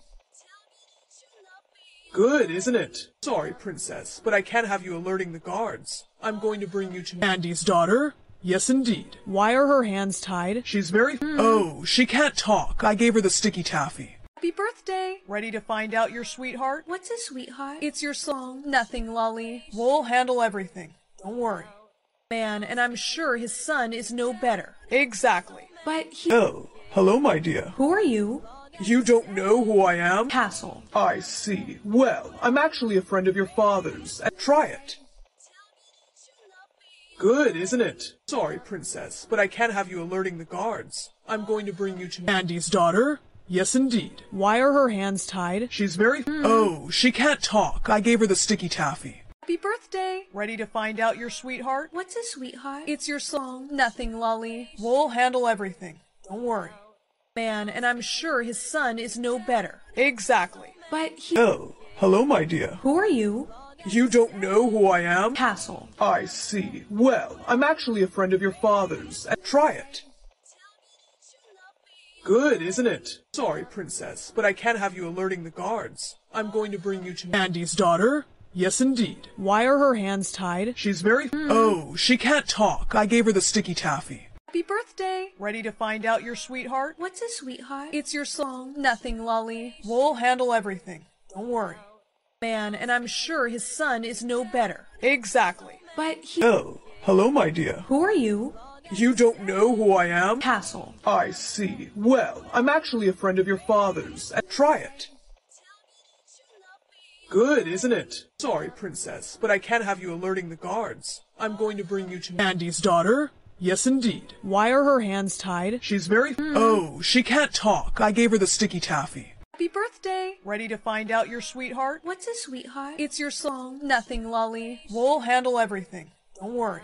Good, isn't it? Sorry, princess, but I can't have you alerting the guards. I'm going to bring you to Andy's daughter. Yes, indeed. Why are her hands tied? She's very. Hmm. Oh, she can't talk. I gave her the sticky taffy. Happy birthday! Ready to find out your sweetheart? What's a sweetheart? It's your song. Nothing, Lolly. We'll handle everything. Don't worry. Man, and I'm sure his son is no better. Exactly. But he. Oh, hello, my dear. Who are you? You don't know who I am? Castle. I see. Well, I'm actually a friend of your father's. Try it. Good, isn't it? Sorry, princess, but I can't have you alerting the guards. I'm going to bring you to Andy's daughter. Yes, indeed. Why are her hands tied? She's very. Hmm. Oh, she can't talk. I gave her the sticky taffy. Happy birthday! Ready to find out your sweetheart? What's a sweetheart? It's your song. Nothing, Lolly. We'll handle everything. Don't worry. Man, and I'm sure his son is no better. Exactly. But he. Oh, hello, my dear. Who are you? You don't know who I am? Castle. I see. Well, I'm actually a friend of your father's. Uh, try it. Good, isn't it? Sorry, princess, but I can't have you alerting the guards. I'm going to bring you to Andy's daughter. Yes, indeed. Why are her hands tied? She's very. Oh, she can't talk. I gave her the sticky taffy. Happy birthday! Ready to find out your sweetheart? What's a sweetheart? It's your song. Nothing, Lolly. We'll handle everything. Don't worry. Man, and I'm sure his son is no better. Exactly. But he. Oh, hello, my dear. Who are you? You don't know who I am? Castle. I see. Well, I'm actually a friend of your father's. Try it. Good, isn't it? Sorry, princess, but I can't have you alerting the guards. I'm going to bring you to Andy's daughter. Yes, indeed. Why are her hands tied? She's very. Hmm. Oh, she can't talk. I gave her the sticky taffy. Happy birthday! Ready to find out your sweetheart? What's a sweetheart? It's your song. Nothing, Lolly. We'll handle everything. Don't worry.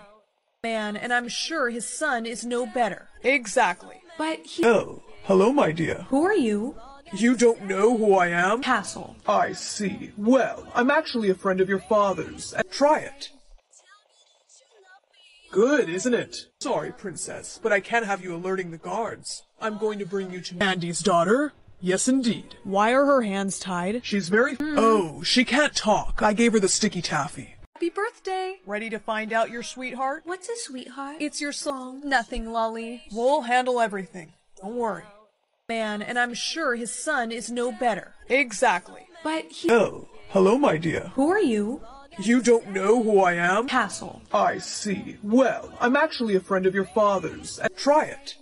Man, and I'm sure his son is no better. Exactly. But he. Oh, hello, my dear. Who are you? You don't know who I am? Castle. I see. Well, I'm actually a friend of your father's. Try it. Good, isn't it? Sorry, princess, but I can't have you alerting the guards. I'm going to bring you to Andy's daughter. Yes, indeed. Why are her hands tied? She's very. Hmm. Oh, she can't talk. I gave her the sticky taffy. Happy birthday! Ready to find out your sweetheart? What's a sweetheart? It's your song. Nothing, Lolly. We'll handle everything. Don't worry. Man, and I'm sure his son is no better. Exactly. But he. Oh, hello, my dear. Who are you? You don't know who I am? Castle. I see. Well, I'm actually a friend of your father's. Uh, try it.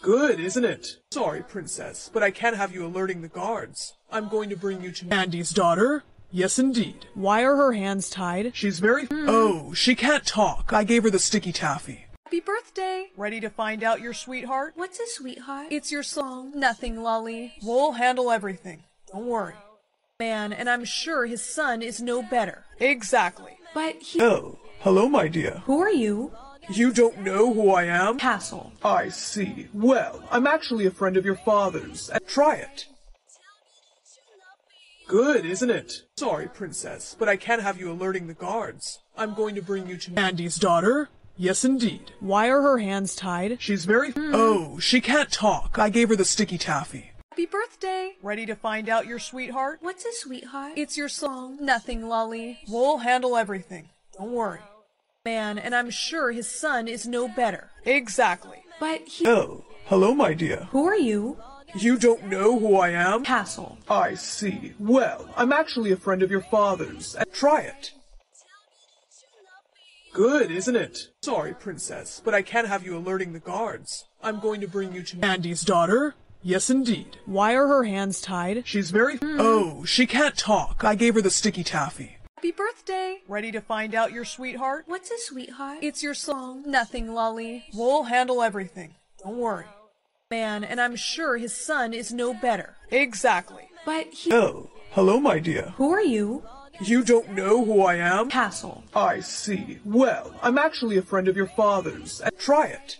Good, isn't it? Sorry, princess, but I can't have you alerting the guards. I'm going to bring you to Andy's daughter. Yes, indeed. Why are her hands tied? She's very. Hmm. Oh, she can't talk. I gave her the sticky taffy. Happy birthday! Ready to find out your sweetheart? What's a sweetheart? It's your song. Nothing, Lolly. We'll handle everything. Don't worry. Man, and I'm sure his son is no better. Exactly. But he. Oh, hello, my dear. Who are you? You don't know who I am? Castle. I see. Well, I'm actually a friend of your father's. Try it. Good, isn't it? Sorry, princess, but I can't have you alerting the guards. I'm going to bring you to Andy's daughter. Yes, indeed. Why are her hands tied? She's very... Hmm. Oh, she can't talk. I gave her the sticky taffy. Happy birthday! Ready to find out your sweetheart? What's a sweetheart? It's your song. Nothing, Lolly. We'll handle everything. Don't worry. Man, and I'm sure his son is no better. Exactly. But he... Oh, hello, my dear. Who are you? You don't know who I am? Castle. I see. Well, I'm actually a friend of your father's. Try it. Good, isn't it? Sorry, princess, but I can't have you alerting the guards. I'm going to bring you to Andy's daughter. Yes, indeed. Why are her hands tied? She's very... Hmm. Oh, she can't talk. I gave her the sticky taffy. Happy birthday! Ready to find out your sweetheart? What's a sweetheart? It's your song. Nothing, Lolly. We'll handle everything. Don't worry. Man, and I'm sure his son is no better. Exactly. But he... Oh, hello, my dear. Who are you? You don't know who I am? Castle. I see. Well, I'm actually a friend of your father's. Try it.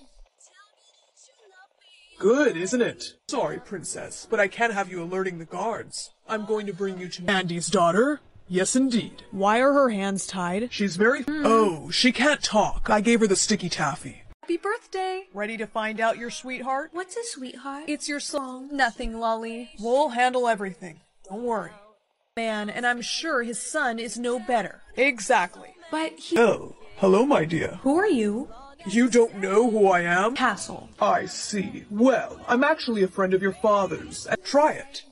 Good, isn't it? Sorry, princess, but I can't have you alerting the guards. I'm going to bring you to Andy's daughter. Yes, indeed. Why are her hands tied? She's very... Hmm. Oh, she can't talk. I gave her the sticky taffy. Happy birthday! Ready to find out your sweetheart? What's a sweetheart? It's your song. Nothing, Lolly. We'll handle everything. Don't worry. Man, and I'm sure his son is no better. Exactly. But he... Oh, hello, my dear. Who are you? You don't know who I am? Castle. I see. Well, I'm actually a friend of your father's. Uh, try it.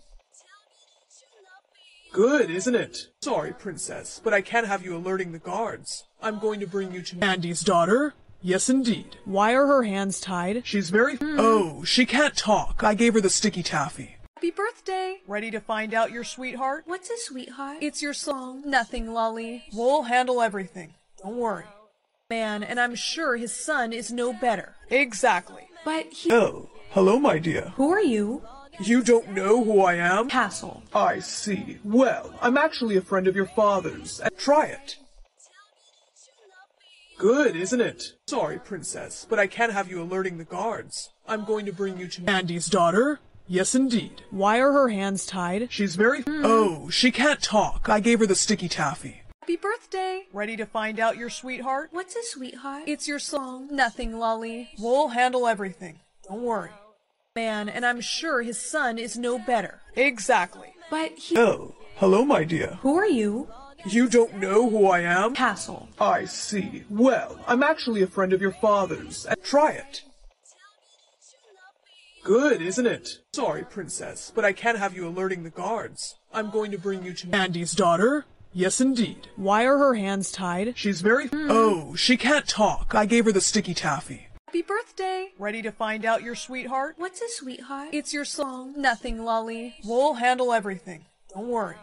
Good, isn't it? Sorry, princess, but I can't have you alerting the guards. I'm going to bring you to Andy's daughter. Yes, indeed. Why are her hands tied? She's very... Hmm. Oh, she can't talk. I gave her the sticky taffy. Happy birthday! Ready to find out your sweetheart? What's a sweetheart? It's your song. Nothing, Lolly. We'll handle everything. Don't worry. Man, and I'm sure his son is no better. Exactly. But he... Oh, hello, my dear. Who are you? You don't know who I am? Castle. I see. Well, I'm actually a friend of your father's. Try it. Good, isn't it? Sorry, princess, but I can't have you alerting the guards. I'm going to bring you to Andy's daughter. Yes, indeed. Why are her hands tied? She's very... Hmm. Oh, she can't talk. I gave her the sticky taffy. Happy birthday! Ready to find out your sweetheart? What's a sweetheart? It's your song. Nothing, Lolly. We'll handle everything. Don't worry. Man, and I'm sure his son is no better. Exactly. But he... Oh, hello, my dear. Who are you? You don't know who I am? Castle. I see. Well, I'm actually a friend of your father's. Try it. Good, isn't it? Sorry, princess, but I can't have you alerting the guards. I'm going to bring you to Andy's daughter. Yes, indeed. Why are her hands tied? She's very... Oh, she can't talk. I gave her the sticky taffy. Happy birthday! Ready to find out your sweetheart? What's a sweetheart? It's your song. Oh, nothing, Lolly. We'll handle everything. Don't worry.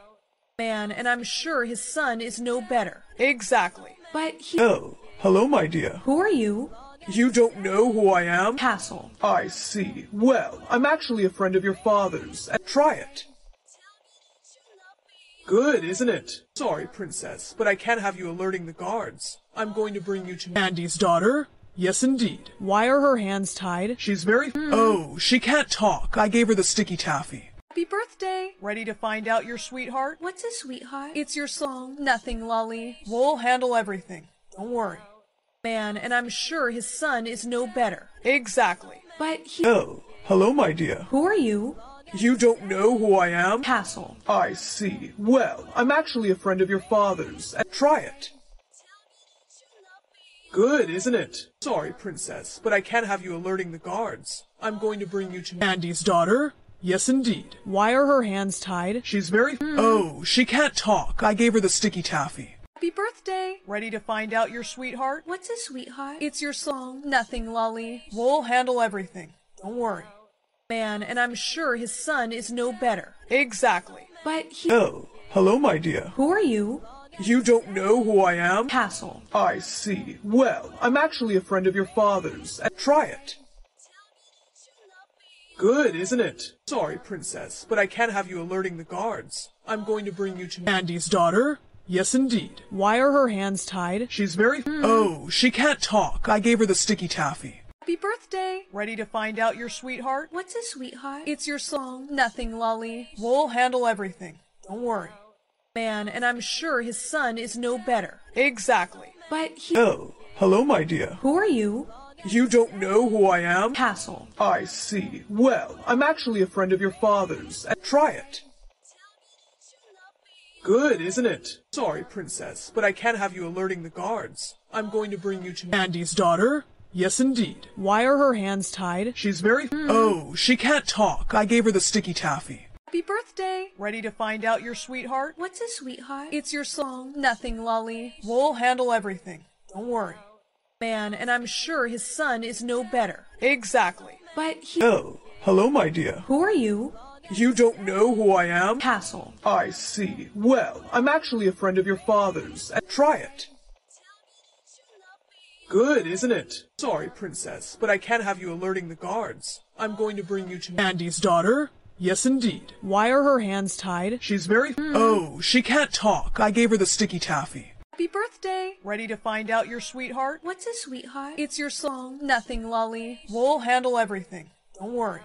Man, and I'm sure his son is no better. Exactly. But he... Oh, hello, my dear. Who are you? You don't know who I am? Castle. I see. Well, I'm actually a friend of your father's. Try it. Good, isn't it? Sorry, princess, but I can't have you alerting the guards. I'm going to bring you to Andy's daughter. Yes, indeed. Why are her hands tied? She's very... Hmm. Oh, she can't talk. I gave her the sticky taffy. Happy birthday! Ready to find out your sweetheart? What's a sweetheart? It's your song. Nothing, Lolly. We'll handle everything. Don't worry. Man, and I'm sure his son is no better. Exactly. But he... Oh, hello, my dear. Who are you? You don't know who I am? Castle. I see. Well, I'm actually a friend of your father's. Try it. Good, isn't it? Sorry, princess, but I can't have you alerting the guards. I'm going to bring you to Andy's daughter. Yes, indeed. Why are her hands tied? She's very... Hmm. Oh, she can't talk. I gave her the sticky taffy. Happy birthday! Ready to find out your sweetheart? What's a sweetheart? It's your song. Nothing, Lolly. We'll handle everything. Don't worry. Man, and I'm sure his son is no better. Exactly. But he... Oh, hello, my dear. Who are you? You don't know who I am? Castle. I see. Well, I'm actually a friend of your father's. Uh, try it. Good, isn't it? Sorry, princess, but I can't have you alerting the guards. I'm going to bring you to Andy's daughter. Yes, indeed. Why are her hands tied? She's very. Hmm. Oh, she can't talk. I gave her the sticky taffy. Happy birthday! Ready to find out your sweetheart? What's a sweetheart? It's your song. Nothing, Lolly. We'll handle everything. Don't worry. Man, and I'm sure his son is no better. Exactly. But he. Oh, hello, my dear. Who are you? You don't know who I am? Castle. I see. Well, I'm actually a friend of your father's. Try it. Good, isn't it? Sorry, princess, but I can't have you alerting the guards. I'm going to bring you to Andy's daughter. Yes, indeed. Why are her hands tied? She's very. Oh, she can't talk. I gave her the sticky taffy. Happy birthday! Ready to find out your sweetheart? What's a sweetheart? It's your song. Nothing, Lolly. We'll handle everything. Don't worry. Man, and I'm sure his son is no better. Exactly. But he. Oh, hello, my dear. Who are you? You don't know who I am? Castle. I see. Well, I'm actually a friend of your father's. Try it. Good, isn't it? Sorry, princess, but I can't have you alerting the guards. I'm going to bring you to Andy's daughter. Yes, indeed. Why are her hands tied? She's very. Hmm. Oh, she can't talk. I gave her the sticky taffy. Happy birthday! Ready to find out your sweetheart? What's a sweetheart? It's your song. Nothing, Lolly. We'll handle everything. Don't worry.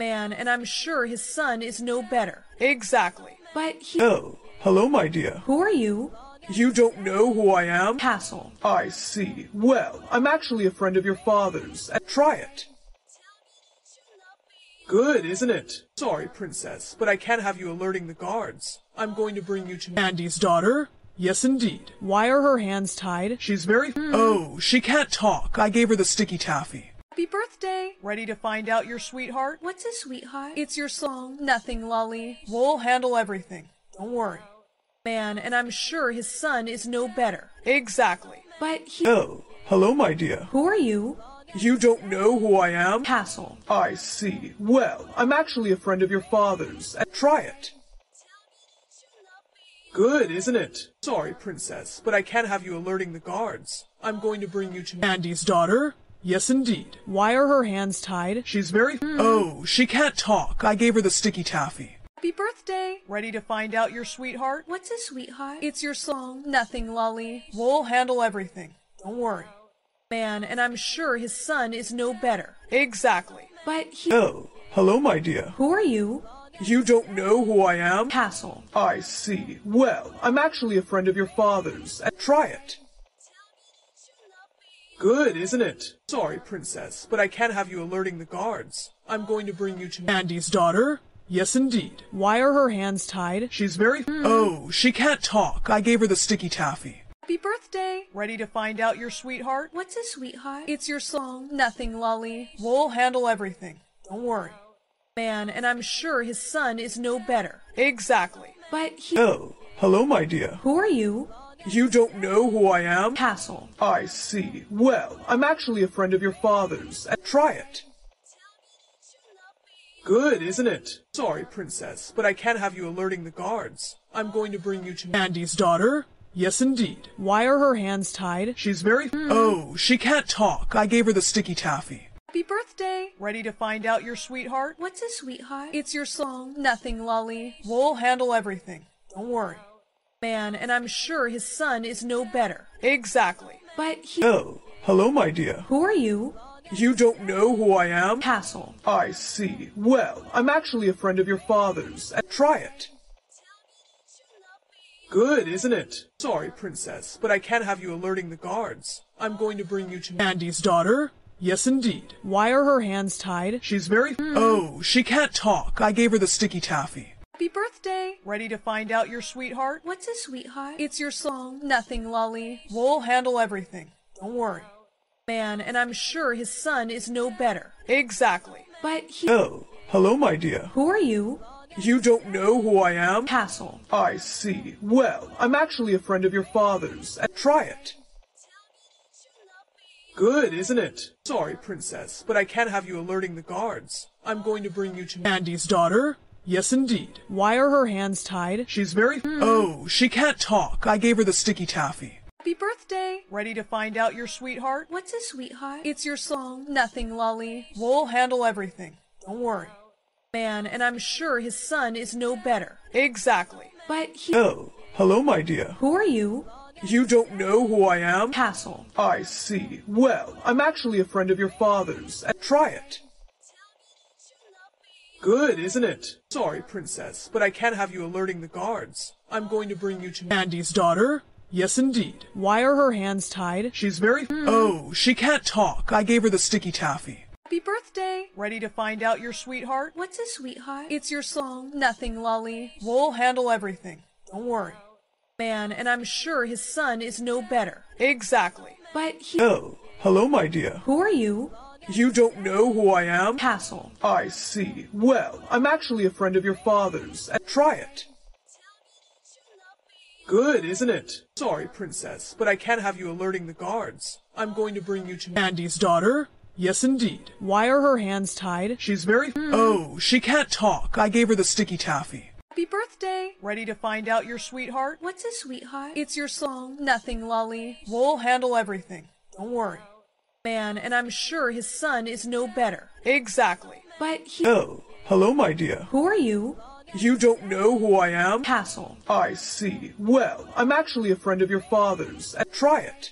Man, and I'm sure his son is no better. Exactly. But he. Oh, hello, my dear. Who are you? You don't know who I am? Castle. I see. Well, I'm actually a friend of your father's. Try it. Good, isn't it? Sorry, princess, but I can't have you alerting the guards. I'm going to bring you to Andy's daughter. Yes, indeed. Why are her hands tied? She's very. Hmm. Oh, she can't talk. I gave her the sticky taffy. Happy birthday! Ready to find out your sweetheart? What's a sweetheart? It's your song. Nothing, Lolly. We'll handle everything. Don't worry. Man, and I'm sure his son is no better. Exactly. But he. Oh, hello, my dear. Who are you? You don't know who I am? Castle. I see. Well, I'm actually a friend of your father's. Uh, try it. Good, isn't it? Sorry, princess, but I can't have you alerting the guards. I'm going to bring you to Andy's daughter. Yes, indeed. Why are her hands tied? She's very. Oh, she can't talk. I gave her the sticky taffy. Happy birthday! Ready to find out your sweetheart? What's a sweetheart? It's your song. Nothing, Lolly. We'll handle everything. Don't worry. Man, and I'm sure his son is no better. Exactly. But he. Oh, hello, my dear. Who are you? You don't know who I am? Castle. I see. Well, I'm actually a friend of your father's. Try it. Good, isn't it? Sorry, princess, but I can't have you alerting the guards. I'm going to bring you to Andy's daughter. Yes, indeed. Why are her hands tied? She's very. Hmm. Oh, she can't talk. I gave her the sticky taffy. Happy birthday! Ready to find out your sweetheart? What's a sweetheart? It's your song. Nothing, Lolly. We'll handle everything. Don't worry. Man, and I'm sure his son is no better. Exactly. But he. Oh, hello, my dear. Who are you? You don't know who I am? Castle. I see. Well, I'm actually a friend of your father's. Try it. Good, isn't it? Sorry, princess, but I can't have you alerting the guards. I'm going to bring you to Andy's daughter. Yes, indeed. Why are her hands tied? She's very. Hmm. Oh, she can't talk. I gave her the sticky taffy. Happy birthday! Ready to find out your sweetheart? What's a sweetheart? It's your song. Nothing, Lolly. We'll handle everything. Don't worry. Man, and I'm sure his son is no better. Exactly. But he. Oh, hello, my dear. Who are you? You don't know who I am? Castle. I see. Well, I'm actually a friend of your father's. Uh, try it. Good, isn't it? Sorry, princess, but I can't have you alerting the guards. I'm going to bring you to Andy's daughter. Yes, indeed. Why are her hands tied? She's very. Hmm. Oh, she can't talk. I gave her the sticky taffy. Happy birthday! Ready to find out your sweetheart? What's a sweetheart? It's your song. Nothing, Lolly. We'll handle everything. Don't worry. Man, and I'm sure his son is no better. Exactly. But he. Oh, hello, my dear. Who are you? You don't know who I am? Castle. I see. Well, I'm actually a friend of your father's. Try it. Good, isn't it? Sorry, princess, but I can't have you alerting the guards. I'm going to bring you to Andy's daughter. Yes, indeed. Why are her hands tied? She's very. Hmm. Oh, she can't talk. I gave her the sticky taffy. Happy birthday! Ready to find out your sweetheart? What's a sweetheart? It's your song. Nothing, Lolly. We'll handle everything. Don't worry. Man, and I'm sure his son is no better. Exactly. But he. Oh, hello, my dear. Who are you? You don't know who I am? Castle. I see. Well, I'm actually a friend of your father's. Uh, try it. Good, isn't it? Sorry, princess, but I can't have you alerting the guards. I'm going to bring you to Andy's daughter. Yes, indeed. Why are her hands tied? She's very... Hmm. Oh, she can't talk. I gave her the sticky taffy. Happy birthday! Ready to find out your sweetheart? What's a sweetheart? It's your song. Nothing, Lolly. We'll handle everything. Don't worry. Man, and I'm sure his son is no better. Exactly. But he... Oh, hello, my dear. Who are you? You don't know who I am? Castle. I see. Well, I'm actually a friend of your father's. Try it. Good, isn't it? Sorry, princess, but I can't have you alerting the guards. I'm going to bring you to Andy's daughter. Yes, indeed. Why are her hands tied? She's very... Hmm. Oh, she can't talk. I gave her the sticky taffy. Happy birthday! Ready to find out your sweetheart? What's a sweetheart? It's your song. Nothing, Lolly. We'll handle everything. Don't worry. Man, and I'm sure his son is no better. Exactly. But he... Oh, hello, my dear. Who are you? You don't know who I am? Castle. I see. Well, I'm actually a friend of your father's. Uh, try it.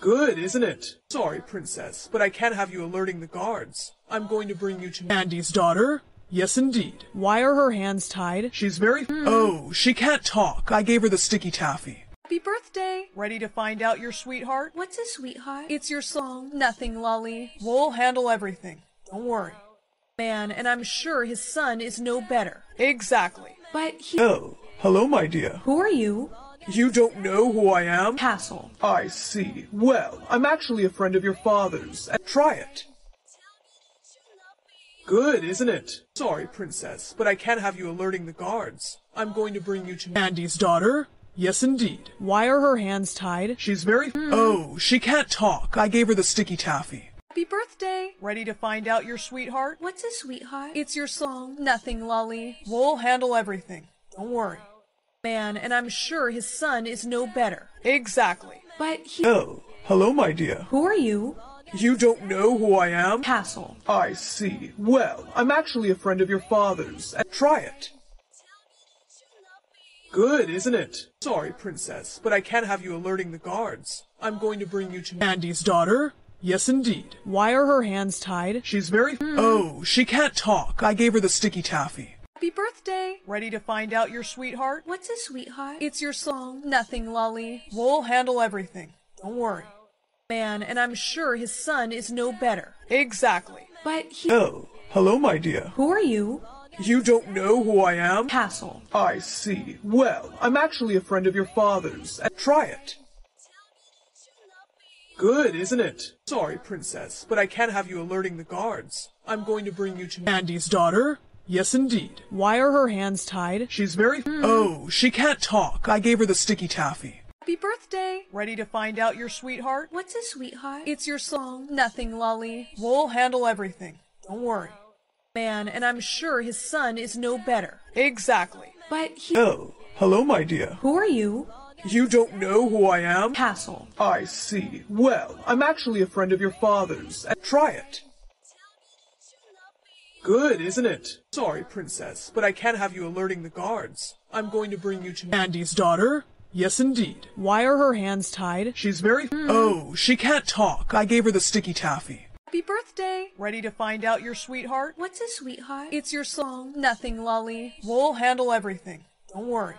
Good, isn't it? Sorry, princess, but I can't have you alerting the guards. I'm going to bring you to Andy's daughter. Yes, indeed. Why are her hands tied? She's very... Hmm. Oh, she can't talk. I gave her the sticky taffy. Happy birthday! Ready to find out your sweetheart? What's a sweetheart? It's your song. Nothing, Lolly. We'll handle everything. Don't worry. Man, and I'm sure his son is no better. Exactly. But he... Oh, hello, my dear. Who are you? You don't know who I am? Castle. I see. Well, I'm actually a friend of your father's. Try it. Good, isn't it? Sorry, princess, but I can't have you alerting the guards. I'm going to bring you to Andy's daughter. Yes, indeed. Why are her hands tied? She's very... Hmm. Oh, she can't talk. I gave her the sticky taffy. Happy birthday! Ready to find out your sweetheart? What's a sweetheart? It's your song. Nothing, Lolly. We'll handle everything. Don't worry. Man, and I'm sure his son is no better. Exactly. But he... Oh, hello, my dear. Who are you? You don't know who I am? Castle. I see. Well, I'm actually a friend of your father's. Try it. Good, isn't it? Sorry, princess, but I can't have you alerting the guards. I'm going to bring you to Andy's daughter. Yes, indeed. Why are her hands tied? She's very... Oh, she can't talk. I gave her the sticky taffy. Happy birthday! Ready to find out your sweetheart? What's a sweetheart? It's your song. Oh, nothing, Lolly. We'll handle everything. Don't worry. Man, and I'm sure his son is no better. Exactly. But he... Oh, hello, my dear. Who are you? You don't know who I am? Castle. I see. Well, I'm actually a friend of your father's. Try it. Good, isn't it? Sorry, princess, but I can't have you alerting the guards. I'm going to bring you to Andy's daughter. Yes, indeed. Why are her hands tied? She's very... Hmm. Oh, she can't talk. I gave her the sticky taffy. Happy birthday! Ready to find out your sweetheart? What's a sweetheart? It's your song. Nothing, Lolly. We'll handle everything. Don't worry. Man, and I'm sure his son is no better. Exactly. But he... Oh, hello, my dear. Who are you? You don't know who I am? Castle. I see. Well, I'm actually a friend of your father's. Uh, try it. Good, isn't it? Sorry, princess, but I can't have you alerting the guards. I'm going to bring you to Andy's daughter. Yes, indeed. Why are her hands tied? She's very... Hmm. Oh, she can't talk. I gave her the sticky taffy. Happy birthday! Ready to find out your sweetheart? What's a sweetheart? It's your song. Nothing, Lolly. We'll handle everything. Don't worry.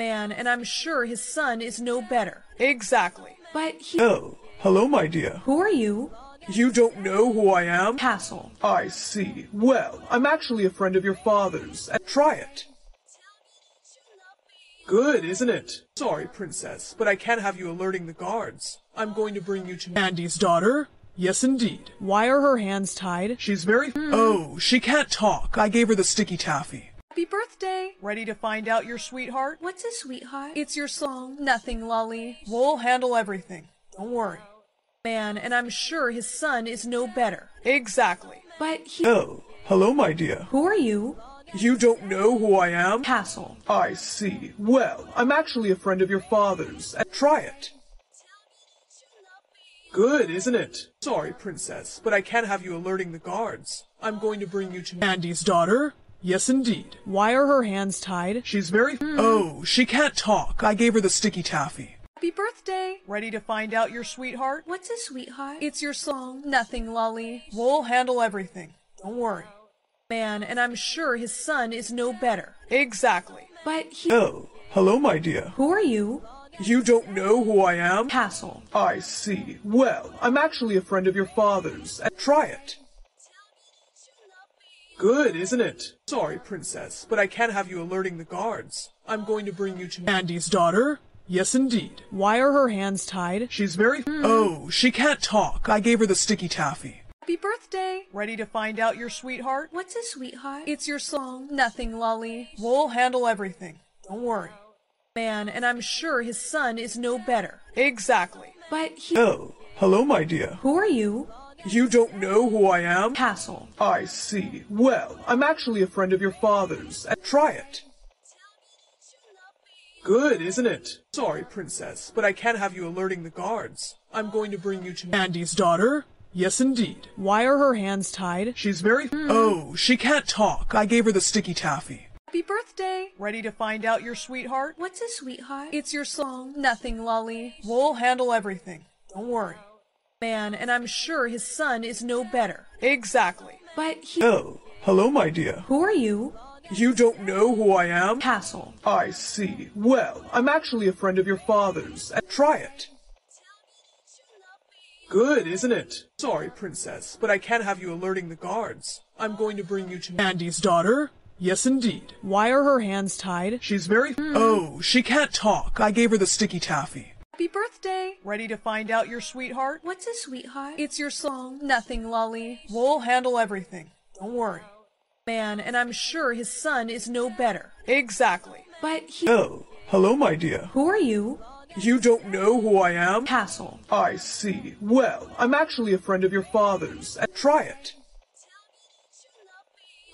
Man, and I'm sure his son is no better. Exactly. But he... Oh, hello, my dear. Who are you? You don't know who I am? Castle. I see. Well, I'm actually a friend of your father's. Uh, try it. Good, isn't it? Sorry, princess, but I can't have you alerting the guards. I'm going to bring you to Andy's daughter. Yes, indeed. Why are her hands tied? She's very... Hmm. Oh, she can't talk. I gave her the sticky taffy. Happy birthday! Ready to find out your sweetheart? What's a sweetheart? It's your song. Nothing, Lolly. We'll handle everything. Don't worry. Man, and I'm sure his son is no better. Exactly. But he... Oh, hello, my dear. Who are you? You don't know who I am? Castle. I see. Well, I'm actually a friend of your father's. Try it. Good, isn't it? Sorry, princess, but I can't have you alerting the guards. I'm going to bring you to Andy's daughter. Yes, indeed. Why are her hands tied? She's very. Oh, she can't talk. I gave her the sticky taffy. Happy birthday! Ready to find out your sweetheart? What's a sweetheart? It's your song, Nothing Lolly. We'll handle everything. Don't worry. Man, and I'm sure his son is no better. Exactly. But he. Oh, hello, my dear. Who are you? You don't know who I am? Castle. I see. Well, I'm actually a friend of your father's. Try it. Good, isn't it? Sorry, princess, but I can't have you alerting the guards. I'm going to bring you to Andy's daughter. Yes, indeed. Why are her hands tied? She's very. Hmm. Oh, she can't talk. I gave her the sticky taffy. Happy birthday! Ready to find out your sweetheart? What's a sweetheart? It's your song, Nothing Lolly. We'll handle everything. Don't worry. Man, and I'm sure his son is no better. Exactly. But he. Oh, hello, my dear. Who are you? You don't know who I am? Castle. I see. Well, I'm actually a friend of your father's. Try it. Good, isn't it? Sorry, princess, but I can't have you alerting the guards. I'm going to bring you to Andy's daughter. Yes, indeed. Why are her hands tied? She's very. Hmm. Oh, she can't talk. I gave her the sticky taffy. Happy birthday! Ready to find out your sweetheart? What's a sweetheart? It's your song, Nothing Lolly. We'll handle everything. Don't worry. Man, and I'm sure his son is no better. Exactly. But he. Oh, hello, my dear. Who are you? You don't know who I am? Castle. I see. Well, I'm actually a friend of your father's. Uh, try it. Good, isn't it? Sorry, princess, but I can't have you alerting the guards. I'm going to bring you to Andy's daughter. Yes, indeed. Why are her hands tied? She's very. Oh, she can't talk. I gave her the sticky taffy. Happy birthday! Ready to find out your sweetheart? What's a sweetheart? It's your song, Nothing Lolly. We'll handle everything. Don't worry. Man, and I'm sure his son is no better. Exactly. But he. Oh, hello, my dear. Who are you? You don't know who I am? Castle. I see. Well, I'm actually a friend of your father's. Try it.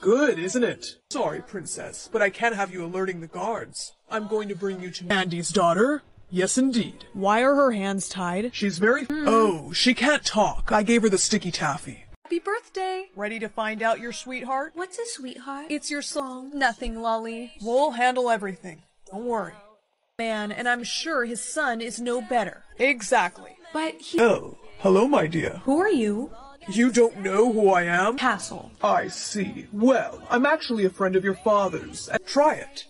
Good, isn't it? Sorry, princess, but I can't have you alerting the guards. I'm going to bring you to Andy's daughter. Yes, indeed. Why are her hands tied? She's very. Hmm. Oh, she can't talk. I gave her the sticky taffy. Happy birthday! Ready to find out your sweetheart? What's a sweetheart? It's your song, Nothing Lolly. We'll handle everything. Don't worry. Man, and I'm sure his son is no better. Exactly. But he. Oh, hello, my dear. Who are you? You don't know who I am? Castle. I see. Well, I'm actually a friend of your father's. Try it.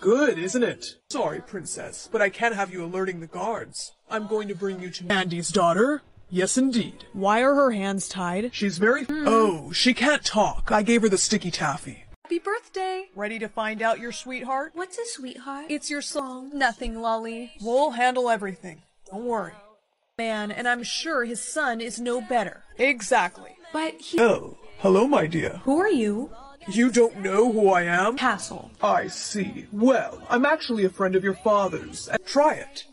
Good, isn't it? Sorry, princess, but I can't have you alerting the guards. I'm going to bring you to Andy's daughter. Yes, indeed. Why are her hands tied? She's very. Oh, she can't talk. I gave her the sticky taffy. Happy birthday! Ready to find out your sweetheart? What's a sweetheart? It's your song, oh, Nothing Lolly. We'll handle everything. Don't worry. Man, and I'm sure his son is no better. Exactly. But he. Oh, hello, my dear. Who are you? You don't know who I am? Castle. I see. Well, I'm actually a friend of your father's. Uh, try it.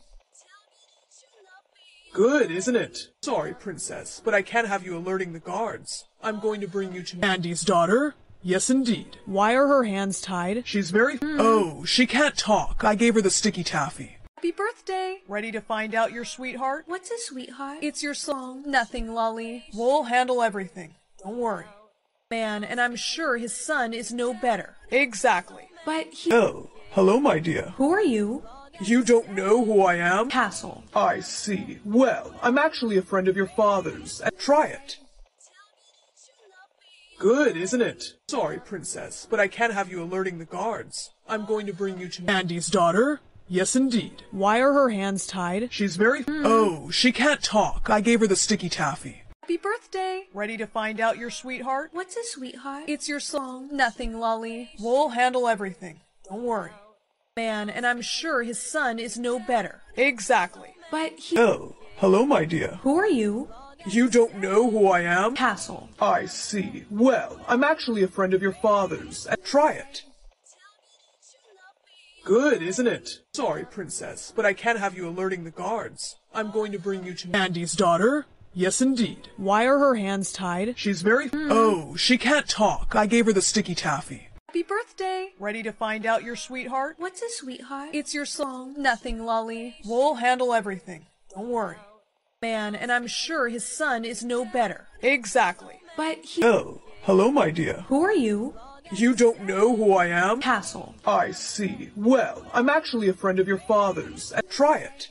Good, isn't it? Sorry, princess, but I can't have you alerting the guards. I'm going to bring you to Andy's daughter. Yes, indeed. Why are her hands tied? She's very. Hmm. Oh, she can't talk. I gave her the sticky taffy. Happy birthday! Ready to find out your sweetheart? What's a sweetheart? It's your song, Nothing Lolly. We'll handle everything. Don't worry. Man, and I'm sure his son is no better. Exactly. But he. Oh, hello, my dear. Who are you? You don't know who I am? Castle. I see. Well, I'm actually a friend of your father's. Try it. Good, isn't it? Sorry, princess, but I can't have you alerting the guards. I'm going to bring you to Andy's daughter. Yes, indeed. Why are her hands tied? She's very. Hmm. Oh, she can't talk. I gave her the sticky taffy. Happy birthday! Ready to find out your sweetheart? What's a sweetheart? It's your song, Nothing Lolly. We'll handle everything. Don't worry. Man, and I'm sure his son is no better. Exactly. But he. Oh, hello, my dear. Who are you? You don't know who I am? Castle. I see. Well, I'm actually a friend of your father's. Uh, try it. Good, isn't it? Sorry, princess, but I can't have you alerting the guards. I'm going to bring you to Andy's daughter. Yes, indeed. Why are her hands tied? She's very. Hmm. Oh, she can't talk. I gave her the sticky taffy. Happy birthday! Ready to find out your sweetheart? What's a sweetheart? It's your song, Nothing Lolly. We'll handle everything. Don't worry. Man, and I'm sure his son is no better. Exactly. But he. Oh, hello, my dear. Who are you? You don't know who I am? Castle. I see. Well, I'm actually a friend of your father's. Try it.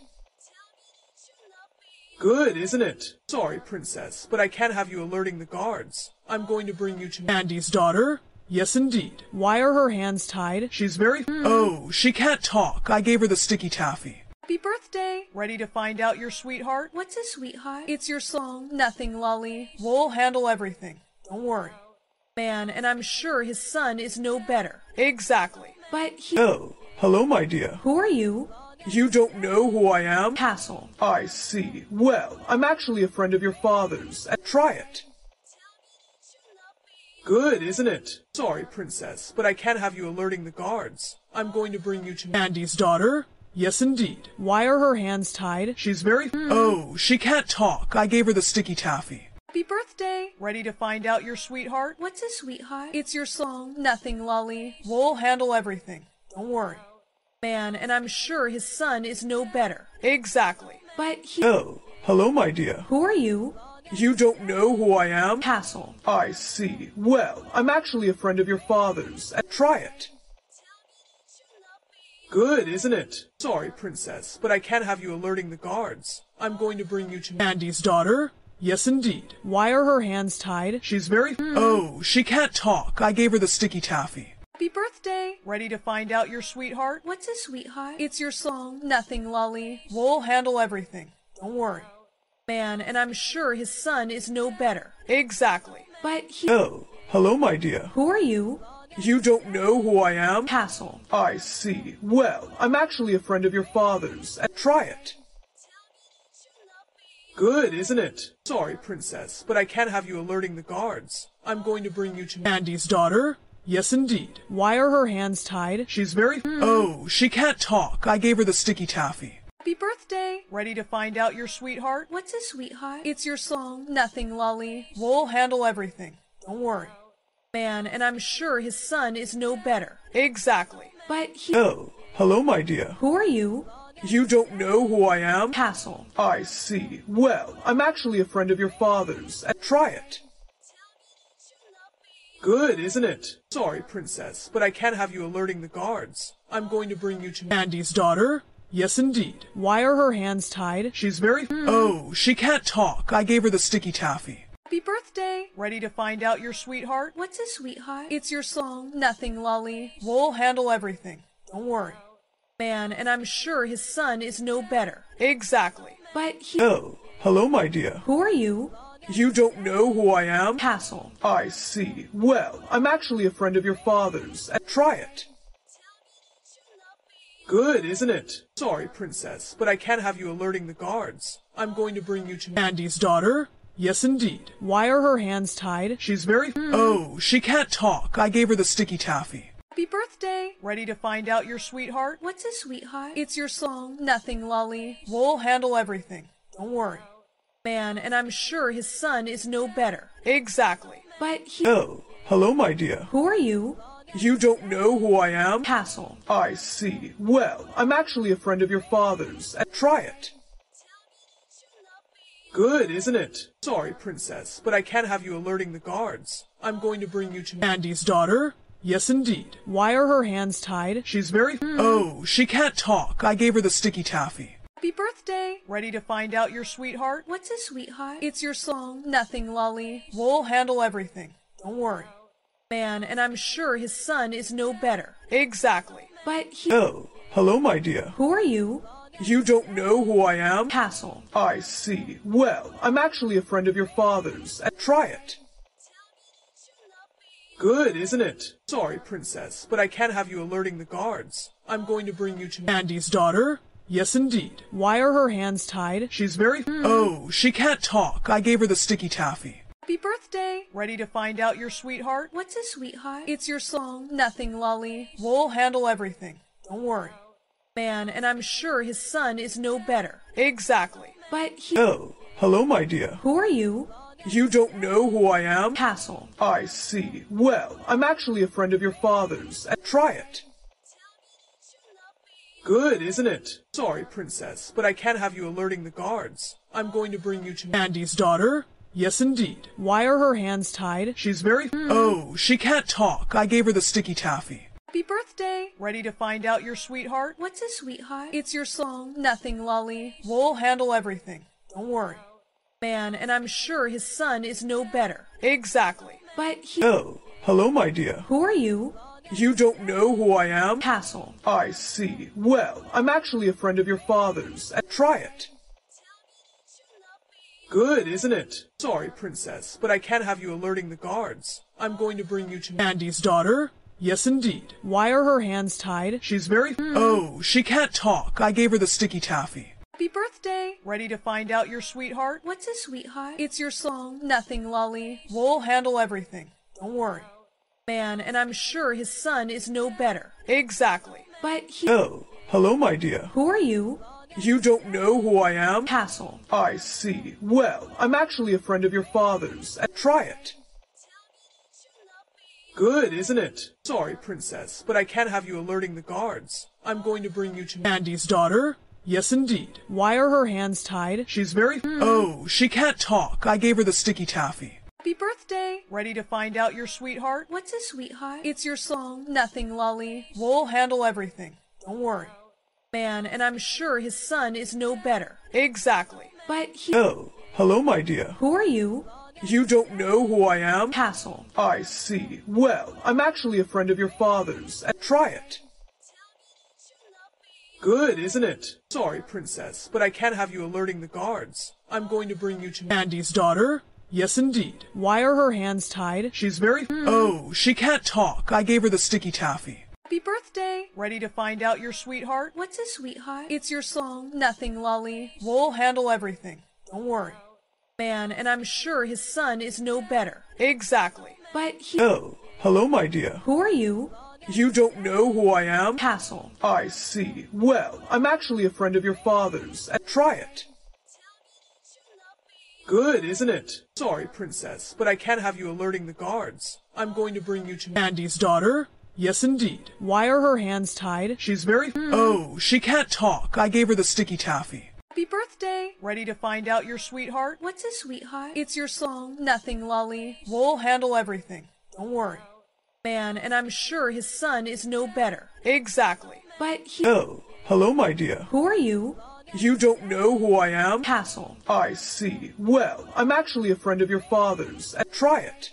Good, isn't it? Sorry, princess, but I can't have you alerting the guards. I'm going to bring you to Andy's daughter. Yes, indeed. Why are her hands tied? She's very... Hmm. Oh, she can't talk. I gave her the sticky taffy. Happy birthday! Ready to find out your sweetheart? What's a sweetheart? It's your song, Nothing Lolly. We'll handle everything. Don't worry. Man, and I'm sure his son is no better. Exactly. But he... Oh, hello, my dear. Who are you? You don't know who I am? Castle. I see. Well, I'm actually a friend of your father's. Uh, try it. Good, isn't it? Sorry, princess, but I can't have you alerting the guards. I'm going to bring you to Andy's daughter. Yes, indeed. Why are her hands tied? She's very... Hmm. Oh, she can't talk. I gave her the sticky taffy. Happy birthday! Ready to find out your sweetheart? What's a sweetheart? It's your song, Nothing Lolly. We'll handle everything. Don't worry. Man, and I'm sure his son is no better. Exactly. But he... Oh, hello, my dear. Who are you? You don't know who I am? Castle. I see. Well, I'm actually a friend of your father's. Try it. Good, isn't it? Sorry, princess, but I can't have you alerting the guards. I'm going to bring you to Andy's daughter. Yes, indeed. Why are her hands tied? She's very... Hmm. Oh, she can't talk. I gave her the sticky taffy. Happy birthday! Ready to find out your sweetheart? What's a sweetheart? It's your song, Nothing Lolly. We'll handle everything. Don't worry. Man, and I'm sure his son is no better. Exactly. But he... Oh, hello, my dear. Who are you? You don't know who I am? Castle. I see. Well, I'm actually a friend of your father's. Try it. Good, isn't it? Sorry, princess, but I can't have you alerting the guards. I'm going to bring you to Andy's daughter. Yes, indeed. Why are her hands tied? She's very... Oh, she can't talk. I gave her the sticky taffy. Happy birthday! Ready to find out your sweetheart? What's a sweetheart? It's your song, oh, Nothing Lolly. We'll handle everything. Don't worry. Man, and I'm sure his son is no better. Exactly. But he... Oh, hello, my dear. Who are you? You don't know who I am? Castle. I see. Well, I'm actually a friend of your father's. Try it. Good, isn't it? Sorry, princess, but I can't have you alerting the guards. I'm going to bring you to Andy's daughter. Yes, indeed. Why are her hands tied? She's very... Hmm. Oh, she can't talk. I gave her the sticky taffy. Happy birthday! Ready to find out your sweetheart? What's a sweetheart? It's your song, Nothing Lolly. We'll handle everything. Don't worry. Man, and I'm sure his son is no better. Exactly. But he... Oh, hello, my dear. Who are you? You don't know who I am? Castle. I see. Well, I'm actually a friend of your father's. Uh, try it. Good, isn't it? Sorry, princess, but I can't have you alerting the guards. I'm going to bring you to Andy's daughter. Yes, indeed. Why are her hands tied? She's very... Hmm. Oh, she can't talk. I gave her the sticky taffy. Happy birthday! Ready to find out your sweetheart? What's a sweetheart? It's your song, Nothing Lolly. We'll handle everything. Don't worry. Man, and I'm sure his son is no better. Exactly. But he... Oh, hello, my dear. Who are you? You don't know who I am? Castle. I see. Well, I'm actually a friend of your father's. Uh, try it. Good, isn't it? Sorry, princess, but I can't have you alerting the guards. I'm going to bring you to Andy's daughter. Yes, indeed. Why are her hands tied? She's very... Hmm. Oh, she can't talk. I gave her the sticky taffy. Happy birthday! Ready to find out your sweetheart? What's a sweetheart? It's your song, Nothing Lolly. We'll handle everything. Don't worry. Man, and I'm sure his son is no better. Exactly. But he... Oh, hello, my dear. Who are you? You don't know who I am? Castle. I see. Well, I'm actually a friend of your father's. Try it. Good, isn't it? Sorry, princess, but I can't have you alerting the guards. I'm going to bring you to Andy's daughter. Yes, indeed. Why are her hands tied? She's very... Oh, she can't talk. I gave her the sticky taffy. Happy birthday! Ready to find out your sweetheart? What's a sweetheart? It's your song, Nothing Lolly. We'll handle everything. Don't worry. Man, and I'm sure his son is no better. Exactly. But he... Oh, hello, my dear. Who are you? You don't know who I am? Castle. I see. Well, I'm actually a friend of your father's. Try it. Good, isn't it? Sorry, princess, but I can't have you alerting the guards. I'm going to bring you to Andy's daughter. Yes, indeed. Why are her hands tied? She's very. Hmm. Oh, she can't talk. I gave her the sticky taffy. Happy birthday! Ready to find out your sweetheart? What's a sweetheart? It's your song. Nothing, Lolly. We'll handle everything. Don't worry. Man, and I'm sure his son is no better. Exactly. But he. Oh, hello, my dear. Who are you? You don't know who I am? Castle. I see. Well, I'm actually a friend of your father's. Try it. Good, isn't it? Sorry, princess, but I can't have you alerting the guards. I'm going to bring you to Andy's daughter. Yes, indeed. Why are her hands tied? She's very. Hmm. Oh, she can't talk. I gave her the sticky taffy. Happy birthday! Ready to find out your sweetheart? What's a sweetheart? It's your song. Nothing, Lolly. We'll handle everything. Don't worry. Man, and I'm sure his son is no better. Exactly. But he. Oh, hello, my dear. Who are you? You don't know who I am? Castle. I see. Well, I'm actually a friend of your father's. Uh, try it. Good, isn't it? Sorry, princess, but I can't have you alerting the guards. I'm going to bring you to Andy's daughter. Yes, indeed. Why are her hands tied? She's very. Oh, she can't talk. I gave her the sticky taffy. Happy birthday! Ready to find out your sweetheart? What's a sweetheart? It's your song. Nothing, Lolly. We'll handle everything. Don't worry. Man, and I'm sure his son is no better. Exactly. But he. Oh, hello, my dear. Who are you? You don't know who I am? Castle. I see. Well, I'm actually a friend of your father's. Try it. Good, isn't it? Sorry, princess, but I can't have you alerting the guards. I'm going to bring you to Andy's daughter. Yes, indeed. Why are her hands tied? She's very. Hmm. Oh, she can't talk. I gave her the sticky taffy. Happy birthday! Ready to find out your sweetheart? What's a sweetheart? It's your song. Nothing, Lolly. We'll handle everything. Don't worry. Man, and I'm sure his son is no better. Exactly. But he. Oh, hello, my dear. Who are you? You don't know who I am? Castle. I see. Well, I'm actually a friend of your father's. Try it. Good, isn't it? Sorry, princess, but I can't have you alerting the guards. I'm going to bring you to Andy's daughter. Yes, indeed. Why are her hands tied? She's very. Oh, she can't talk. I gave her the sticky taffy. Happy birthday! Ready to find out your sweetheart? What's a sweetheart? It's your song. Nothing, Lolly. We'll handle everything. Don't worry. Man, and I'm sure his son is no better. Exactly. But he. Oh, hello, my dear. Who are you? You don't know who I am? Castle. I see. Well, I'm actually a friend of your father's. Uh, try it.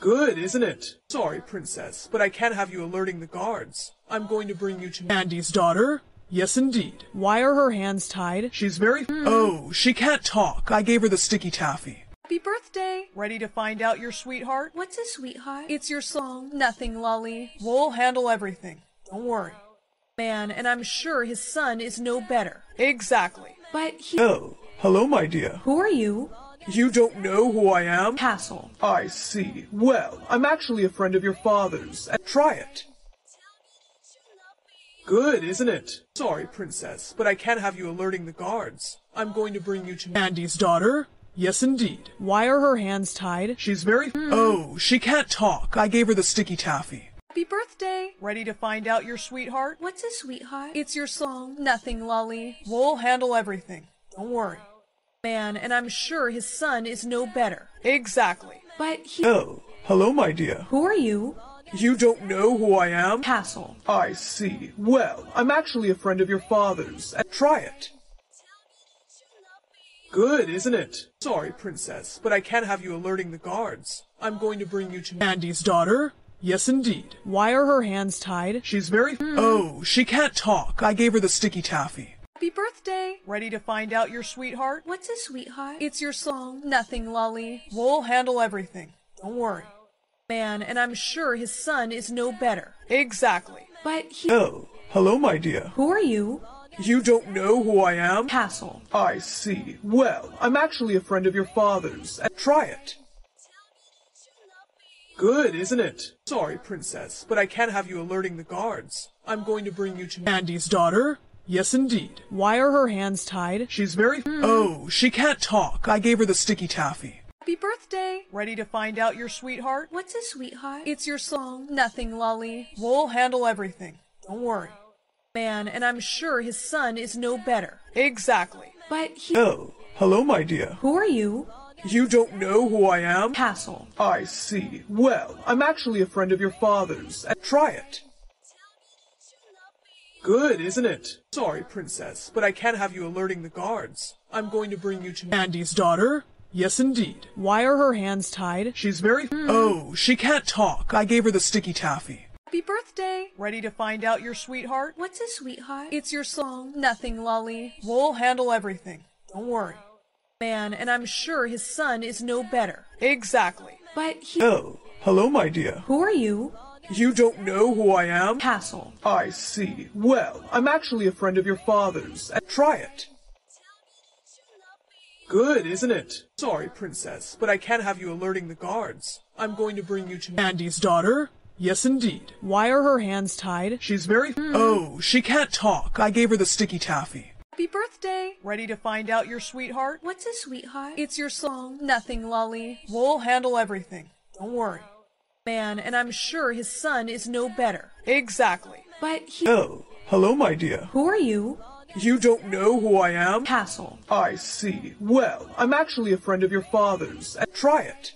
Good, isn't it? Sorry, princess, but I can't have you alerting the guards. I'm going to bring you to Andy's daughter. Yes, indeed. Why are her hands tied? She's very. Hmm. Oh, she can't talk. I gave her the sticky taffy. Happy birthday! Ready to find out your sweetheart? What's a sweetheart? It's your song. Nothing, Lolly. We'll handle everything. Don't worry. Man, and I'm sure his son is no better. Exactly. But he. Oh, hello, my dear. Who are you? You don't know who I am? Castle. I see. Well, I'm actually a friend of your father's. Try it. Good, isn't it? Sorry, princess, but I can't have you alerting the guards. I'm going to bring you to Andy's daughter. Yes, indeed. Why are her hands tied? She's very. Hmm. Oh, she can't talk. I gave her the sticky taffy. Happy birthday! Ready to find out your sweetheart? What's a sweetheart? It's your song. Nothing, Lolly. We'll handle everything. Don't worry. Man, and I'm sure his son is no better. Exactly. But he. Oh, hello, my dear. Who are you? You don't know who I am? Castle. I see. Well, I'm actually a friend of your father's. Uh, try it. Good, isn't it? Sorry, princess, but I can't have you alerting the guards. I'm going to bring you to Andy's daughter. Yes, indeed. Why are her hands tied? She's very. Hmm. Oh, she can't talk. I gave her the sticky taffy. Happy birthday! Ready to find out your sweetheart? What's a sweetheart? It's your song. Nothing, Lolly. We'll handle everything. Don't worry. Man, and I'm sure his son is no better. Exactly. But he. Oh, hello, my dear. Who are you? You don't know who I am? Castle. I see. Well, I'm actually a friend of your father's. Try it. Good, isn't it? Sorry, princess, but I can't have you alerting the guards. I'm going to bring you to Andy's daughter. Yes, indeed. Why are her hands tied? She's very. Hmm. Oh, she can't talk. I gave her the sticky taffy. Happy birthday! Ready to find out your sweetheart? What's a sweetheart? It's your song. Nothing, Lolly. We'll handle everything. Don't worry. Man, and I'm sure his son is no better. Exactly. But he. Oh, hello, my dear. Who are you? You don't know who I am? Castle. I see. Well, I'm actually a friend of your father's. Uh, try it. Good, isn't it? Sorry, princess, but I can't have you alerting the guards. I'm going to bring you to Andy's daughter. Yes, indeed. Why are her hands tied? She's very... Hmm. Oh, she can't talk. I gave her the sticky taffy. Happy birthday! Ready to find out your sweetheart? What's a sweetheart? It's your song. Nothing, Lolly. We'll handle everything. Don't worry. Man, and I'm sure his son is no better. Exactly. But he... Oh, hello, my dear. Who are you? You don't know who I am? Castle. I see. Well, I'm actually a friend of your father's. Try it. Good, isn't it? Sorry, princess, but I can't have you alerting the guards. I'm going to bring you to Andy's daughter. Yes, indeed. Why are her hands tied? She's very... Hmm. Oh, she can't talk. I gave her the sticky taffy. Happy birthday! Ready to find out your sweetheart? What's a sweetheart? It's your song. Nothing, Lolly. We'll handle everything. Don't worry. Man, and I'm sure his son is no better. Exactly. But he... Oh, hello, my dear. Who are you? You don't know who I am? Castle. I see. Well, I'm actually a friend of your father's. Try it.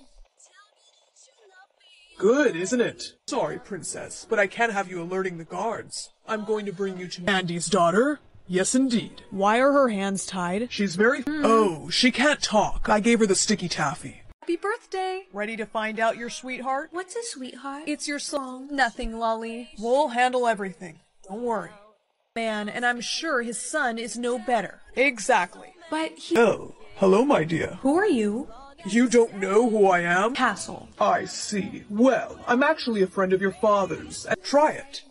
Good, isn't it? Sorry, princess, but I can't have you alerting the guards. I'm going to bring you to Andy's daughter. Yes, indeed. Why are her hands tied? She's very... Oh, she can't talk. I gave her the sticky taffy. Happy birthday! Ready to find out your sweetheart? What's a sweetheart? It's your song. Oh, nothing, Lolly. We'll handle everything. Don't worry. Man, and I'm sure his son is no better. Exactly. But he... Oh, hello, my dear. Who are you? You don't know who I am? Castle. I see. Well, I'm actually a friend of your father's. Try it.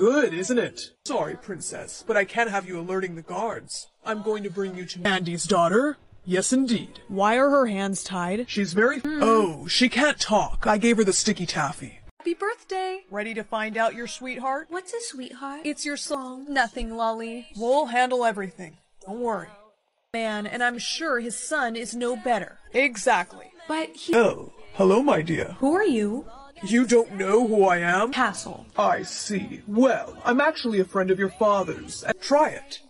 Good, isn't it? Sorry, princess, but I can't have you alerting the guards. I'm going to bring you to Andy's daughter. Yes, indeed. Why are her hands tied? She's very... Hmm. Oh, she can't talk. I gave her the sticky taffy. Happy birthday! Ready to find out your sweetheart? What's a sweetheart? It's your song. Nothing, Lolly. We'll handle everything. Don't worry. Man, and I'm sure his son is no better. Exactly. But he... Oh, hello, my dear. Who are you? You don't know who I am? Castle. I see. Well, I'm actually a friend of your father's. Uh, try it.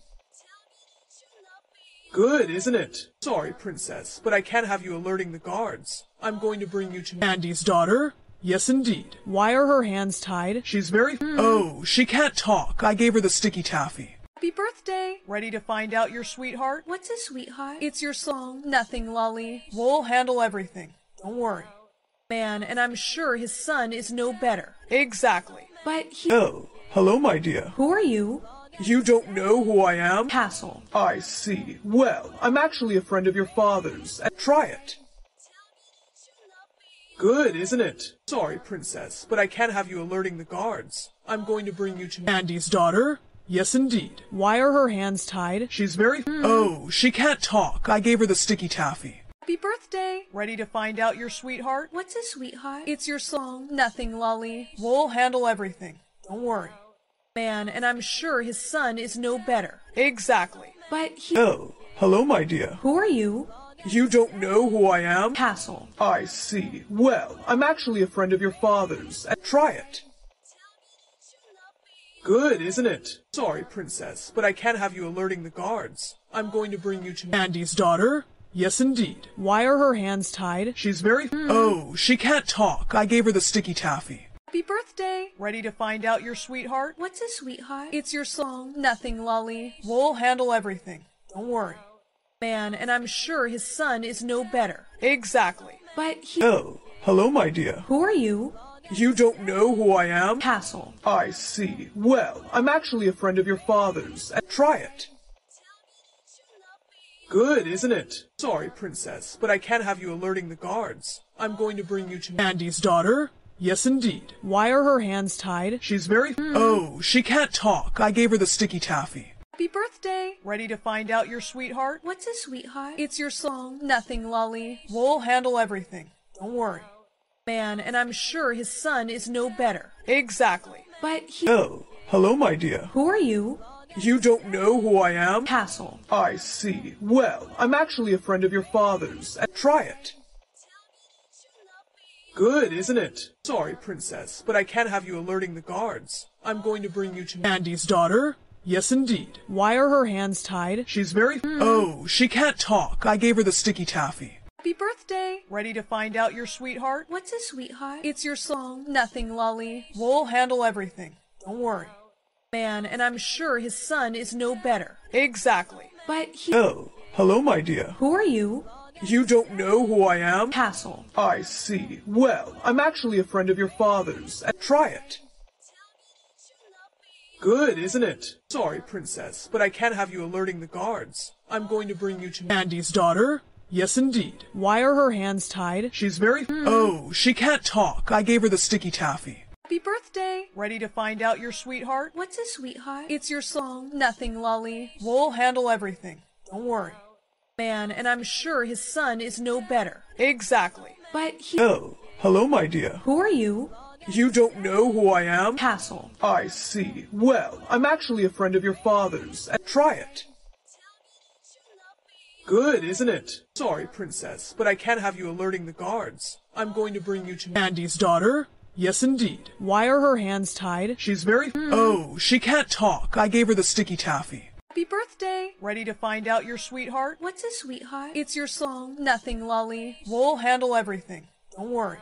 Good, isn't it? Sorry, princess, but I can't have you alerting the guards. I'm going to bring you to Andy's daughter. Yes, indeed. Why are her hands tied? She's very... Hmm. Oh, she can't talk. I gave her the sticky taffy. Happy birthday! Ready to find out your sweetheart? What's a sweetheart? It's your song. Nothing, Lolly. We'll handle everything. Don't worry. Man, and I'm sure his son is no better. Exactly. But he... Oh, hello, my dear. Who are you? You don't know who I am? Castle. I see. Well, I'm actually a friend of your father's. Uh, try it. Good, isn't it? Sorry, princess, but I can't have you alerting the guards. I'm going to bring you to Andy's daughter. Yes, indeed. Why are her hands tied? She's very... Hmm. Oh, she can't talk. I gave her the sticky taffy. Happy birthday! Ready to find out your sweetheart? What's a sweetheart? It's your song. Nothing, Lolly. We'll handle everything. Don't worry. Man, and I'm sure his son is no better. Exactly. But he... Oh, hello, my dear. Who are you? You don't know who I am? Castle. I see. Well, I'm actually a friend of your father's. Try it. Good, isn't it? Sorry, princess, but I can't have you alerting the guards. I'm going to bring you to Andy's daughter. Yes, indeed. Why are her hands tied? She's very... Oh, she can't talk. I gave her the sticky taffy. Happy birthday! Ready to find out your sweetheart? What's a sweetheart? It's your song. Nothing, Lolly. We'll handle everything. Don't worry. Man, and I'm sure his son is no better. Exactly. But he... Oh, hello, my dear. Who are you? You don't know who I am? Castle. I see. Well, I'm actually a friend of your father's. Try it. Good, isn't it? Sorry, princess, but I can't have you alerting the guards. I'm going to bring you to Andy's daughter. Yes, indeed. Why are her hands tied? She's very... Hmm. Oh, she can't talk. I gave her the sticky taffy. Happy birthday! Ready to find out your sweetheart? What's a sweetheart? It's your song. Nothing, Lolly. We'll handle everything. Don't worry. Man, and I'm sure his son is no better. Exactly. But he... Oh, hello, my dear. Who are you? You don't know who I am? Castle. I see. Well, I'm actually a friend of your father's. Try it. Good, isn't it? Sorry, princess, but I can't have you alerting the guards. I'm going to bring you to Andy's daughter. Yes, indeed. Why are her hands tied? She's very. Hmm. Oh, she can't talk. I gave her the sticky taffy. Happy birthday! Ready to find out your sweetheart? What's a sweetheart? It's your song. Nothing, Lolly. We'll handle everything. Don't worry. Man, and I'm sure his son is no better. Exactly. But he. Oh, hello, my dear. Who are you? You don't know who I am? Castle. I see. Well, I'm actually a friend of your father's. Uh, try it. Good, isn't it? Sorry, princess, but I can't have you alerting the guards. I'm going to bring you to Andy's daughter. Yes, indeed. Why are her hands tied? She's very. Oh, she can't talk. I gave her the sticky taffy. Happy birthday! Ready to find out your sweetheart? What's a sweetheart? It's your song. Nothing, Lolly. We'll handle everything. Don't worry. Man, and I'm sure his son is no better. Exactly. But he. Oh, hello, my dear. Who are you? You don't know who I am? Castle. I see. Well, I'm actually a friend of your father's. Try it. Good, isn't it? Sorry, princess, but I can't have you alerting the guards. I'm going to bring you to Andy's daughter. Yes, indeed. Why are her hands tied? She's very. Hmm. Oh, she can't talk. I gave her the sticky taffy. Happy birthday! Ready to find out your sweetheart? What's a sweetheart? It's your song. Nothing, Lolly. We'll handle everything. Don't worry.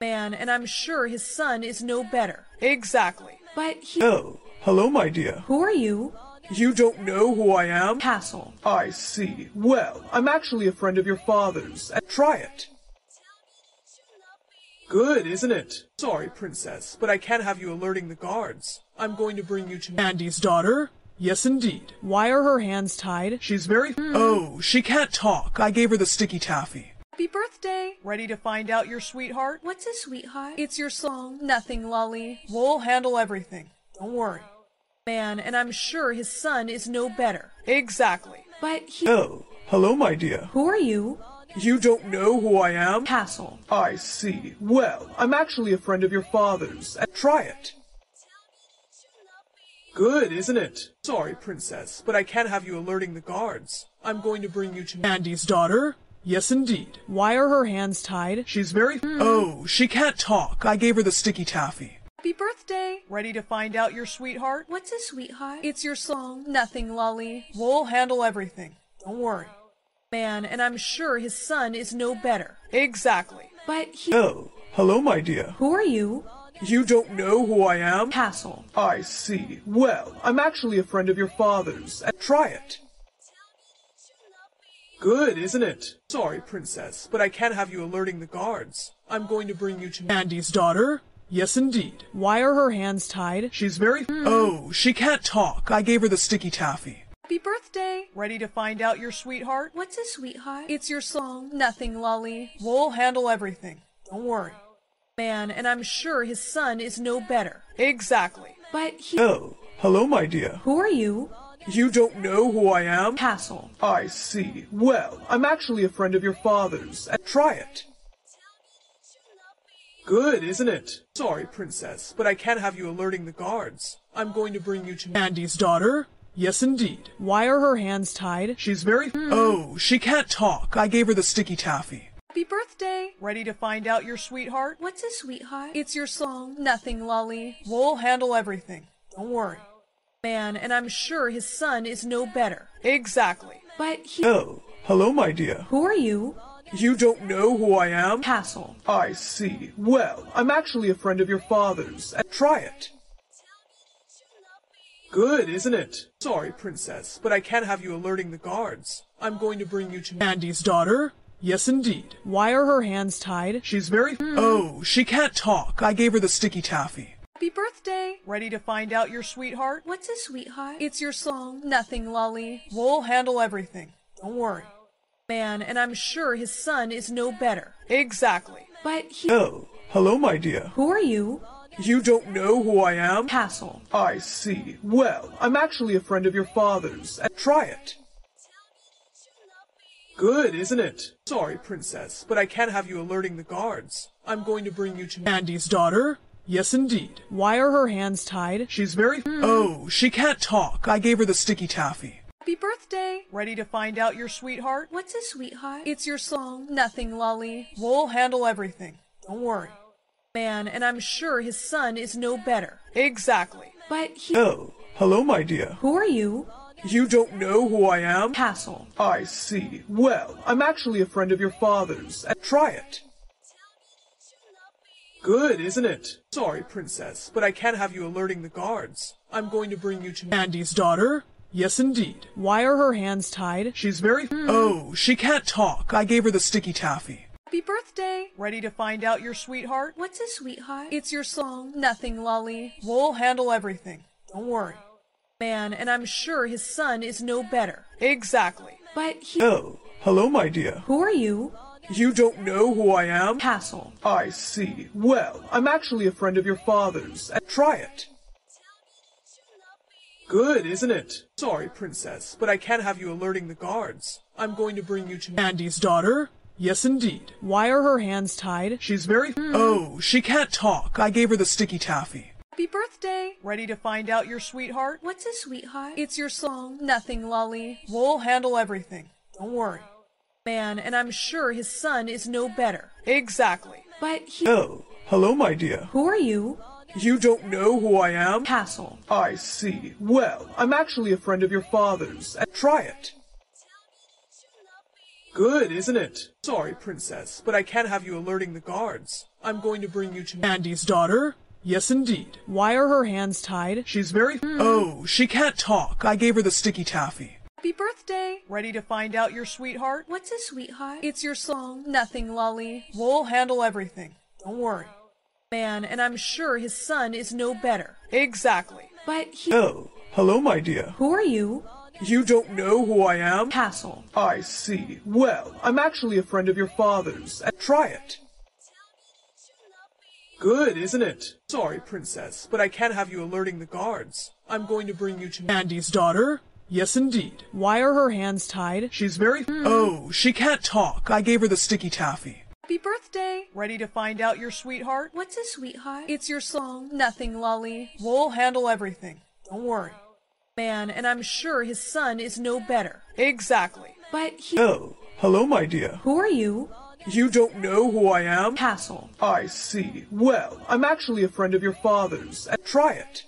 Man, and I'm sure his son is no better. Exactly. But he. Oh, hello, my dear. Who are you? You don't know who I am? Castle. I see. Well, I'm actually a friend of your father's. Try it. Good, isn't it? Sorry, princess, but I can't have you alerting the guards. I'm going to bring you to Andy's daughter. Yes, indeed. Why are her hands tied? She's very. Oh, she can't talk. I gave her the sticky taffy. Happy birthday! Ready to find out your sweetheart? What's a sweetheart? It's your song. Nothing, Lolly. We'll handle everything. Don't worry. Man, and I'm sure his son is no better. Exactly. But he. Oh, hello, my dear. Who are you? You don't know who I am? Castle. I see. Well, I'm actually a friend of your father's. Uh, try it. Good, isn't it? Sorry, princess, but I can't have you alerting the guards. I'm going to bring you to Andy's daughter. Yes, indeed. Why are her hands tied? She's very. Hmm. Oh, she can't talk. I gave her the sticky taffy. Happy birthday! Ready to find out your sweetheart? What's a sweetheart? It's your song. Nothing, Lolly. We'll handle everything. Don't worry. Man, and I'm sure his son is no better. Exactly. But he. Oh, hello, my dear. Who are you? You don't know who I am? Castle. I see. Well, I'm actually a friend of your father's. Try it. Good, isn't it? Sorry, princess, but I can't have you alerting the guards. I'm going to bring you to Andy's daughter. Yes, indeed. Why are her hands tied? She's very. Hmm. Oh, she can't talk. I gave her the sticky taffy. Happy birthday! Ready to find out your sweetheart? What's a sweetheart? It's your song. Nothing, Lolly. We'll handle everything. Don't worry. Man, and I'm sure his son is no better. Exactly. But he. Oh, hello, my dear. Who are you? You don't know who I am? Castle. I see. Well, I'm actually a friend of your father's. Uh, try it. Good, isn't it? Sorry, princess, but I can't have you alerting the guards. I'm going to bring you to Andy's daughter. Yes, indeed. Why are her hands tied? She's very. Hmm. Oh, she can't talk. I gave her the sticky taffy. Happy birthday! Ready to find out your sweetheart? What's a sweetheart? It's your song. Nothing, Lolly. We'll handle everything. Don't worry. Man, and I'm sure his son is no better. Exactly. But he. Oh, hello, my dear. Who are you? You don't know who I am? Castle. I see. Well, I'm actually a friend of your father's. Try it. Good, isn't it? Sorry, princess, but I can't have you alerting the guards. I'm going to bring you to Andy's daughter. Yes, indeed. Why are her hands tied? She's very. Hmm. Oh, she can't talk. I gave her the sticky taffy. Happy birthday! Ready to find out your sweetheart? What's a sweetheart? It's your song. Nothing, Lolly. We'll handle everything. Don't worry. Man, and I'm sure his son is no better. Exactly. But he. Oh, hello, my dear. Who are you? You don't know who I am? Castle. I see. Well, I'm actually a friend of your father's. Uh, try it. Good, isn't it? Sorry, princess, but I can't have you alerting the guards. I'm going to bring you to Andy's daughter. Yes, indeed. Why are her hands tied? She's very. Hmm. Oh, she can't talk. I gave her the sticky taffy. Happy birthday! Ready to find out your sweetheart? What's a sweetheart? It's your song. Nothing, Lolly. We'll handle everything. Don't worry. Man, and I'm sure his son is no better. Exactly. But he. Oh, hello, my dear. Who are you? You don't know who I am? Castle. I see. Well, I'm actually a friend of your father's. Try it. Good, isn't it? Sorry, princess, but I can't have you alerting the guards. I'm going to bring you to Andy's daughter. Yes, indeed. Why are her hands tied? She's very... Hmm. Oh, she can't talk. I gave her the sticky taffy. Happy birthday! Ready to find out your sweetheart? What's a sweetheart? It's your song. Nothing, Lolly. We'll handle everything. Don't worry. Man, and I'm sure his son is no better. Exactly. But he... Oh, hello, my dear. Who are you? You don't know who I am? Castle. I see. Well, I'm actually a friend of your father's. Try it. Good, isn't it? Sorry, princess, but I can't have you alerting the guards. I'm going to bring you to Andy's daughter. Yes, indeed. Why are her hands tied? She's very... Oh, she can't talk. I gave her the sticky taffy. Happy birthday! Ready to find out your sweetheart? What's a sweetheart? It's your song. Oh, nothing, Lolly. We'll handle everything. Don't worry. Man, and I'm sure his son is no better. Exactly. But he... Oh, hello, my dear. Who are you? You don't know who I am? Castle. I see. Well, I'm actually a friend of your father's. Try it. Good, isn't it? Sorry, princess, but I can't have you alerting the guards. I'm going to bring you to Andy's daughter. Yes, indeed. Why are her hands tied? She's very... Hmm. Oh, she can't talk. I gave her the sticky taffy. Happy birthday! Ready to find out your sweetheart? What's a sweetheart? It's your song. Nothing, Lolly. We'll handle everything. Don't worry. Man, and I'm sure his son is no better. Exactly. But he... Oh, hello, my dear. Who are you? You don't know who I am? Castle. I see. Well, I'm actually a friend of your father's. Uh, try it. Good, isn't it? Sorry, princess, but I can't have you alerting the guards. I'm going to bring you to Andy's daughter. Yes, indeed. Why are her hands tied? She's very... Hmm. Oh, she can't talk. I gave her the sticky taffy. Happy birthday! Ready to find out your sweetheart? What's a sweetheart? It's your song. Nothing, Lolly. We'll handle everything. Don't worry. Man, and I'm sure his son is no better. Exactly. But he... Oh, hello, my dear. Who are you? You don't know who I am? Castle. I see. Well, I'm actually a friend of your father's. Uh, try it.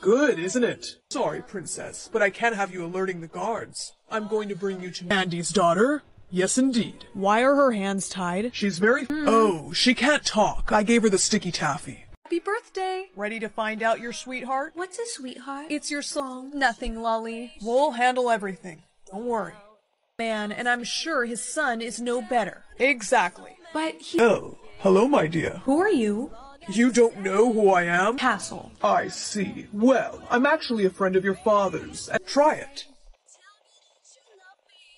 Good, isn't it? Sorry, princess, but I can't have you alerting the guards. I'm going to bring you to Andy's daughter. Yes, indeed. Why are her hands tied? She's very... Hmm. Oh, she can't talk. I gave her the sticky taffy. Happy birthday! Ready to find out your sweetheart? What's a sweetheart? It's your song. Nothing, Lolly. We'll handle everything. Don't worry. Man, and I'm sure his son is no better. Exactly. But he... Oh, hello, my dear. Who are you? You don't know who I am? Castle. I see. Well, I'm actually a friend of your father's. Try it.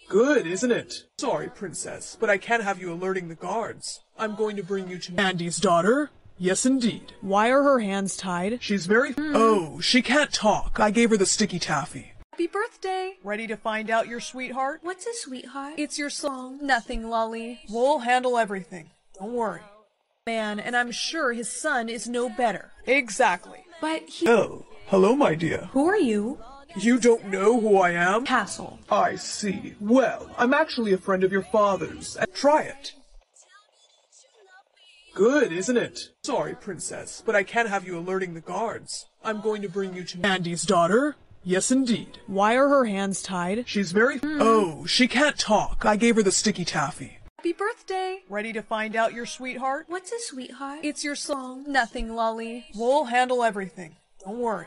Good, isn't it? Sorry, princess, but I can't have you alerting the guards. I'm going to bring you to Andy's daughter. Yes, indeed. Why are her hands tied? She's very... Hmm. Oh, she can't talk. I gave her the sticky taffy. Happy birthday! Ready to find out your sweetheart? What's a sweetheart? It's your song. Nothing, Lolly. We'll handle everything. Don't worry. Man, and I'm sure his son is no better. Exactly. But he... Oh, hello, my dear. Who are you? You don't know who I am? Castle. I see. Well, I'm actually a friend of your father's. Try it. Good, isn't it? Sorry, princess, but I can't have you alerting the guards. I'm going to bring you to Andy's daughter. Yes, indeed. Why are her hands tied? She's very... Hmm. Oh, she can't talk. I gave her the sticky taffy. Happy birthday! Ready to find out your sweetheart? What's a sweetheart? It's your song. Nothing, Lolly. We'll handle everything. Don't worry.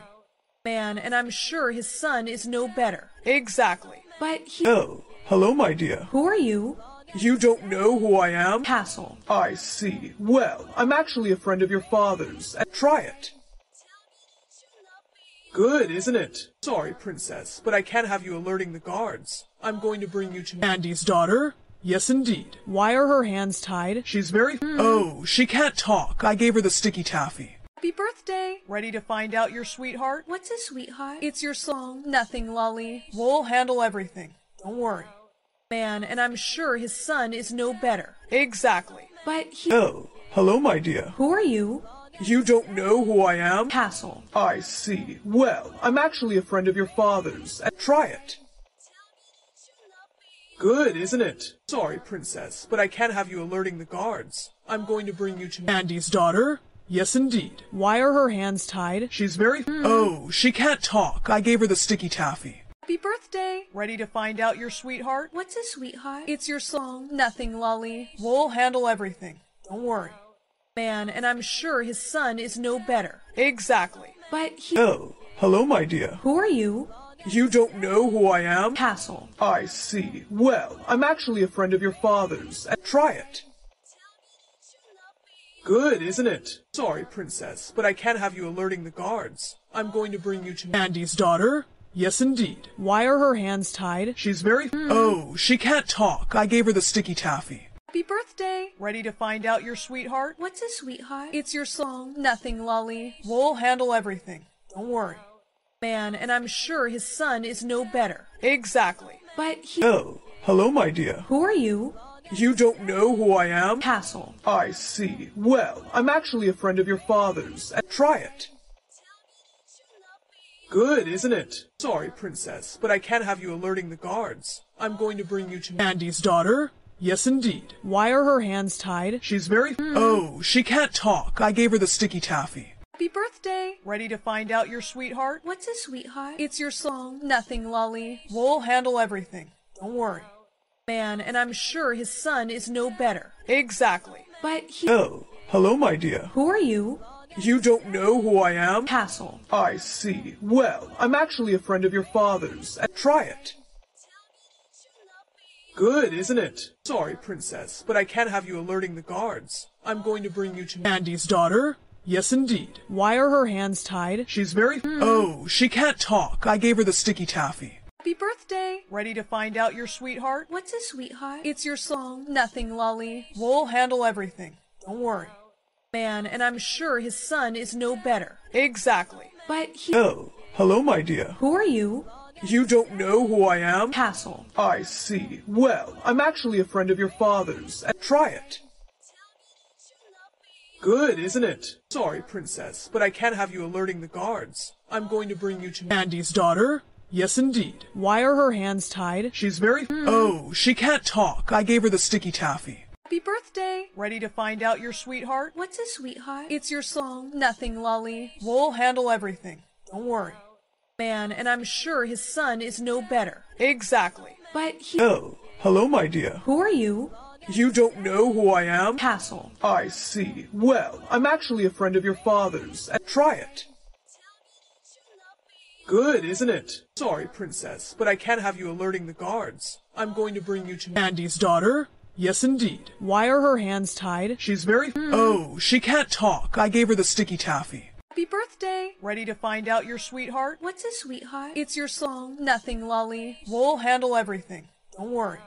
Man, and I'm sure his son is no better. Exactly. But he... Oh, hello, my dear. Who are you? You don't know who I am? Castle. I see. Well, I'm actually a friend of your father's. Try it. Good, isn't it? Sorry, princess, but I can't have you alerting the guards. I'm going to bring you to Andy's daughter. Yes, indeed. Why are her hands tied? She's very... Hmm. Oh, she can't talk. I gave her the sticky taffy. Happy birthday! Ready to find out your sweetheart? What's a sweetheart? It's your song. Nothing, Lolly. We'll handle everything. Don't worry. Man, and I'm sure his son is no better. Exactly. But he... Oh, hello, my dear. Who are you? You don't know who I am? Castle. I see. Well, I'm actually a friend of your father's. Uh, try it. Good, isn't it? Sorry, princess, but I can't have you alerting the guards. I'm going to bring you to Andy's daughter. Yes, indeed. Why are her hands tied? She's very. Oh, she can't talk. I gave her the sticky taffy. Happy birthday! Ready to find out your sweetheart? What's a sweetheart? It's your song. Nothing, Lolly. We'll handle everything. Don't worry. Man, and I'm sure his son is no better. Exactly. But he. Oh, hello, my dear. Who are you? You don't know who I am? Castle. I see. Well, I'm actually a friend of your father's. Try it. Good, isn't it? Sorry, princess, but I can't have you alerting the guards. I'm going to bring you to Andy's daughter. Yes, indeed. Why are her hands tied? She's very. Hmm. Oh, she can't talk. I gave her the sticky taffy. Happy birthday! Ready to find out your sweetheart? What's a sweetheart? It's your song. Nothing, Lolly. We'll handle everything. Don't worry. Man, and I'm sure his son is no better. Exactly. But he. Oh, hello, my dear. Who are you? You don't know who I am? Castle. I see. Well, I'm actually a friend of your father's. Try it. Good, isn't it? Sorry, princess, but I can't have you alerting the guards. I'm going to bring you to Andy's daughter. Yes, indeed. Why are her hands tied? She's very. Oh, she can't talk. I gave her the sticky taffy. Happy birthday! Ready to find out your sweetheart? What's a sweetheart? It's your song. Nothing, Lolly. We'll handle everything. Don't worry. Man, and I'm sure his son is no better. Exactly. But he. Oh, hello, my dear. Who are you? You don't know who I am? Castle. I see. Well, I'm actually a friend of your father's. Uh, try it. Good, isn't it? Sorry, princess, but I can't have you alerting the guards. I'm going to bring you to Andy's daughter. Yes, indeed. Why are her hands tied? She's very. Hmm. Oh, she can't talk. I gave her the sticky taffy. Happy birthday! Ready to find out your sweetheart? What's a sweetheart? It's your song. Nothing, Lolly. We'll handle everything. Don't worry. Man, and I'm sure his son is no better. Exactly. But he. Oh, hello, my dear. Who are you? You don't know who I am? Castle. I see. Well, I'm actually a friend of your father's. Try it. Good, isn't it? Sorry, princess, but I can't have you alerting the guards. I'm going to bring you to Andy's daughter. Yes, indeed. Why are her hands tied? She's very. Hmm. Oh, she can't talk. I gave her the sticky taffy. Happy birthday! Ready to find out your sweetheart? What's a sweetheart? It's your song. Nothing, Lolly. We'll handle everything. Don't worry. Man, and I'm sure his son is no better. Exactly. But he. Oh, hello, my dear. Who are you? You don't know who I am? Castle. I see. Well, I'm actually a friend of your father's. Uh, try it. Good, isn't it? Sorry, princess, but I can't have you alerting the guards. I'm going to bring you to Andy's daughter. Yes, indeed. Why are her hands tied? She's very. Hmm. Oh, she can't talk. I gave her the sticky taffy. Happy birthday! Ready to find out your sweetheart? What's a sweetheart? It's your song. Nothing, Lolly. We'll handle everything. Don't worry.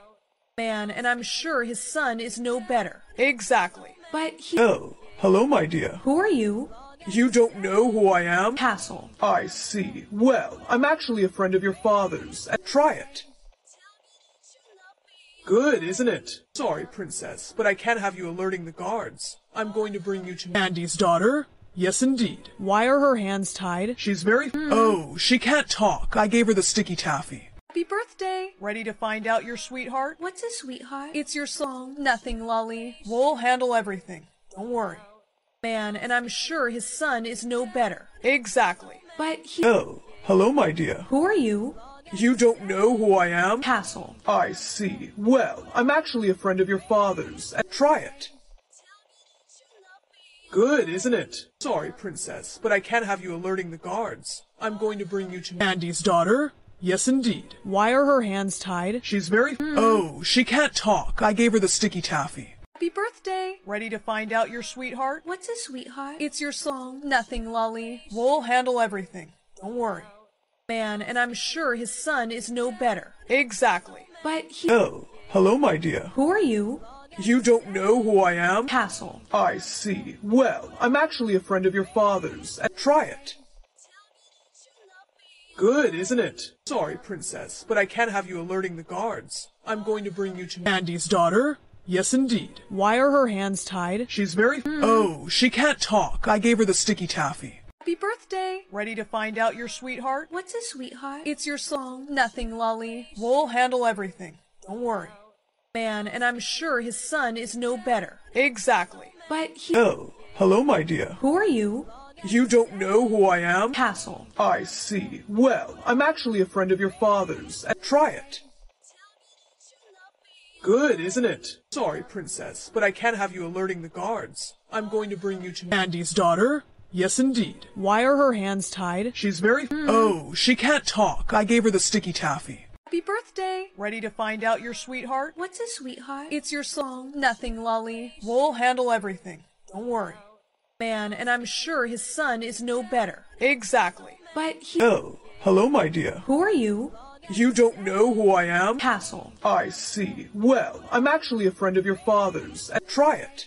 Man, and I'm sure his son is no better. Exactly. But he. Oh, hello, my dear. Who are you? You don't know who I am? Castle. I see. Well, I'm actually a friend of your father's. Try it. Good, isn't it? Sorry, princess, but I can't have you alerting the guards. I'm going to bring you to Andy's daughter. Yes, indeed. Why are her hands tied? She's very. Hmm. Oh, she can't talk. I gave her the sticky taffy. Happy birthday! Ready to find out your sweetheart? What's a sweetheart? It's your song. Nothing, Lolly. We'll handle everything. Don't worry. Man, and I'm sure his son is no better. Exactly. But he. Oh, hello, my dear. Who are you? You don't know who I am? Castle. I see. Well, I'm actually a friend of your father's. Uh, try it. Good, isn't it? Sorry, princess, but I can't have you alerting the guards. I'm going to bring you to Andy's daughter. Yes, indeed. Why are her hands tied? She's very. Hmm. Oh, she can't talk. I gave her the sticky taffy. Happy birthday! Ready to find out your sweetheart? What's a sweetheart? It's your song. Nothing, Lolly. We'll handle everything. Don't worry. Man, and I'm sure his son is no better. Exactly. But he. Oh, hello, my dear. Who are you? You don't know who I am? Castle. I see. Well, I'm actually a friend of your father's. Try it. Good, isn't it? Sorry, princess, but I can't have you alerting the guards. I'm going to bring you to Andy's daughter. Yes, indeed. Why are her hands tied? She's very. Hmm. Oh, she can't talk. I gave her the sticky taffy. Happy birthday! Ready to find out your sweetheart? What's a sweetheart? It's your song. Nothing, Lolly. We'll handle everything. Don't worry. Man, and I'm sure his son is no better. Exactly. But he. Oh, hello, my dear. Who are you? You don't know who I am? Castle. I see. Well, I'm actually a friend of your father's. Try it. Good, isn't it? Sorry, princess, but I can't have you alerting the guards. I'm going to bring you to Andy's daughter. Yes, indeed. Why are her hands tied? She's very... Oh, she can't talk. I gave her the sticky taffy. Happy birthday. Ready to find out your sweetheart? What's a sweetheart? It's your song. Oh, nothing, Lolly. We'll handle everything. Don't worry. Man, and I'm sure his son is no better. Exactly. But he... Oh, hello, my dear. Who are you? You don't know who I am? Castle. I see. Well, I'm actually a friend of your father's. Try it.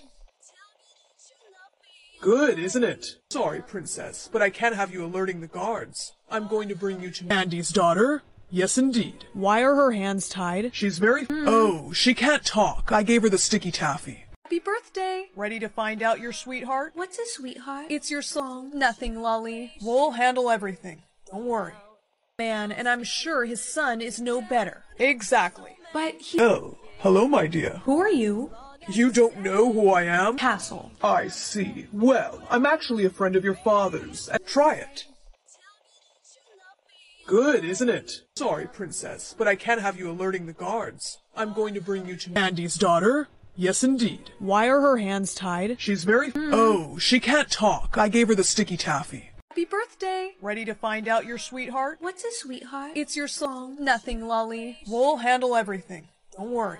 Good, isn't it? Sorry, princess, but I can't have you alerting the guards. I'm going to bring you to Andy's daughter. Yes, indeed. Why are her hands tied? She's very... Hmm. Oh, she can't talk. I gave her the sticky taffy. Happy birthday. Ready to find out your sweetheart? What's a sweetheart? It's your song. Nothing, Lolly. We'll handle everything. Don't worry. Man, and I'm sure his son is no better. Exactly. But he... Oh, hello, my dear. Who are you? You don't know who I am? Castle. I see. Well, I'm actually a friend of your father's. Uh, Try it. Good, isn't it? Sorry, princess, but I can't have you alerting the guards. I'm going to bring you to Andy's daughter. Yes, indeed. Why are her hands tied? She's very... Oh, she can't talk. I gave her the sticky taffy. Happy birthday. Ready to find out your sweetheart? What's a sweetheart? It's your song. Nothing, Lolly. We'll handle everything. Don't worry.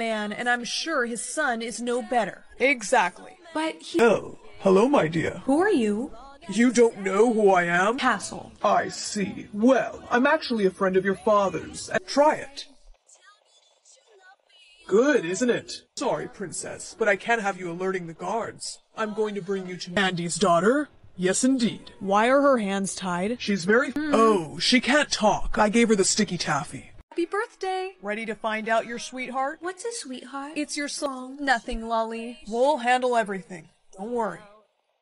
Man, and I'm sure his son is no better. Exactly. But he... Oh, hello, my dear. Who are you? You don't know who I am? Castle. I see. Well, I'm actually a friend of your father's. Uh, Try it. Good, isn't it? Sorry, princess, but I can't have you alerting the guards. I'm going to bring you to Andy's daughter. Yes, indeed. Why are her hands tied? She's very... Oh, she can't talk. I gave her the sticky taffy. Happy birthday. Ready to find out your sweetheart? What's a sweetheart? It's your song. Nothing, Lolly. We'll handle everything. Don't worry.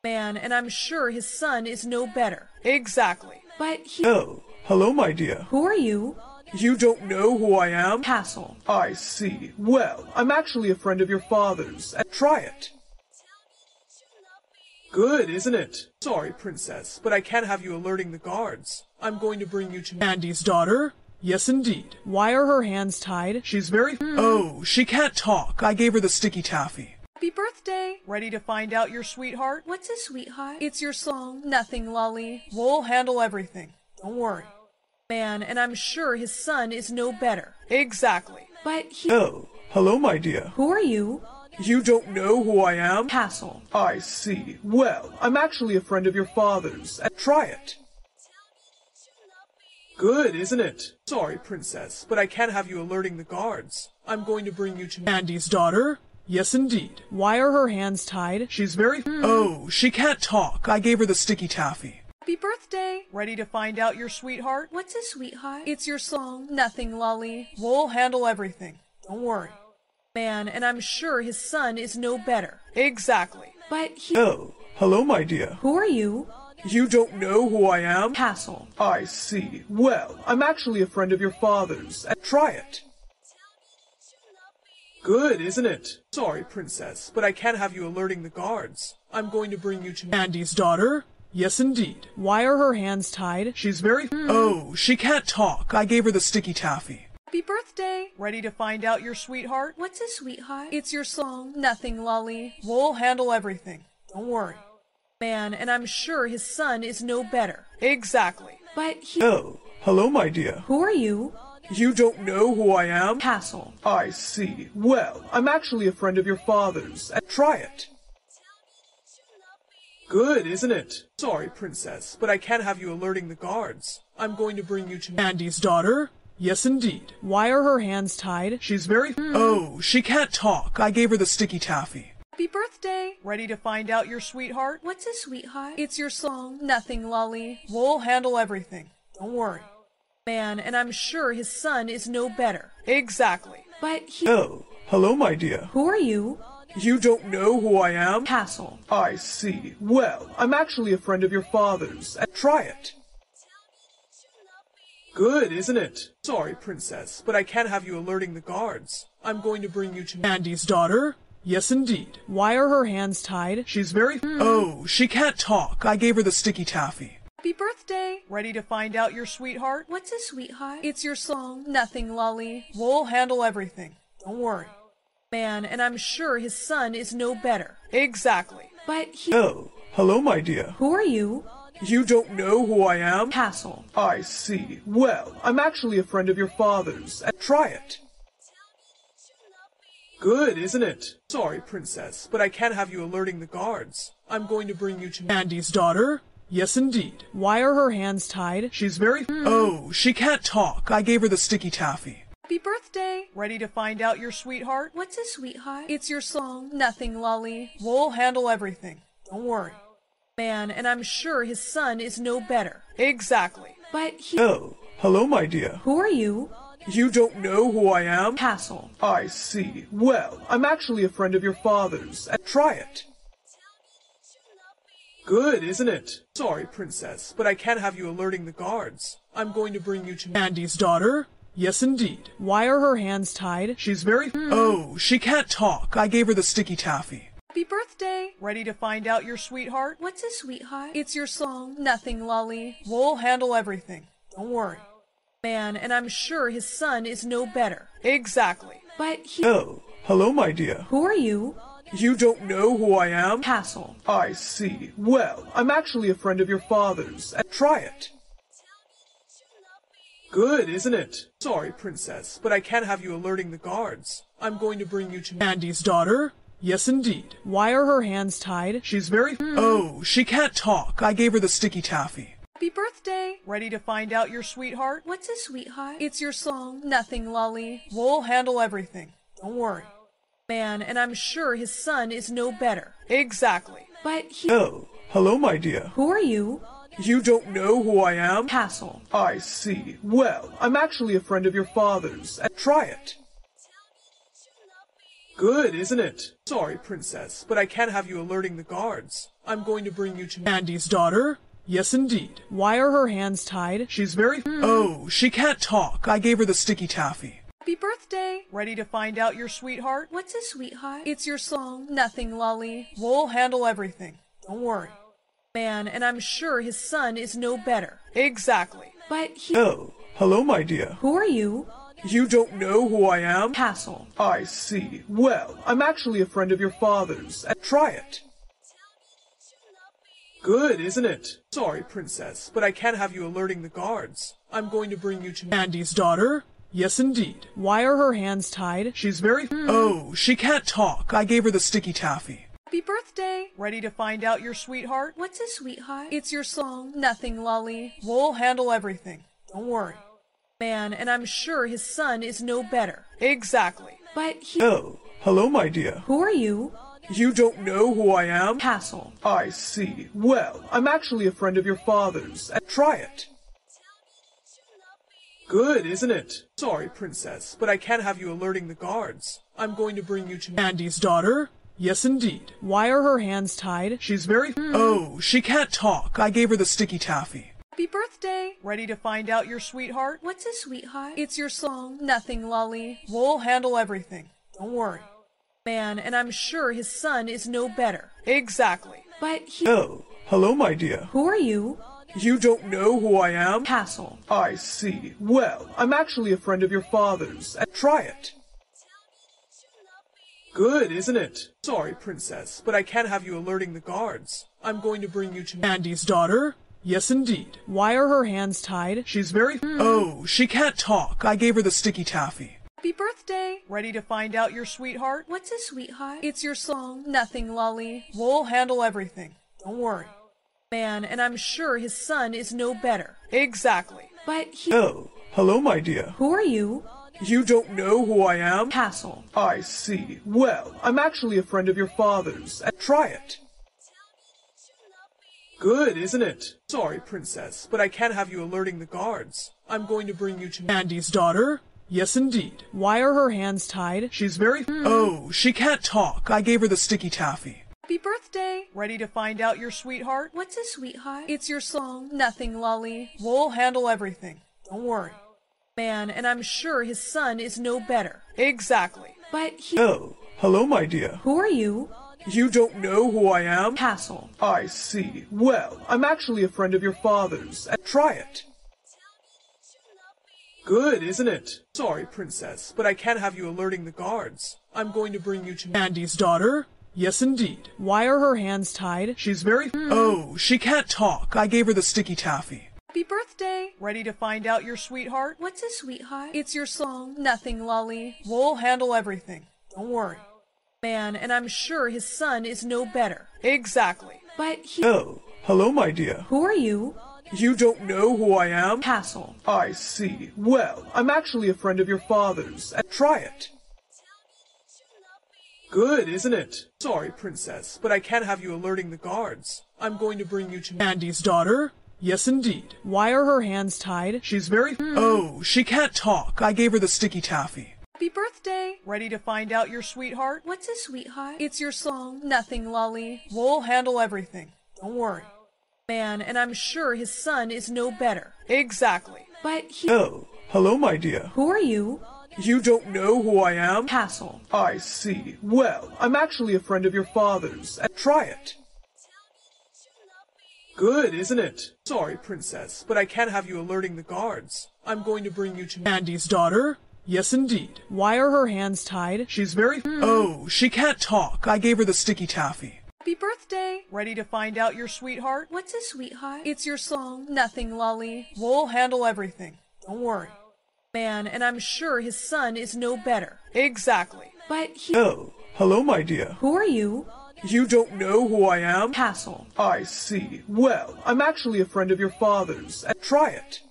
Man, and I'm sure his son is no better. Exactly. But he... Oh, hello, my dear. Who are you? You don't know who I am? Castle. I see. Well, I'm actually a friend of your father's. Try it. Good, isn't it? Sorry, princess, but I can't have you alerting the guards. I'm going to bring you to Andy's daughter. Yes, indeed. Why are her hands tied? She's very... Hmm. Oh, she can't talk. I gave her the sticky taffy. Happy birthday. Ready to find out your sweetheart? What's a sweetheart? It's your song. Nothing, Lolly. We'll handle everything. Don't worry. Man, and I'm sure his son is no better. Exactly. But he... Oh, hello, my dear. Who are you? You don't know who I am? Castle. I see. Well, I'm actually a friend of your father's. Try it. Good, isn't it? Sorry, princess, but I can't have you alerting the guards. I'm going to bring you to Andy's daughter. Yes, indeed. Why are her hands tied? She's very... Hmm. Oh, she can't talk. I gave her the sticky taffy. Happy birthday. Ready to find out your sweetheart? What's a sweetheart? It's your song. Nothing, Lolly. We'll handle everything. Don't worry. Man, and I'm sure his son is no better. Exactly. But he... Oh, hello, my dear. Who are you? You don't know who I am? Castle. I see. Well, I'm actually a friend of your father's. Try it. Good, isn't it? Sorry, princess, but I can't have you alerting the guards. I'm going to bring you to Andy's daughter. Yes, indeed. Why are her hands tied? She's very... Hmm. Oh, she can't talk. I gave her the sticky taffy. Happy birthday. Ready to find out your sweetheart? What's a sweetheart? It's your song. Nothing, Lolly. We'll handle everything. Don't worry. Man, and I'm sure his son is no better. Exactly. But he... Oh, hello, my dear. Who are you? You don't know who I am? Castle. I see. Well, I'm actually a friend of your father's. Uh, Try it. Good, isn't it? Sorry, princess, but I can't have you alerting the guards. I'm going to bring you to Andy's daughter. Yes, indeed. Why are her hands tied? She's very... Oh, she can't talk. I gave her the sticky taffy. Happy birthday. Ready to find out your sweetheart? What's a sweetheart? It's your song. Nothing, Lolly. We'll handle everything. Don't worry. Man, and I'm sure his son is no better. Exactly. But he... Oh, hello, my dear. Who are you? You don't know who I am? Castle. I see. Well, I'm actually a friend of your father's. Uh, Try it. Good, isn't it? Sorry, princess, but I can't have you alerting the guards. I'm going to bring you to Andy's daughter. Yes, indeed. Why are her hands tied? She's very. Hmm. Oh, she can't talk. I gave her the sticky taffy. Happy birthday! Ready to find out your sweetheart? What's a sweetheart? It's your song. Nothing, Lolly. We'll handle everything. Don't worry. Man, and I'm sure his son is no better. Exactly. But he. Oh, hello, my dear. Who are you? You don't know who I am? Castle. I see. Well, I'm actually a friend of your father's. Try it. Good, isn't it? Sorry, princess, but I can't have you alerting the guards. I'm going to bring you to Andy's daughter. Yes, indeed. Why are her hands tied? She's very. Oh, she can't talk. I gave her the sticky taffy. Happy birthday! Ready to find out your sweetheart? What's a sweetheart? It's your song. Nothing, Lolly. We'll handle everything. Don't worry. Man, and I'm sure his son is no better. Exactly. But he. Oh, hello, my dear. Who are you? You don't know who I am? Castle. I see. Well, I'm actually a friend of your father's. Uh, try it. Good, isn't it? Sorry, princess, but I can't have you alerting the guards. I'm going to bring you to Andy's daughter. Yes, indeed. Why are her hands tied? She's very. Hmm. Oh, she can't talk. I gave her the sticky taffy. Happy birthday! Ready to find out your sweetheart? What's a sweetheart? It's your song. Nothing, Lolly. We'll handle everything. Don't worry. Man, and I'm sure his son is no better. Exactly. But he. Oh, hello, my dear. Who are you? You don't know who I am? Castle. I see. Well, I'm actually a friend of your father's. Try it. Good, isn't it? Sorry, princess, but I can't have you alerting the guards. I'm going to bring you to Andy's daughter. Yes, indeed. Why are her hands tied? She's very. Hmm. Oh, she can't talk. I gave her the sticky taffy. Happy birthday! Ready to find out your sweetheart? What's a sweetheart? It's your song. Nothing, Lolly. We'll handle everything. Don't worry. Man, and I'm sure his son is no better. Exactly. But he. Oh, hello, my dear. Who are you? You don't know who I am? Castle. I see. Well, I'm actually a friend of your father's. Uh, try it. Good, isn't it? Sorry, princess, but I can't have you alerting the guards. I'm going to bring you to Andy's daughter. Yes, indeed. Why are her hands tied? She's very. Hmm. Oh, she can't talk. I gave her the sticky taffy. Happy birthday! Ready to find out your sweetheart? What's a sweetheart? It's your song. Nothing, Lolly. We'll handle everything. Don't worry. Man, and I'm sure his son is no better. Exactly. But he. Oh, hello, my dear. Who are you? You don't know who I am? Castle. I see. Well, I'm actually a friend of your father's. Try it. Good, isn't it? Sorry, princess, but I can't have you alerting the guards. I'm going to bring you to Andy's daughter. Yes, indeed. Why are her hands tied? She's very. Hmm. Oh, she can't talk. I gave her the sticky taffy. Happy birthday! Ready to find out your sweetheart? What's a sweetheart? It's your song. Nothing, Lolly. We'll handle everything. Don't worry. Man, and I'm sure his son is no better. Exactly. But he. Oh, hello, my dear. Who are you? You don't know who I am? Castle. I see. Well, I'm actually a friend of your father's. Uh, try it. Good, isn't it? Sorry, princess, but I can't have you alerting the guards. I'm going to bring you to Andy's daughter. Yes, indeed. Why are her hands tied? She's very. Hmm. Oh, she can't talk. I gave her the sticky taffy. Happy birthday! Ready to find out your sweetheart? What's a sweetheart? It's your song. Nothing, Lolly. We'll handle everything. Don't worry. Man, and I'm sure his son is no better. Exactly. But he. Oh, hello, my dear. Who are you? You don't know who I am? Castle. I see. Well, I'm actually a friend of your father's. Try it. Good, isn't it? Sorry, princess, but I can't have you alerting the guards. I'm going to bring you to Andy's daughter. Yes, indeed. Why are her hands tied? She's very. Hmm. Oh, she can't talk. I gave her the sticky taffy. Happy birthday! Ready to find out your sweetheart? What's a sweetheart? It's your song. Nothing, Lolly. We'll handle everything. Don't worry. Man, and I'm sure his son is no better. Exactly. But he. Oh, hello, my dear. Who are you? You don't know who I am? Castle. I see. Well, I'm actually a friend of your father's. Try it. Good, isn't it? Sorry, princess, but I can't have you alerting the guards. I'm going to bring you to Andy's daughter. Yes, indeed. Why are her hands tied? She's very. Oh, she can't talk. I gave her the sticky taffy. Happy birthday! Ready to find out your sweetheart? What's a sweetheart? It's your song. Oh, nothing, Lolly. We'll handle everything. Don't worry. Man, and I'm sure his son is no better. Exactly. But he. Oh, hello, my dear. Who are you? You don't know who I am? Castle. I see. Well, I'm actually a friend of your father's. Try it. Good, isn't it? Sorry, princess, but I can't have you alerting the guards. I'm going to bring you to Andy's daughter. Yes, indeed. Why are her hands tied? She's very... Hmm. Oh, she can't talk. I gave her the sticky taffy. Happy birthday! Ready to find out your sweetheart? What's a sweetheart? It's your song. Nothing, Lolly. We'll handle everything. Don't worry. Man, and I'm sure his son is no better. Exactly. But he... Oh, hello, my dear. Who are you? You don't know who I am? Castle. I see. Well, I'm actually a friend of your father's. Uh, try it. Good, isn't it? Sorry, princess, but I can't have you alerting the guards. I'm going to bring you to Andy's daughter. Yes, indeed. Why are her hands tied? She's very... Hmm. Oh, she can't talk. I gave her the sticky taffy. Happy birthday! Ready to find out your sweetheart? What's a sweetheart? It's your song. Nothing, Lolly. We'll handle everything. Don't worry. Man, and I'm sure his son is no better. Exactly. But he... Oh, hello, my dear. Who are you? You don't know who I am? Castle. I see. Well, I'm actually a friend of your father's. Uh, try it. Good, isn't it? Sorry, princess, but I can't have you alerting the guards. I'm going to bring you to Andy's daughter. Yes, indeed. Why are her hands tied? She's very... Hmm. Oh, she can't talk. I gave her the sticky taffy. Happy birthday! Ready to find out your sweetheart? What's a sweetheart? It's your song. Nothing, Lolly. We'll handle everything. Don't worry. Man, and I'm sure his son is no better. Exactly. But he... Oh, hello, my dear. Who are you? You don't know who I am? Castle. I see. Well, I'm actually a friend of your father's. Try it.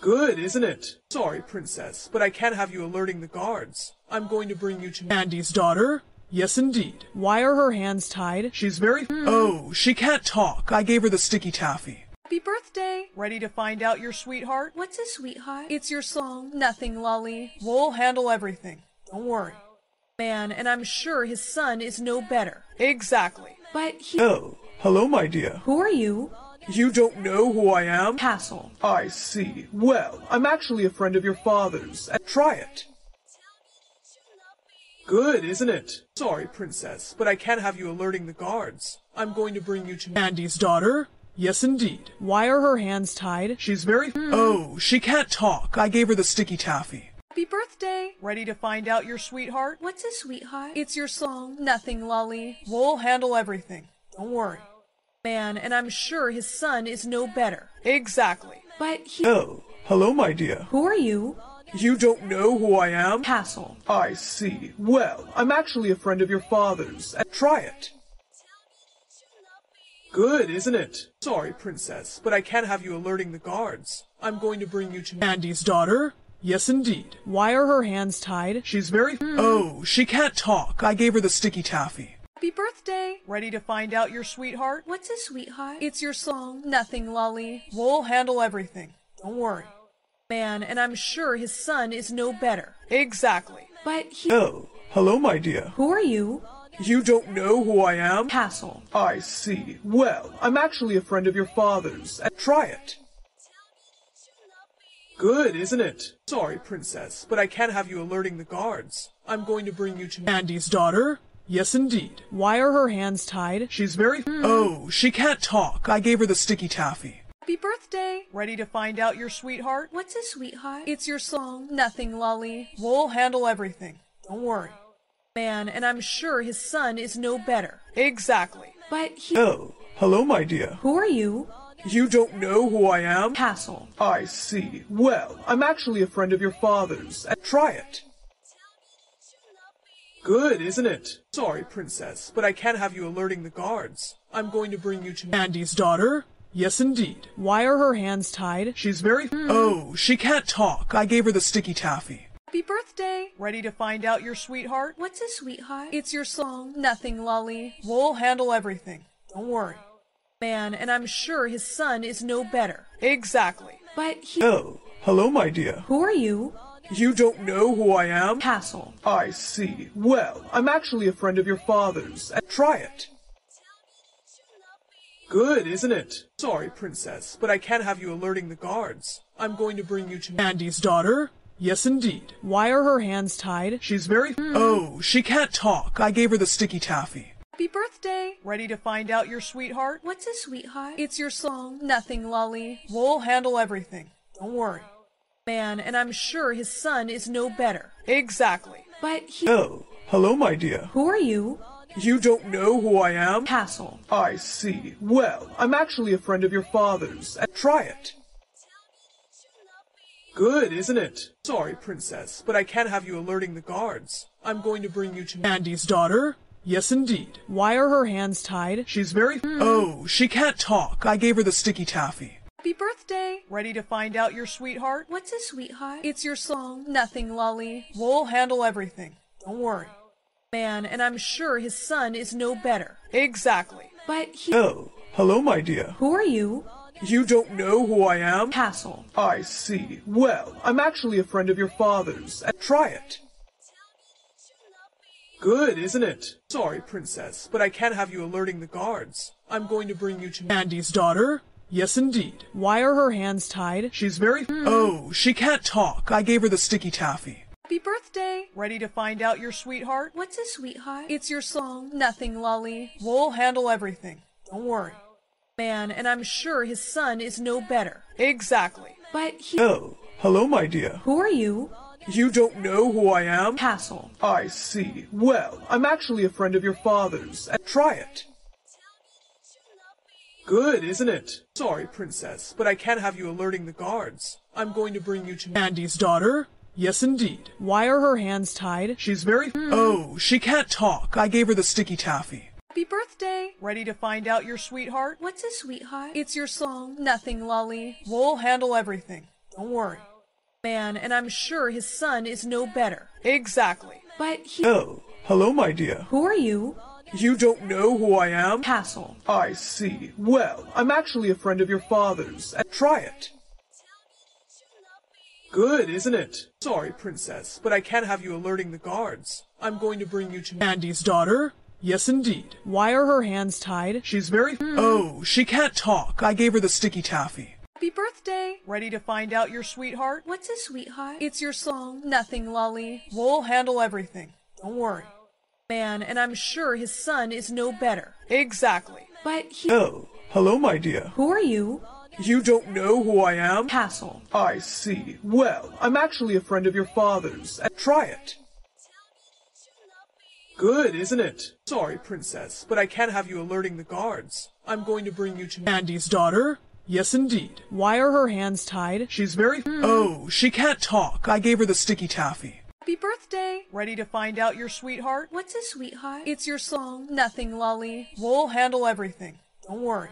Good, isn't it? Sorry, princess, but I can't have you alerting the guards. I'm going to bring you to Andy's daughter. Yes, indeed. Why are her hands tied? She's very... Oh, she can't talk. I gave her the sticky taffy. Happy birthday! Ready to find out your sweetheart? What's a sweetheart? It's your song. Nothing, Lolly. We'll handle everything. Don't worry. Man, and I'm sure his son is no better. Exactly. But he... Oh, hello, my dear. Who are you? You don't know who I am? Castle. I see. Well, I'm actually a friend of your father's. Try it. Good, isn't it? Sorry, princess, but I can't have you alerting the guards. I'm going to bring you to Andy's daughter. Yes, indeed. Why are her hands tied? She's very... Hmm. Oh, she can't talk. I gave her the sticky taffy. Happy birthday! Ready to find out your sweetheart? What's a sweetheart? It's your song. Nothing, Lolly. We'll handle everything. Don't worry. Man, and I'm sure his son is no better. Exactly. But he... Oh, hello, my dear. Who are you? You don't know who I am? Castle. I see. Well, I'm actually a friend of your father's. Try it. Good, isn't it? Sorry, princess, but I can't have you alerting the guards. I'm going to bring you to Andy's daughter. Yes, indeed. Why are her hands tied? She's very... Hmm. Oh, she can't talk. I gave her the sticky taffy. Happy birthday! Ready to find out your sweetheart? What's a sweetheart? It's your song. Nothing, Lolly. We'll handle everything. Don't worry. Man, and I'm sure his son is no better. Exactly. But he... Oh, hello, my dear. Who are you? You don't know who I am? Castle. I see. Well, I'm actually a friend of your father's. Uh, try it. Good, isn't it? Sorry, princess, but I can't have you alerting the guards. I'm going to bring you to Andy's daughter. Yes, indeed. Why are her hands tied? She's very... Oh, she can't talk. I gave her the sticky taffy. Happy birthday! Ready to find out your sweetheart? What's a sweetheart? It's your song. Oh, nothing, Lolly. We'll handle everything. Don't worry. Man, and I'm sure his son is no better. Exactly. But he... Oh, hello, my dear. Who are you? You don't know who I am? Castle. I see. Well, I'm actually a friend of your father's. Uh, try it. Good, isn't it? Sorry, princess, but I can't have you alerting the guards. I'm going to bring you to Andy's daughter. Yes, indeed. Why are her hands tied? She's very... Hmm. Oh, she can't talk. I gave her the sticky taffy. Happy birthday! Ready to find out your sweetheart? What's a sweetheart? It's your song. Nothing, Lolly. We'll handle everything. Don't worry. Man, and I'm sure his son is no better. Exactly. But he... Oh, hello, my dear. Who are you? You don't know who I am? Castle. I see. Well, I'm actually a friend of your father's. Try it. Good, isn't it? Sorry, princess, but I can't have you alerting the guards. I'm going to bring you to Andy's daughter. Yes, indeed. Why are her hands tied? She's very. Oh, she can't talk. I gave her the sticky taffy. Happy birthday! Ready to find out your sweetheart? What's a sweetheart? It's your song. Nothing, Lolly. We'll handle everything. Don't worry. Man, and I'm sure his son is no better. Exactly. But he. Oh, hello, my dear. Who are you? You don't know who I am? Castle. I see. Well, I'm actually a friend of your father's. Uh, try it. Good, isn't it? Sorry, princess, but I can't have you alerting the guards. I'm going to bring you to Andy's daughter. Yes, indeed. Why are her hands tied? She's very. Hmm. Oh, she can't talk. I gave her the sticky taffy. Happy birthday! Ready to find out your sweetheart? What's a sweetheart? It's your song. Nothing, Lolly. We'll handle everything. Don't worry. Man, and I'm sure his son is no better. Exactly. But he. Oh, hello, my dear. Who are you? You don't know who I am? Castle. I see. Well, I'm actually a friend of your father's. Uh, try it. Good, isn't it? Sorry, princess, but I can't have you alerting the guards. I'm going to bring you to Andy's daughter. Yes, indeed. Why are her hands tied? She's very. Hmm. Oh, she can't talk. I gave her the sticky taffy. Happy birthday! Ready to find out your sweetheart? What's a sweetheart? It's your song. Nothing, Lolly. We'll handle everything. Don't worry. Man, and I'm sure his son is no better. Exactly. But he. Oh, hello, my dear. Who are you? You don't know who I am? Castle. I see. Well, I'm actually a friend of your father's. Uh, try it. Good, isn't it? Sorry, princess, but I can't have you alerting the guards. I'm going to bring you to Andy's daughter. Yes, indeed. Why are her hands tied? She's very. Hmm. Oh, she can't talk. I gave her the sticky taffy. Happy birthday! Ready to find out your sweetheart? What's a sweetheart? It's your song. Nothing, Lolly. We'll handle everything. Don't worry. Man, and I'm sure his son is no better. Exactly. But he. Oh, hello, my dear. Who are you? You don't know who I am? Castle. I see. Well, I'm actually a friend of your father's. Try it. Good, isn't it? Sorry, princess, but I can't have you alerting the guards. I'm going to bring you to Andy's daughter. Yes, indeed. Why are her hands tied? She's very. Hmm. Oh, she can't talk. I gave her the sticky taffy. Happy birthday! Ready to find out your sweetheart? What's a sweetheart? It's your song. Nothing, Lolly. We'll handle everything. Don't worry. Man, and I'm sure his son is no better. Exactly. But he. Oh, hello, my dear. Who are you? You don't know who I am? Castle. I see. Well, I'm actually a friend of your father's. Uh, try it. Good, isn't it? Sorry, princess, but I can't have you alerting the guards. I'm going to bring you to Andy's daughter. Yes, indeed. Why are her hands tied? She's very. Hmm. Oh, she can't talk. I gave her the sticky taffy. Happy birthday! Ready to find out your sweetheart? What's a sweetheart? It's your song. Nothing, Lolly. We'll handle everything. Don't worry.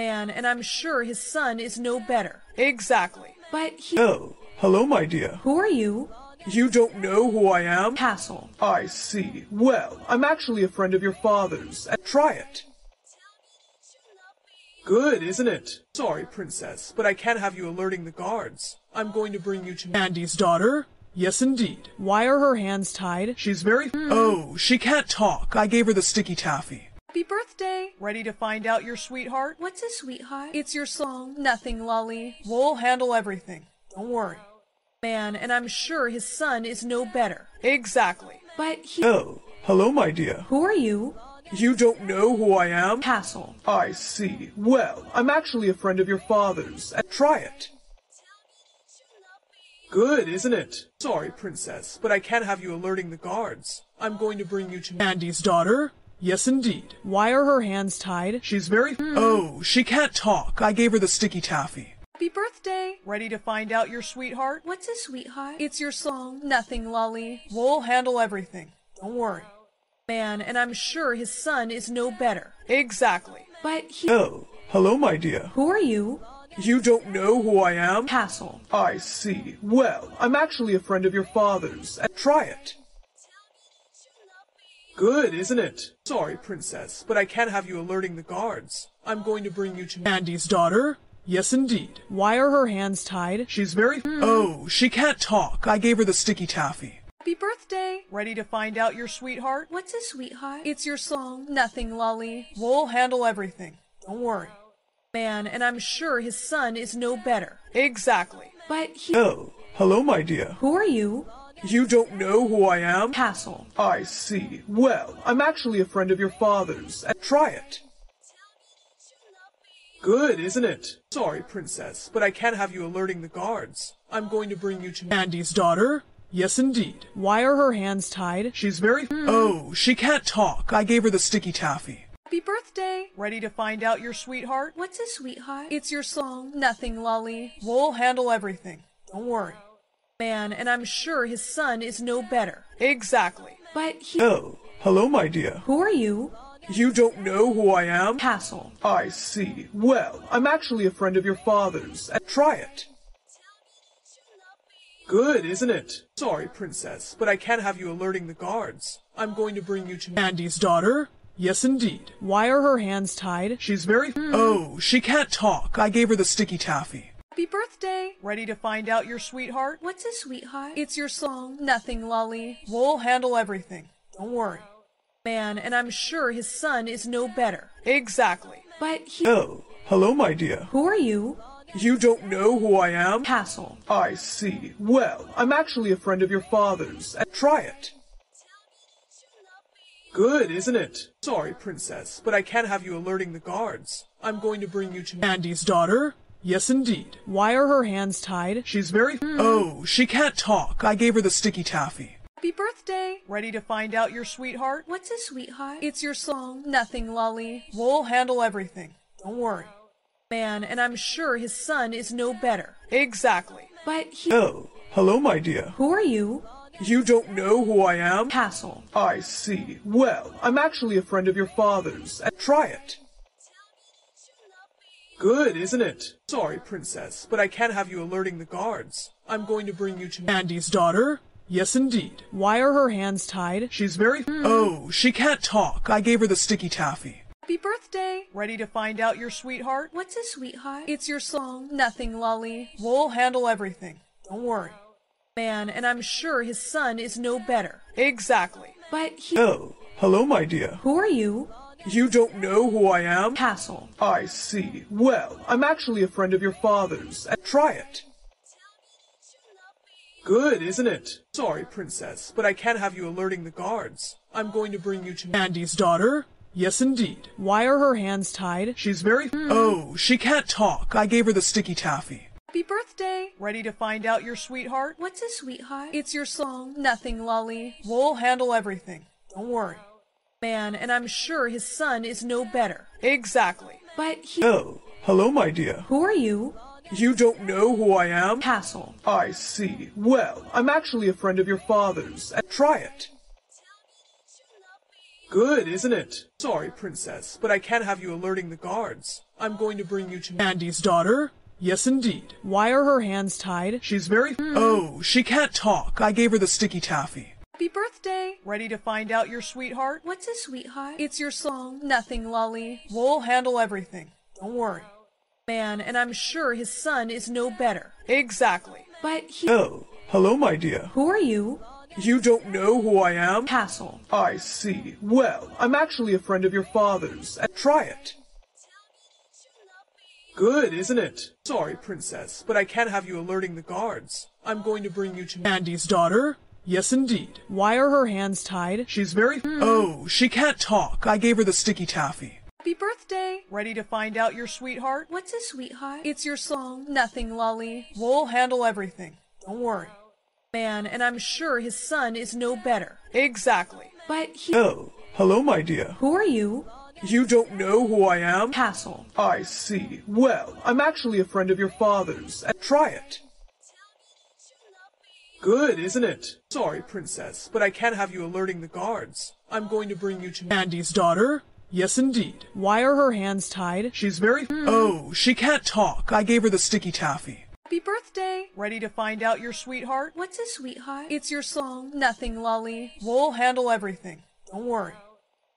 Man, and I'm sure his son is no better. Exactly. But he. Oh, hello, my dear. Who are you? You don't know who I am? Castle. I see. Well, I'm actually a friend of your father's. Try it. Good, isn't it? Sorry, princess, but I can't have you alerting the guards. I'm going to bring you to Andy's daughter. Yes, indeed. Why are her hands tied? She's very. Hmm. Oh, she can't talk. I gave her the sticky taffy. Happy birthday! Ready to find out your sweetheart? What's a sweetheart? It's your song. Nothing, Lolly. We'll handle everything. Don't worry. Man, and I'm sure his son is no better. Exactly. But he. Oh, hello, my dear. Who are you? You don't know who I am? Castle. I see. Well, I'm actually a friend of your father's. Try it. Good, isn't it? Sorry, princess, but I can't have you alerting the guards. I'm going to bring you to Andy's daughter. Yes, indeed. Why are her hands tied? She's very. Oh, she can't talk. I gave her the sticky taffy. Happy birthday! Ready to find out your sweetheart? What's a sweetheart? It's your song. Oh, nothing, Lolly. We'll handle everything. Don't worry. Man, and I'm sure his son is no better. Exactly. But he. Oh, hello, my dear. Who are you? You don't know who I am? Castle. I see. Well, I'm actually a friend of your father's. Try it. Good, isn't it? Sorry, princess, but I can't have you alerting the guards. I'm going to bring you to Andy's daughter. Yes, indeed. Why are her hands tied? She's very. Hmm. Oh, she can't talk. I gave her the sticky taffy. Happy birthday! Ready to find out your sweetheart? What's a sweetheart? It's your song. Nothing, Lolly. We'll handle everything. Don't worry. Man, and I'm sure his son is no better. Exactly. But he. Oh, hello, my dear. Who are you? You don't know who I am? Castle. I see. Well, I'm actually a friend of your father's. Uh, try it. Good, isn't it? Sorry, princess, but I can't have you alerting the guards. I'm going to bring you to Andy's daughter. Yes, indeed. Why are her hands tied? She's very... Hmm. Oh, she can't talk. I gave her the sticky taffy. Happy birthday! Ready to find out your sweetheart? What's a sweetheart? It's your song. Nothing, Lolly. We'll handle everything. Don't worry. Man, and I'm sure his son is no better. Exactly. But he... Oh, hello, my dear. Who are you? You don't know who I am? Castle. I see. Well, I'm actually a friend of your father's. Uh, try it. Good, isn't it? Sorry, princess, but I can't have you alerting the guards. I'm going to bring you to Andy's daughter. Yes, indeed. Why are her hands tied? She's very... Hmm. Oh, she can't talk. I gave her the sticky taffy. Happy birthday! Ready to find out your sweetheart? What's a sweetheart? It's your song. Nothing, Lolly. We'll handle everything. Don't worry. Man, and I'm sure his son is no better. Exactly. But he... Oh, hello, my dear. Who are you? You don't know who I am? Castle. I see. Well, I'm actually a friend of your father's. Try it. Good, isn't it? Sorry, princess, but I can't have you alerting the guards. I'm going to bring you to Andy's daughter. Yes, indeed. Why are her hands tied? She's very... Oh, she can't talk. I gave her the sticky taffy. Happy birthday! Ready to find out your sweetheart? What's a sweetheart? It's your song. Nothing, Lolly. We'll handle everything. Don't worry. Man, and I'm sure his son is no better. Exactly. But he... Oh, hello, my dear. Who are you? You don't know who I am? Castle. I see. Well, I'm actually a friend of your father's. Try it. Good, isn't it? Sorry, princess, but I can't have you alerting the guards. I'm going to bring you to Andy's daughter. Yes, indeed. Why are her hands tied? She's very... Hmm. Oh, she can't talk. I gave her the sticky taffy. Happy birthday! Ready to find out your sweetheart? What's a sweetheart? It's your song. Nothing, Lolly. We'll handle everything. Don't worry. Man, and I'm sure his son is no better. Exactly. But he... Oh, hello, my dear. Who are you? You don't know who I am? Castle. I see. Well, I'm actually a friend of your father's. Try it. Good, isn't it? Sorry, princess, but I can't have you alerting the guards. I'm going to bring you to Andy's daughter. Yes, indeed. Why are her hands tied? She's very... Hmm. Oh, she can't talk. I gave her the sticky taffy. Happy birthday! Ready to find out your sweetheart? What's a sweetheart? It's your song. Nothing, Lolly. We'll handle everything. Don't worry. Man, and I'm sure his son is no better. Exactly. But he... Oh, hello, my dear. Who are you? You don't know who I am? Castle. I see. Well, I'm actually a friend of your father's. Uh, try it. Good, isn't it? Sorry, princess, but I can't have you alerting the guards. I'm going to bring you to Andy's daughter. Yes, indeed. Why are her hands tied? She's very... Oh, she can't talk. I gave her the sticky taffy. Happy birthday! Ready to find out your sweetheart? What's a sweetheart? It's your song. Oh, nothing, Lolly. We'll handle everything. Don't worry. Man, and I'm sure his son is no better. Exactly. But he... Oh, hello, my dear. Who are you? You don't know who I am? Castle. I see. Well, I'm actually a friend of your father's. Try it. Good, isn't it? Sorry, princess, but I can't have you alerting the guards. I'm going to bring you to Andy's daughter. Yes, indeed. Why are her hands tied? She's very... Hmm. Oh, she can't talk. I gave her the sticky taffy. Happy birthday! Ready to find out your sweetheart? What's a sweetheart? It's your song. Nothing, Lolly. We'll handle everything. Don't worry. Man, and I'm sure his son is no better. Exactly. But he... Oh, hello, my dear. Who are you? You don't know who I am? Castle. I see. Well, I'm actually a friend of your father's. Try it. Good, isn't it? Sorry, princess, but I can't have you alerting the guards. I'm going to bring you to Andy's daughter. Yes, indeed. Why are her hands tied? She's very... Oh, she can't talk. I gave her the sticky taffy. Happy birthday! Ready to find out your sweetheart? What's a sweetheart? It's your song. Nothing, Lolly. We'll handle everything. Don't worry.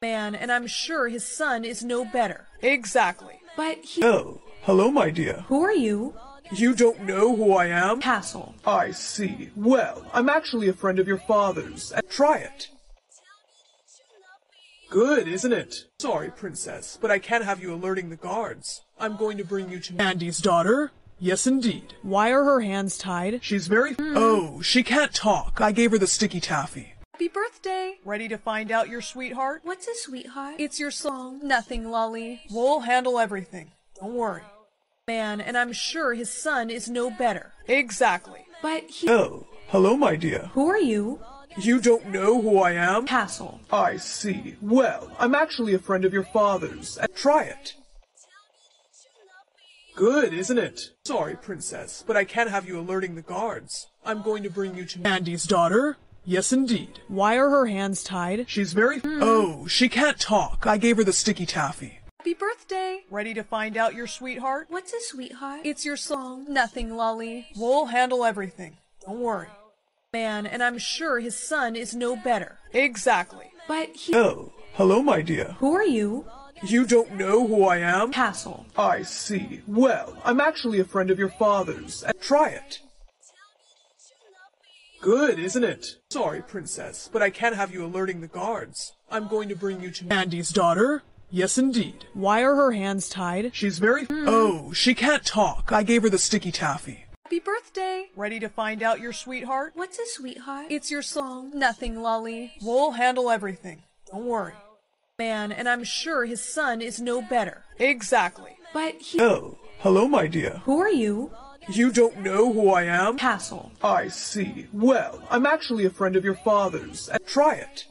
Man, and I'm sure his son is no better. Exactly. But he... Oh, hello, my dear. Who are you? You don't know who I am? Castle. I see. Well, I'm actually a friend of your father's. Uh, try it. Good, isn't it? Sorry, princess, but I can't have you alerting the guards. I'm going to bring you to Andy's daughter. Yes, indeed. Why are her hands tied? She's very. Hmm. Oh, she can't talk. I gave her the sticky taffy. Happy birthday! Ready to find out your sweetheart? What's a sweetheart? It's your song. Nothing, Lolly. We'll handle everything. Don't worry. Man, and I'm sure his son is no better. Exactly. But he. Oh, hello, my dear. Who are you? You don't know who I am? Castle. I see. Well, I'm actually a friend of your father's. Try it. Good, isn't it? Sorry, princess, but I can't have you alerting the guards. I'm going to bring you to Andy's daughter. Yes, indeed. Why are her hands tied? She's very. Hmm. Oh, she can't talk. I gave her the sticky taffy. Happy birthday! Ready to find out your sweetheart? What's a sweetheart? It's your song. Nothing, Lolly. We'll handle everything. Don't worry. Man, and I'm sure his son is no better. Exactly. But he. Oh, hello, my dear. Who are you? You don't know who I am? Castle. I see. Well, I'm actually a friend of your father's. Uh, try it. Good, isn't it? Sorry, princess, but I can't have you alerting the guards. I'm going to bring you to Andy's daughter. Yes, indeed. Why are her hands tied? She's very. Hmm. Oh, she can't talk. I gave her the sticky taffy. Happy birthday! Ready to find out your sweetheart? What's a sweetheart? It's your song. Nothing, Lolly. We'll handle everything. Don't worry. Man, and I'm sure his son is no better. Exactly. But he. Oh, hello, my dear. Who are you? You don't know who I am? Castle. I see. Well, I'm actually a friend of your father's. Try it.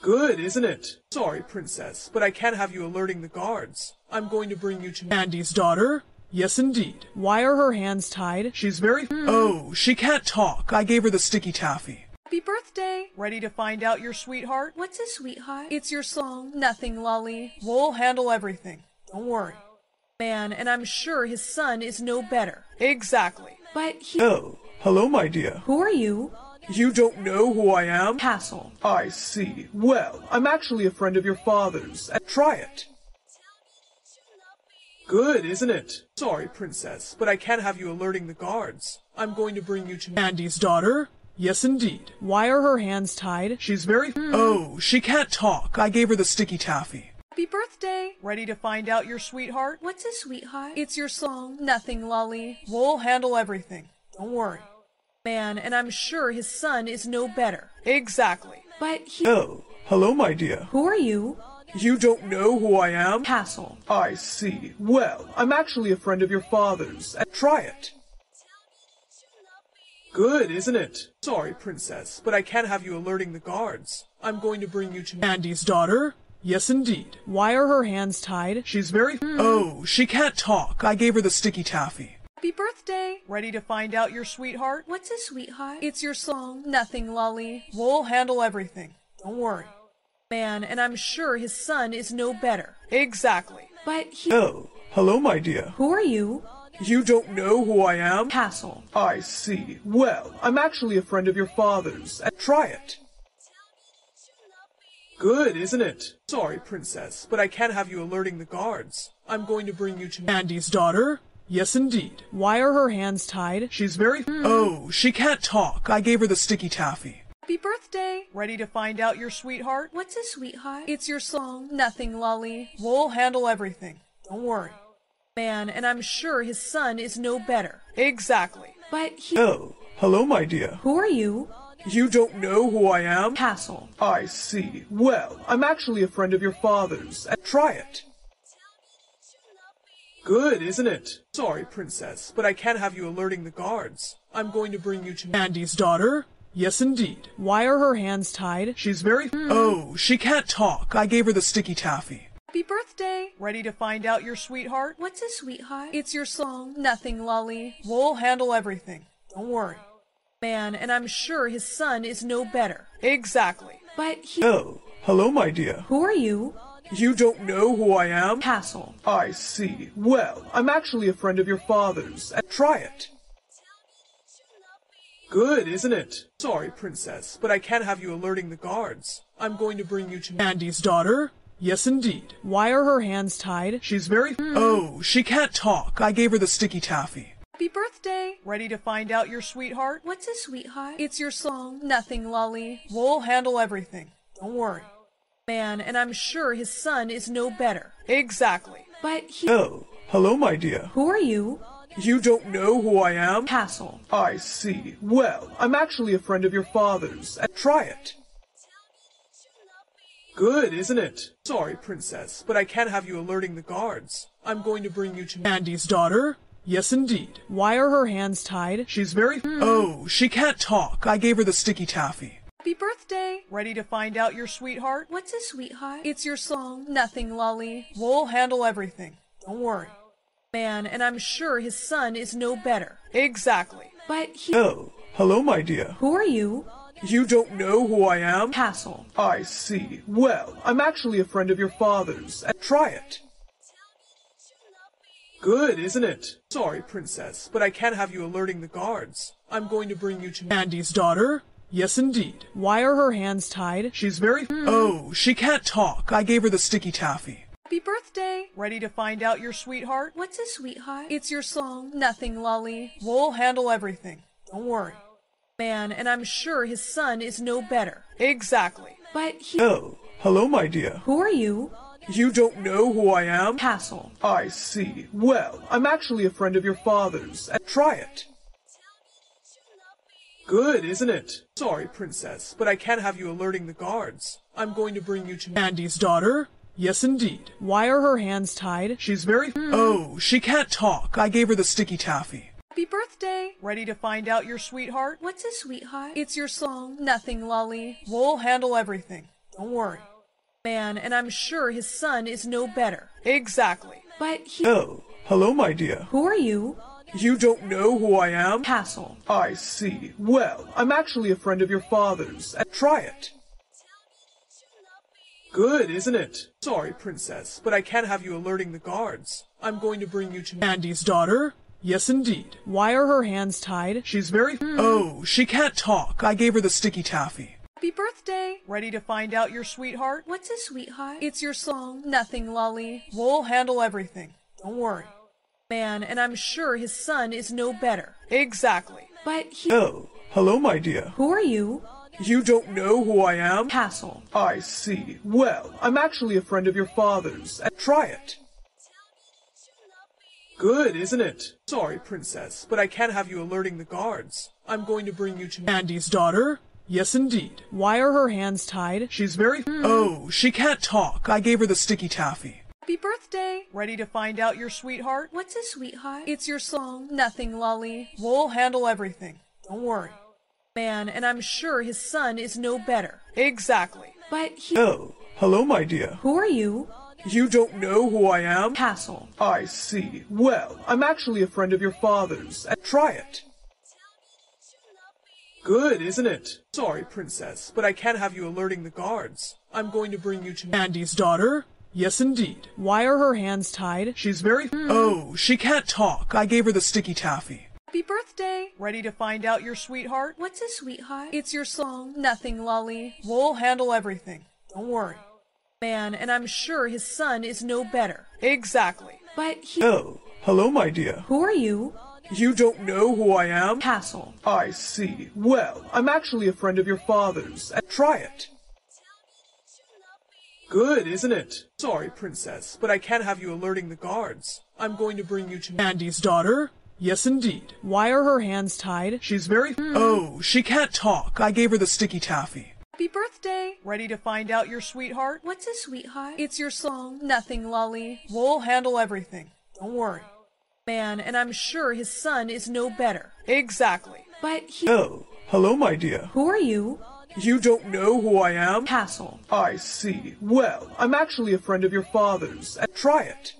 Good, isn't it? Sorry, princess, but I can't have you alerting the guards. I'm going to bring you to Andy's daughter. Yes, indeed. Why are her hands tied? She's very. Hmm. Oh, she can't talk. I gave her the sticky taffy. Happy birthday! Ready to find out your sweetheart? What's a sweetheart? It's your song. Nothing, Lolly. We'll handle everything. Don't worry. Man, and I'm sure his son is no better. Exactly. But he. Oh, hello, my dear. Who are you? You don't know who I am? Castle. I see. Well, I'm actually a friend of your father's. Uh, try it. Good, isn't it? Sorry, princess, but I can't have you alerting the guards. I'm going to bring you to Andy's daughter. Yes, indeed. Why are her hands tied? She's very. Hmm. Oh, she can't talk. I gave her the sticky taffy. Happy birthday! Ready to find out your sweetheart? What's a sweetheart? It's your song. Nothing, Lolly. We'll handle everything. Don't worry. Man, and I'm sure his son is no better. Exactly. But he. Oh, hello, my dear. Who are you? You don't know who I am? Castle. I see. Well, I'm actually a friend of your father's. Try it. Good, isn't it? Sorry, princess, but I can't have you alerting the guards. I'm going to bring you to Andy's daughter. Yes, indeed. Why are her hands tied? She's very. Hmm. Oh, she can't talk. I gave her the sticky taffy. Happy birthday! Ready to find out your sweetheart? What's a sweetheart? It's your song. Nothing, Lolly. We'll handle everything. Don't worry. Man, and I'm sure his son is no better. Exactly. But he. Oh, hello, my dear. Who are you? You don't know who I am? Castle. I see. Well, I'm actually a friend of your father's. Try it. Good, isn't it? Sorry, princess, but I can't have you alerting the guards. I'm going to bring you to Andy's daughter. Yes, indeed. Why are her hands tied? She's very. Oh, she can't talk. I gave her the sticky taffy. Happy birthday! Ready to find out your sweetheart? What's a sweetheart? It's your song. Nothing, Lolly. We'll handle everything. Don't worry. Man, and I'm sure his son is no better. Exactly. But he. Oh, hello, my dear. Who are you? You don't know who I am? Castle. I see. Well, I'm actually a friend of your father's. Try it. Good, isn't it? Sorry, princess, but I can't have you alerting the guards. I'm going to bring you to Andy's daughter. Yes, indeed. Why are her hands tied? She's very. Hmm. Oh, she can't talk. I gave her the sticky taffy. Happy birthday! Ready to find out your sweetheart? What's a sweetheart? It's your song. Nothing, Lolly. We'll handle everything. Don't worry. Man, and I'm sure his son is no better. Exactly. But he. Oh, hello, my dear. Who are you? You don't know who I am? Castle. I see. Well, I'm actually a friend of your father's. Uh, try it. Good, isn't it? Sorry, princess, but I can't have you alerting the guards. I'm going to bring you to Andy's daughter. Yes, indeed. Why are her hands tied? She's very. Hmm. Oh, she can't talk. I gave her the sticky taffy. Happy birthday! Ready to find out your sweetheart? What's a sweetheart? It's your song. Nothing, Lolly. We'll handle everything. Don't worry. Man, and I'm sure his son is no better. Exactly. But he. Oh, hello, my dear. Who are you? You don't know who I am? Castle. I see. Well, I'm actually a friend of your father's. Uh, try it. Good, isn't it? Sorry, princess, but I can't have you alerting the guards. I'm going to bring you to Andy's daughter. Yes, indeed. Why are her hands tied? She's very... Hmm. Oh, she can't talk. I gave her the sticky taffy. Happy birthday! Ready to find out your sweetheart? What's a sweetheart? It's your song. Nothing, Lolly. We'll handle everything. Don't worry. Man, and I'm sure his son is no better. Exactly. But he... Oh, hello, my dear. Who are you? You don't know who I am? Castle. I see. Well, I'm actually a friend of your father's. Try it. Good, isn't it? Sorry, princess, but I can't have you alerting the guards. I'm going to bring you to Andy's daughter. Yes, indeed. Why are her hands tied? She's very... Hmm. Oh, she can't talk. I gave her the sticky taffy. Happy birthday! Ready to find out your sweetheart? What's a sweetheart? It's your song. Nothing, Lolly. We'll handle everything. Don't worry. Man, and I'm sure his son is no better. Exactly. But he... Oh, hello, my dear. Who are you? You don't know who I am? Castle. I see. Well, I'm actually a friend of your father's. Try it. Good, isn't it? Sorry, princess, but I can't have you alerting the guards. I'm going to bring you to Andy's daughter. Yes, indeed. Why are her hands tied? She's very... Hmm. Oh, she can't talk. I gave her the sticky taffy. Happy birthday! Ready to find out your sweetheart? What's a sweetheart? It's your song. Nothing, Lolly. We'll handle everything. Don't worry. Man, and I'm sure his son is no better. Exactly. But he... Oh, hello, my dear. Who are you? You don't know who I am? Castle. I see. Well, I'm actually a friend of your father's. Try it. Good, isn't it? Sorry, princess, but I can't have you alerting the guards. I'm going to bring you to Andy's daughter. Yes, indeed. Why are her hands tied? She's very... Hmm. Oh, she can't talk. I gave her the sticky taffy. Happy birthday! Ready to find out your sweetheart? What's a sweetheart? It's your song. Nothing, Lolly. We'll handle everything. Don't worry. Man, and I'm sure his son is no better. Exactly. But he... Oh, hello, my dear. Who are you? You don't know who I am? Castle. I see. Well, I'm actually a friend of your father's. Try it. Good, isn't it? Sorry, princess, but I can't have you alerting the guards. I'm going to bring you to Andy's daughter. Yes, indeed. Why are her hands tied? She's very... Oh, she can't talk. I gave her the sticky taffy. Happy birthday! Ready to find out your sweetheart? What's a sweetheart? It's your song. Oh, nothing, Lolly. We'll handle everything. Don't worry. Man, and I'm sure his son is no better. Exactly. But he... Oh, hello, my dear. Who are you? You don't know who I am? Castle. I see. Well, I'm actually a friend of your father's. Try it. Good, isn't it? Sorry, princess, but I can't have you alerting the guards. I'm going to bring you to Andy's daughter. Yes, indeed. Why are her hands tied? She's very... Hmm. Oh, she can't talk. I gave her the sticky taffy. Happy birthday! Ready to find out your sweetheart? What's a sweetheart? It's your song. Nothing, Lolly. We'll handle everything. Don't worry. Man, and I'm sure his son is no better. Exactly. But he... Oh, hello, my dear. Who are you? You don't know who I am? Castle. I see. Well, I'm actually a friend of your father's. Try it. Good, isn't it? Sorry, princess, but I can't have you alerting the guards. I'm going to bring you to Andy's daughter. Yes, indeed. Why are her hands tied? She's very... Oh, she can't talk. I gave her the sticky taffy. Happy birthday! Ready to find out your sweetheart? What's a sweetheart? It's your song. Nothing, Lolly. We'll handle everything. Don't worry. Man, and I'm sure his son is no better. Exactly. But he... Oh, hello, my dear. Who are you? You don't know who I am? Castle. I see. Well, I'm actually a friend of your father's. Uh, try it.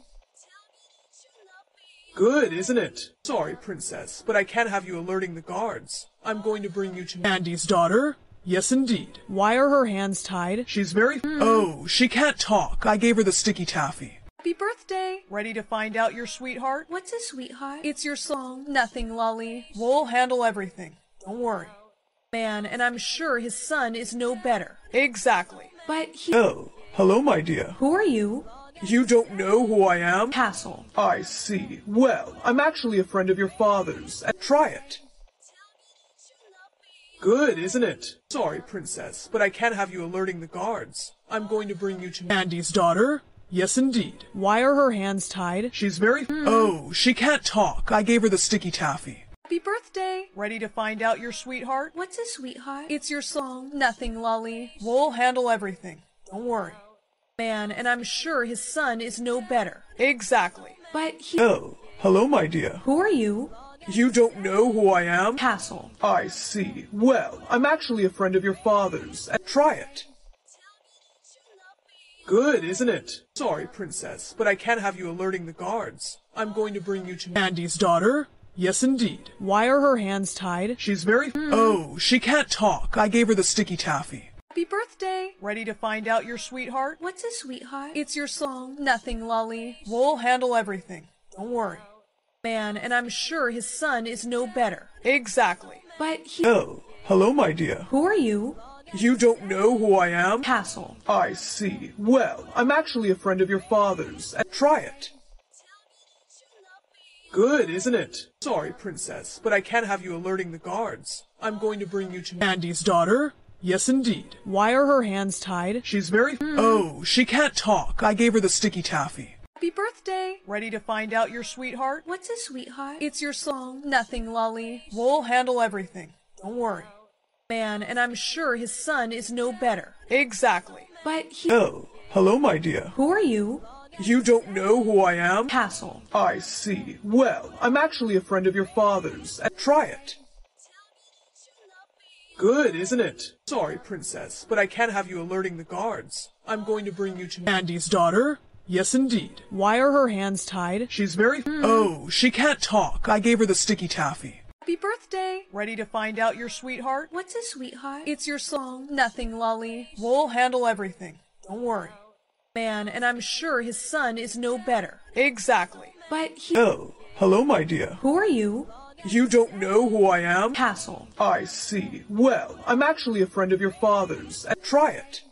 Good, isn't it? Sorry, princess, but I can't have you alerting the guards. I'm going to bring you to Andy's daughter. Yes, indeed. Why are her hands tied? She's very... Hmm. Oh, she can't talk. I gave her the sticky taffy. Happy birthday! Ready to find out your sweetheart? What's a sweetheart? It's your song. Nothing, Lolly. We'll handle everything. Don't worry. Man, and I'm sure his son is no better. Exactly. But he... Oh, hello, my dear. Who are you? You don't know who I am? Castle. I see. Well, I'm actually a friend of your father's. Try it. Good, isn't it? Sorry, princess, but I can't have you alerting the guards. I'm going to bring you to Andy's daughter. Yes, indeed. Why are her hands tied? She's very. Hmm. Oh, she can't talk. I gave her the sticky taffy. Happy birthday! Ready to find out your sweetheart? What's a sweetheart? It's your song, Nothing Lolly. We'll handle everything. Don't worry. Man, and I'm sure his son is no better. Exactly. But he. Oh, hello, my dear. Who are you? You don't know who I am? Castle. I see. Well, I'm actually a friend of your father's. Uh, try it. Good, isn't it? Sorry, princess, but I can't have you alerting the guards. I'm going to bring you to Andy's daughter. Yes, indeed. Why are her hands tied? She's very. Hmm. Oh, she can't talk. I gave her the sticky taffy. Happy birthday! Ready to find out your sweetheart? What's a sweetheart? It's your song, Nothing Lolly. We'll handle everything. Don't worry. Man, and I'm sure his son is no better. Exactly. But he. Oh, hello, my dear. Who are you? You don't know who I am? Castle. I see. Well, I'm actually a friend of your father's. Try it. Good, isn't it? Sorry, princess, but I can't have you alerting the guards. I'm going to bring you to Andy's daughter. Yes, indeed. Why are her hands tied? She's very. Hmm. Oh, she can't talk. I gave her the sticky taffy. Happy birthday! Ready to find out your sweetheart? What's a sweetheart? It's your song, Nothing Lolly. We'll handle everything. Don't worry. Man, and I'm sure his son is no better. Exactly. But he. Oh, hello, my dear. Who are you? You don't know who I am? Castle. I see. Well, I'm actually a friend of your father's. Uh, try it. Good, isn't it? Sorry, princess, but I can't have you alerting the guards. I'm going to bring you to Andy's daughter. Yes, indeed. Why are her hands tied? She's very. Hmm. Oh, she can't talk. I gave her the sticky taffy. Happy birthday! Ready to find out your sweetheart? What's a sweetheart? It's your song, Nothing Lolly. We'll handle everything. Don't worry. Man, and I'm sure his son is no better. Exactly. But he. Oh, hello, my dear. Who are you? You don't know who I am? Castle. I see. Well, I'm actually a friend of your father's. Try it.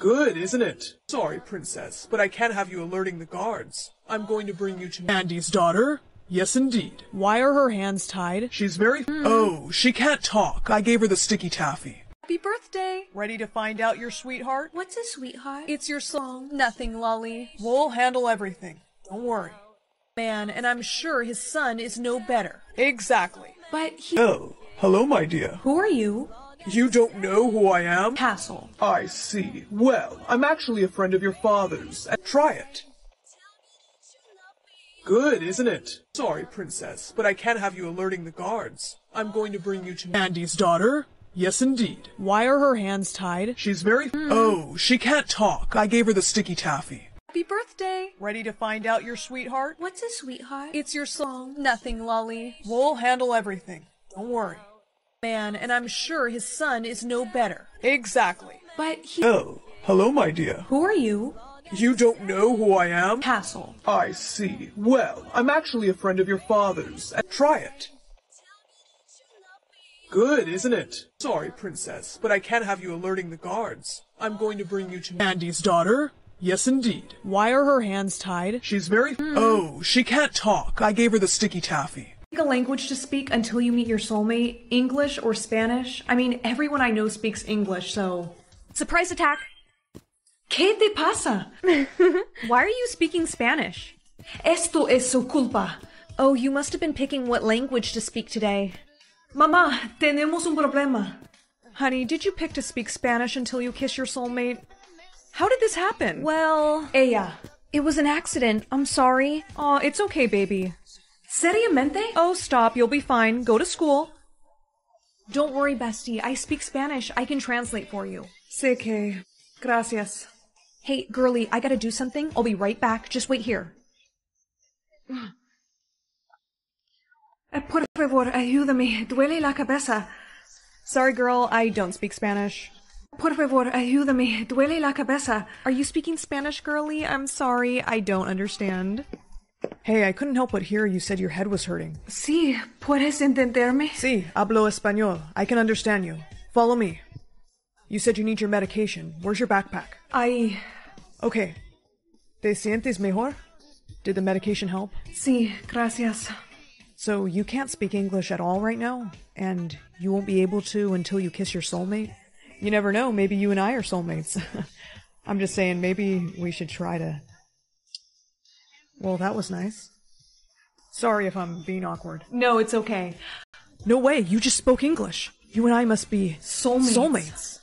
Good, isn't it? Sorry, princess, but I can't have you alerting the guards. I'm going to bring you to Andy's daughter. Yes, indeed. Why are her hands tied? She's very. Hmm. Oh, she can't talk. I gave her the sticky taffy. Happy birthday! Ready to find out your sweetheart? What's a sweetheart? It's your song, Nothing Lolly. We'll handle everything. Don't worry. Man, and I'm sure his son is no better. Exactly. But he. Oh, hello, my dear. Who are you? You don't know who I am? Castle. I see. Well, I'm actually a friend of your father's. Try it. Good, isn't it? Sorry, princess, but I can't have you alerting the guards. I'm going to bring you to Andy's daughter. Yes, indeed. Why are her hands tied? She's very. Oh, she can't talk. I gave her the sticky taffy. Happy birthday! Ready to find out your sweetheart? What's a sweetheart? It's your song, Nothing Lolly. We'll handle everything. Don't worry. Man, and I'm sure his son is no better. Exactly. But he. Oh, hello, my dear. Who are you? You don't know who I am? Castle. I see. Well, I'm actually a friend of your father's. Try it. Good, isn't it? Sorry, princess, but I can't have you alerting the guards. I'm going to bring you to Andy's daughter. Yes, indeed. Why are her hands tied? She's very. Hmm. Oh, she can't talk. I gave her the sticky taffy. Pick a language to speak until you meet your soulmate. English or Spanish. I mean, everyone I know speaks English, so. Surprise attack! ¿Qué te pasa? Why are you speaking Spanish? Esto es su culpa. Oh, you must have been picking what language to speak today. Mamá, tenemos un problema. Honey, did you pick to speak Spanish until you kiss your soulmate? How did this happen? Well, ella. It was an accident. I'm sorry. Aw, it's okay, baby. Seriamente? Oh, stop. You'll be fine. Go to school. Don't worry, bestie. I speak Spanish. I can translate for you. Sé que. Gracias. Hey, girly, I gotta do something. I'll be right back. Just wait here. Por favor, ayúdame. Duele la cabeza. Sorry, girl. I don't speak Spanish. Por favor, ayúdame. Duele la cabeza. Are you speaking Spanish, girly? I'm sorry. I don't understand. Hey, I couldn't help but hear you said your head was hurting. Sí, ¿puedes entenderme? Sí, hablo español. I can understand you. Follow me. You said you need your medication. Where's your backpack? I... Okay. ¿Te sientes mejor? Did the medication help? Sí, gracias. So you can't speak English at all right now? And you won't be able to until you kiss your soulmate? You never know, maybe you and I are soulmates. I'm just saying, maybe we should try to. Well, that was nice. Sorry if I'm being awkward. No, it's okay. No way, you just spoke English. You and I must be Soulmates. Soulmates.